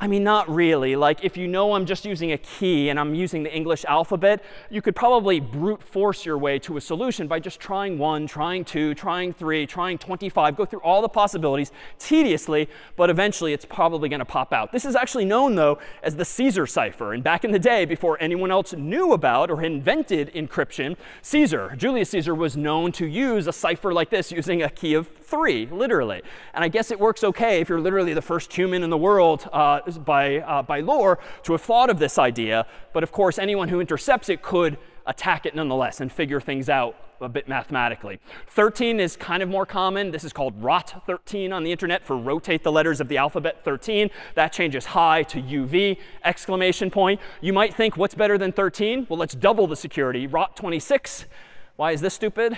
I mean, not really. Like, if you know I'm just using a key and I'm using the English alphabet, you could probably brute force your way to a solution by just trying one, trying two, trying three, trying 25, go through all the possibilities tediously, but eventually it's probably going to pop out. This is actually known, though, as the Caesar cipher. And back in the day, before anyone else knew about or invented encryption, Caesar, Julius Caesar, was known to use a cipher like this using a key of three, literally. And I guess it works OK if you're literally the first human in the world. Uh, by, uh, by lore to have thought of this idea. But of course, anyone who intercepts it could attack it nonetheless and figure things out a bit mathematically. 13 is kind of more common. This is called rot 13 on the internet for rotate the letters of the alphabet 13. That changes hi to UV, exclamation point. You might think, what's better than 13? Well, let's double the security. Rot 26. Why is this stupid?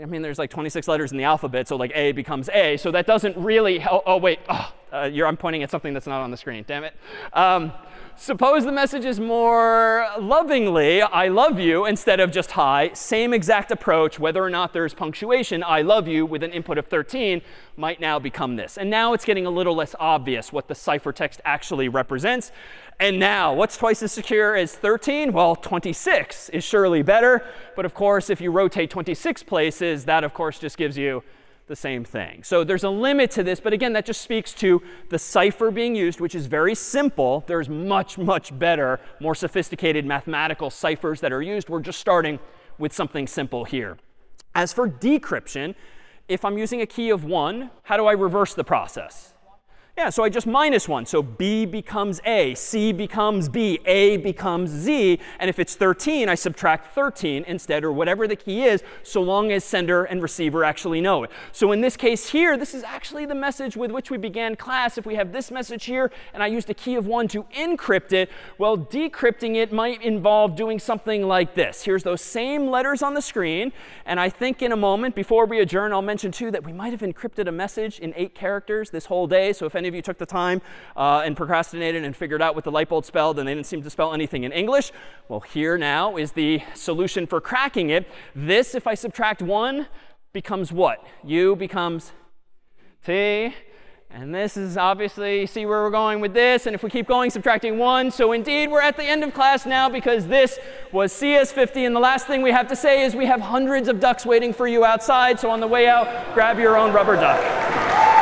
I mean, there's like 26 letters in the alphabet, so like A becomes A. So that doesn't really help. Oh, wait. Oh, uh, I'm pointing at something that's not on the screen. Damn it. Um, suppose the message is more lovingly, I love you, instead of just hi. Same exact approach, whether or not there's punctuation, I love you, with an input of 13, might now become this. And now it's getting a little less obvious what the ciphertext actually represents. And now, what's twice as secure as 13? Well, 26 is surely better. But of course, if you rotate 26 places, that, of course, just gives you the same thing. So there's a limit to this. But again, that just speaks to the cipher being used, which is very simple. There's much, much better, more sophisticated mathematical ciphers that are used. We're just starting with something simple here. As for decryption, if I'm using a key of 1, how do I reverse the process? Yeah, so I just minus 1. So B becomes A, C becomes B, A becomes Z. And if it's 13, I subtract 13 instead, or whatever the key is, so long as sender and receiver actually know it. So in this case here, this is actually the message with which we began class. If we have this message here, and I used a key of 1 to encrypt it, well, decrypting it might involve doing something like this. Here's those same letters on the screen. And I think in a moment, before we adjourn, I'll mention, too, that we might have encrypted a message in 8 characters this whole day. So if any of you took the time uh, and procrastinated and figured out what the light bulb spelled and they didn't seem to spell anything in English, well, here now is the solution for cracking it. This, if I subtract 1, becomes what? U becomes T. And this is obviously, see where we're going with this. And if we keep going, subtracting 1. So indeed, we're at the end of class now because this was CS50. And the last thing we have to say is we have hundreds of ducks waiting for you outside. So on the way out, grab your own rubber duck.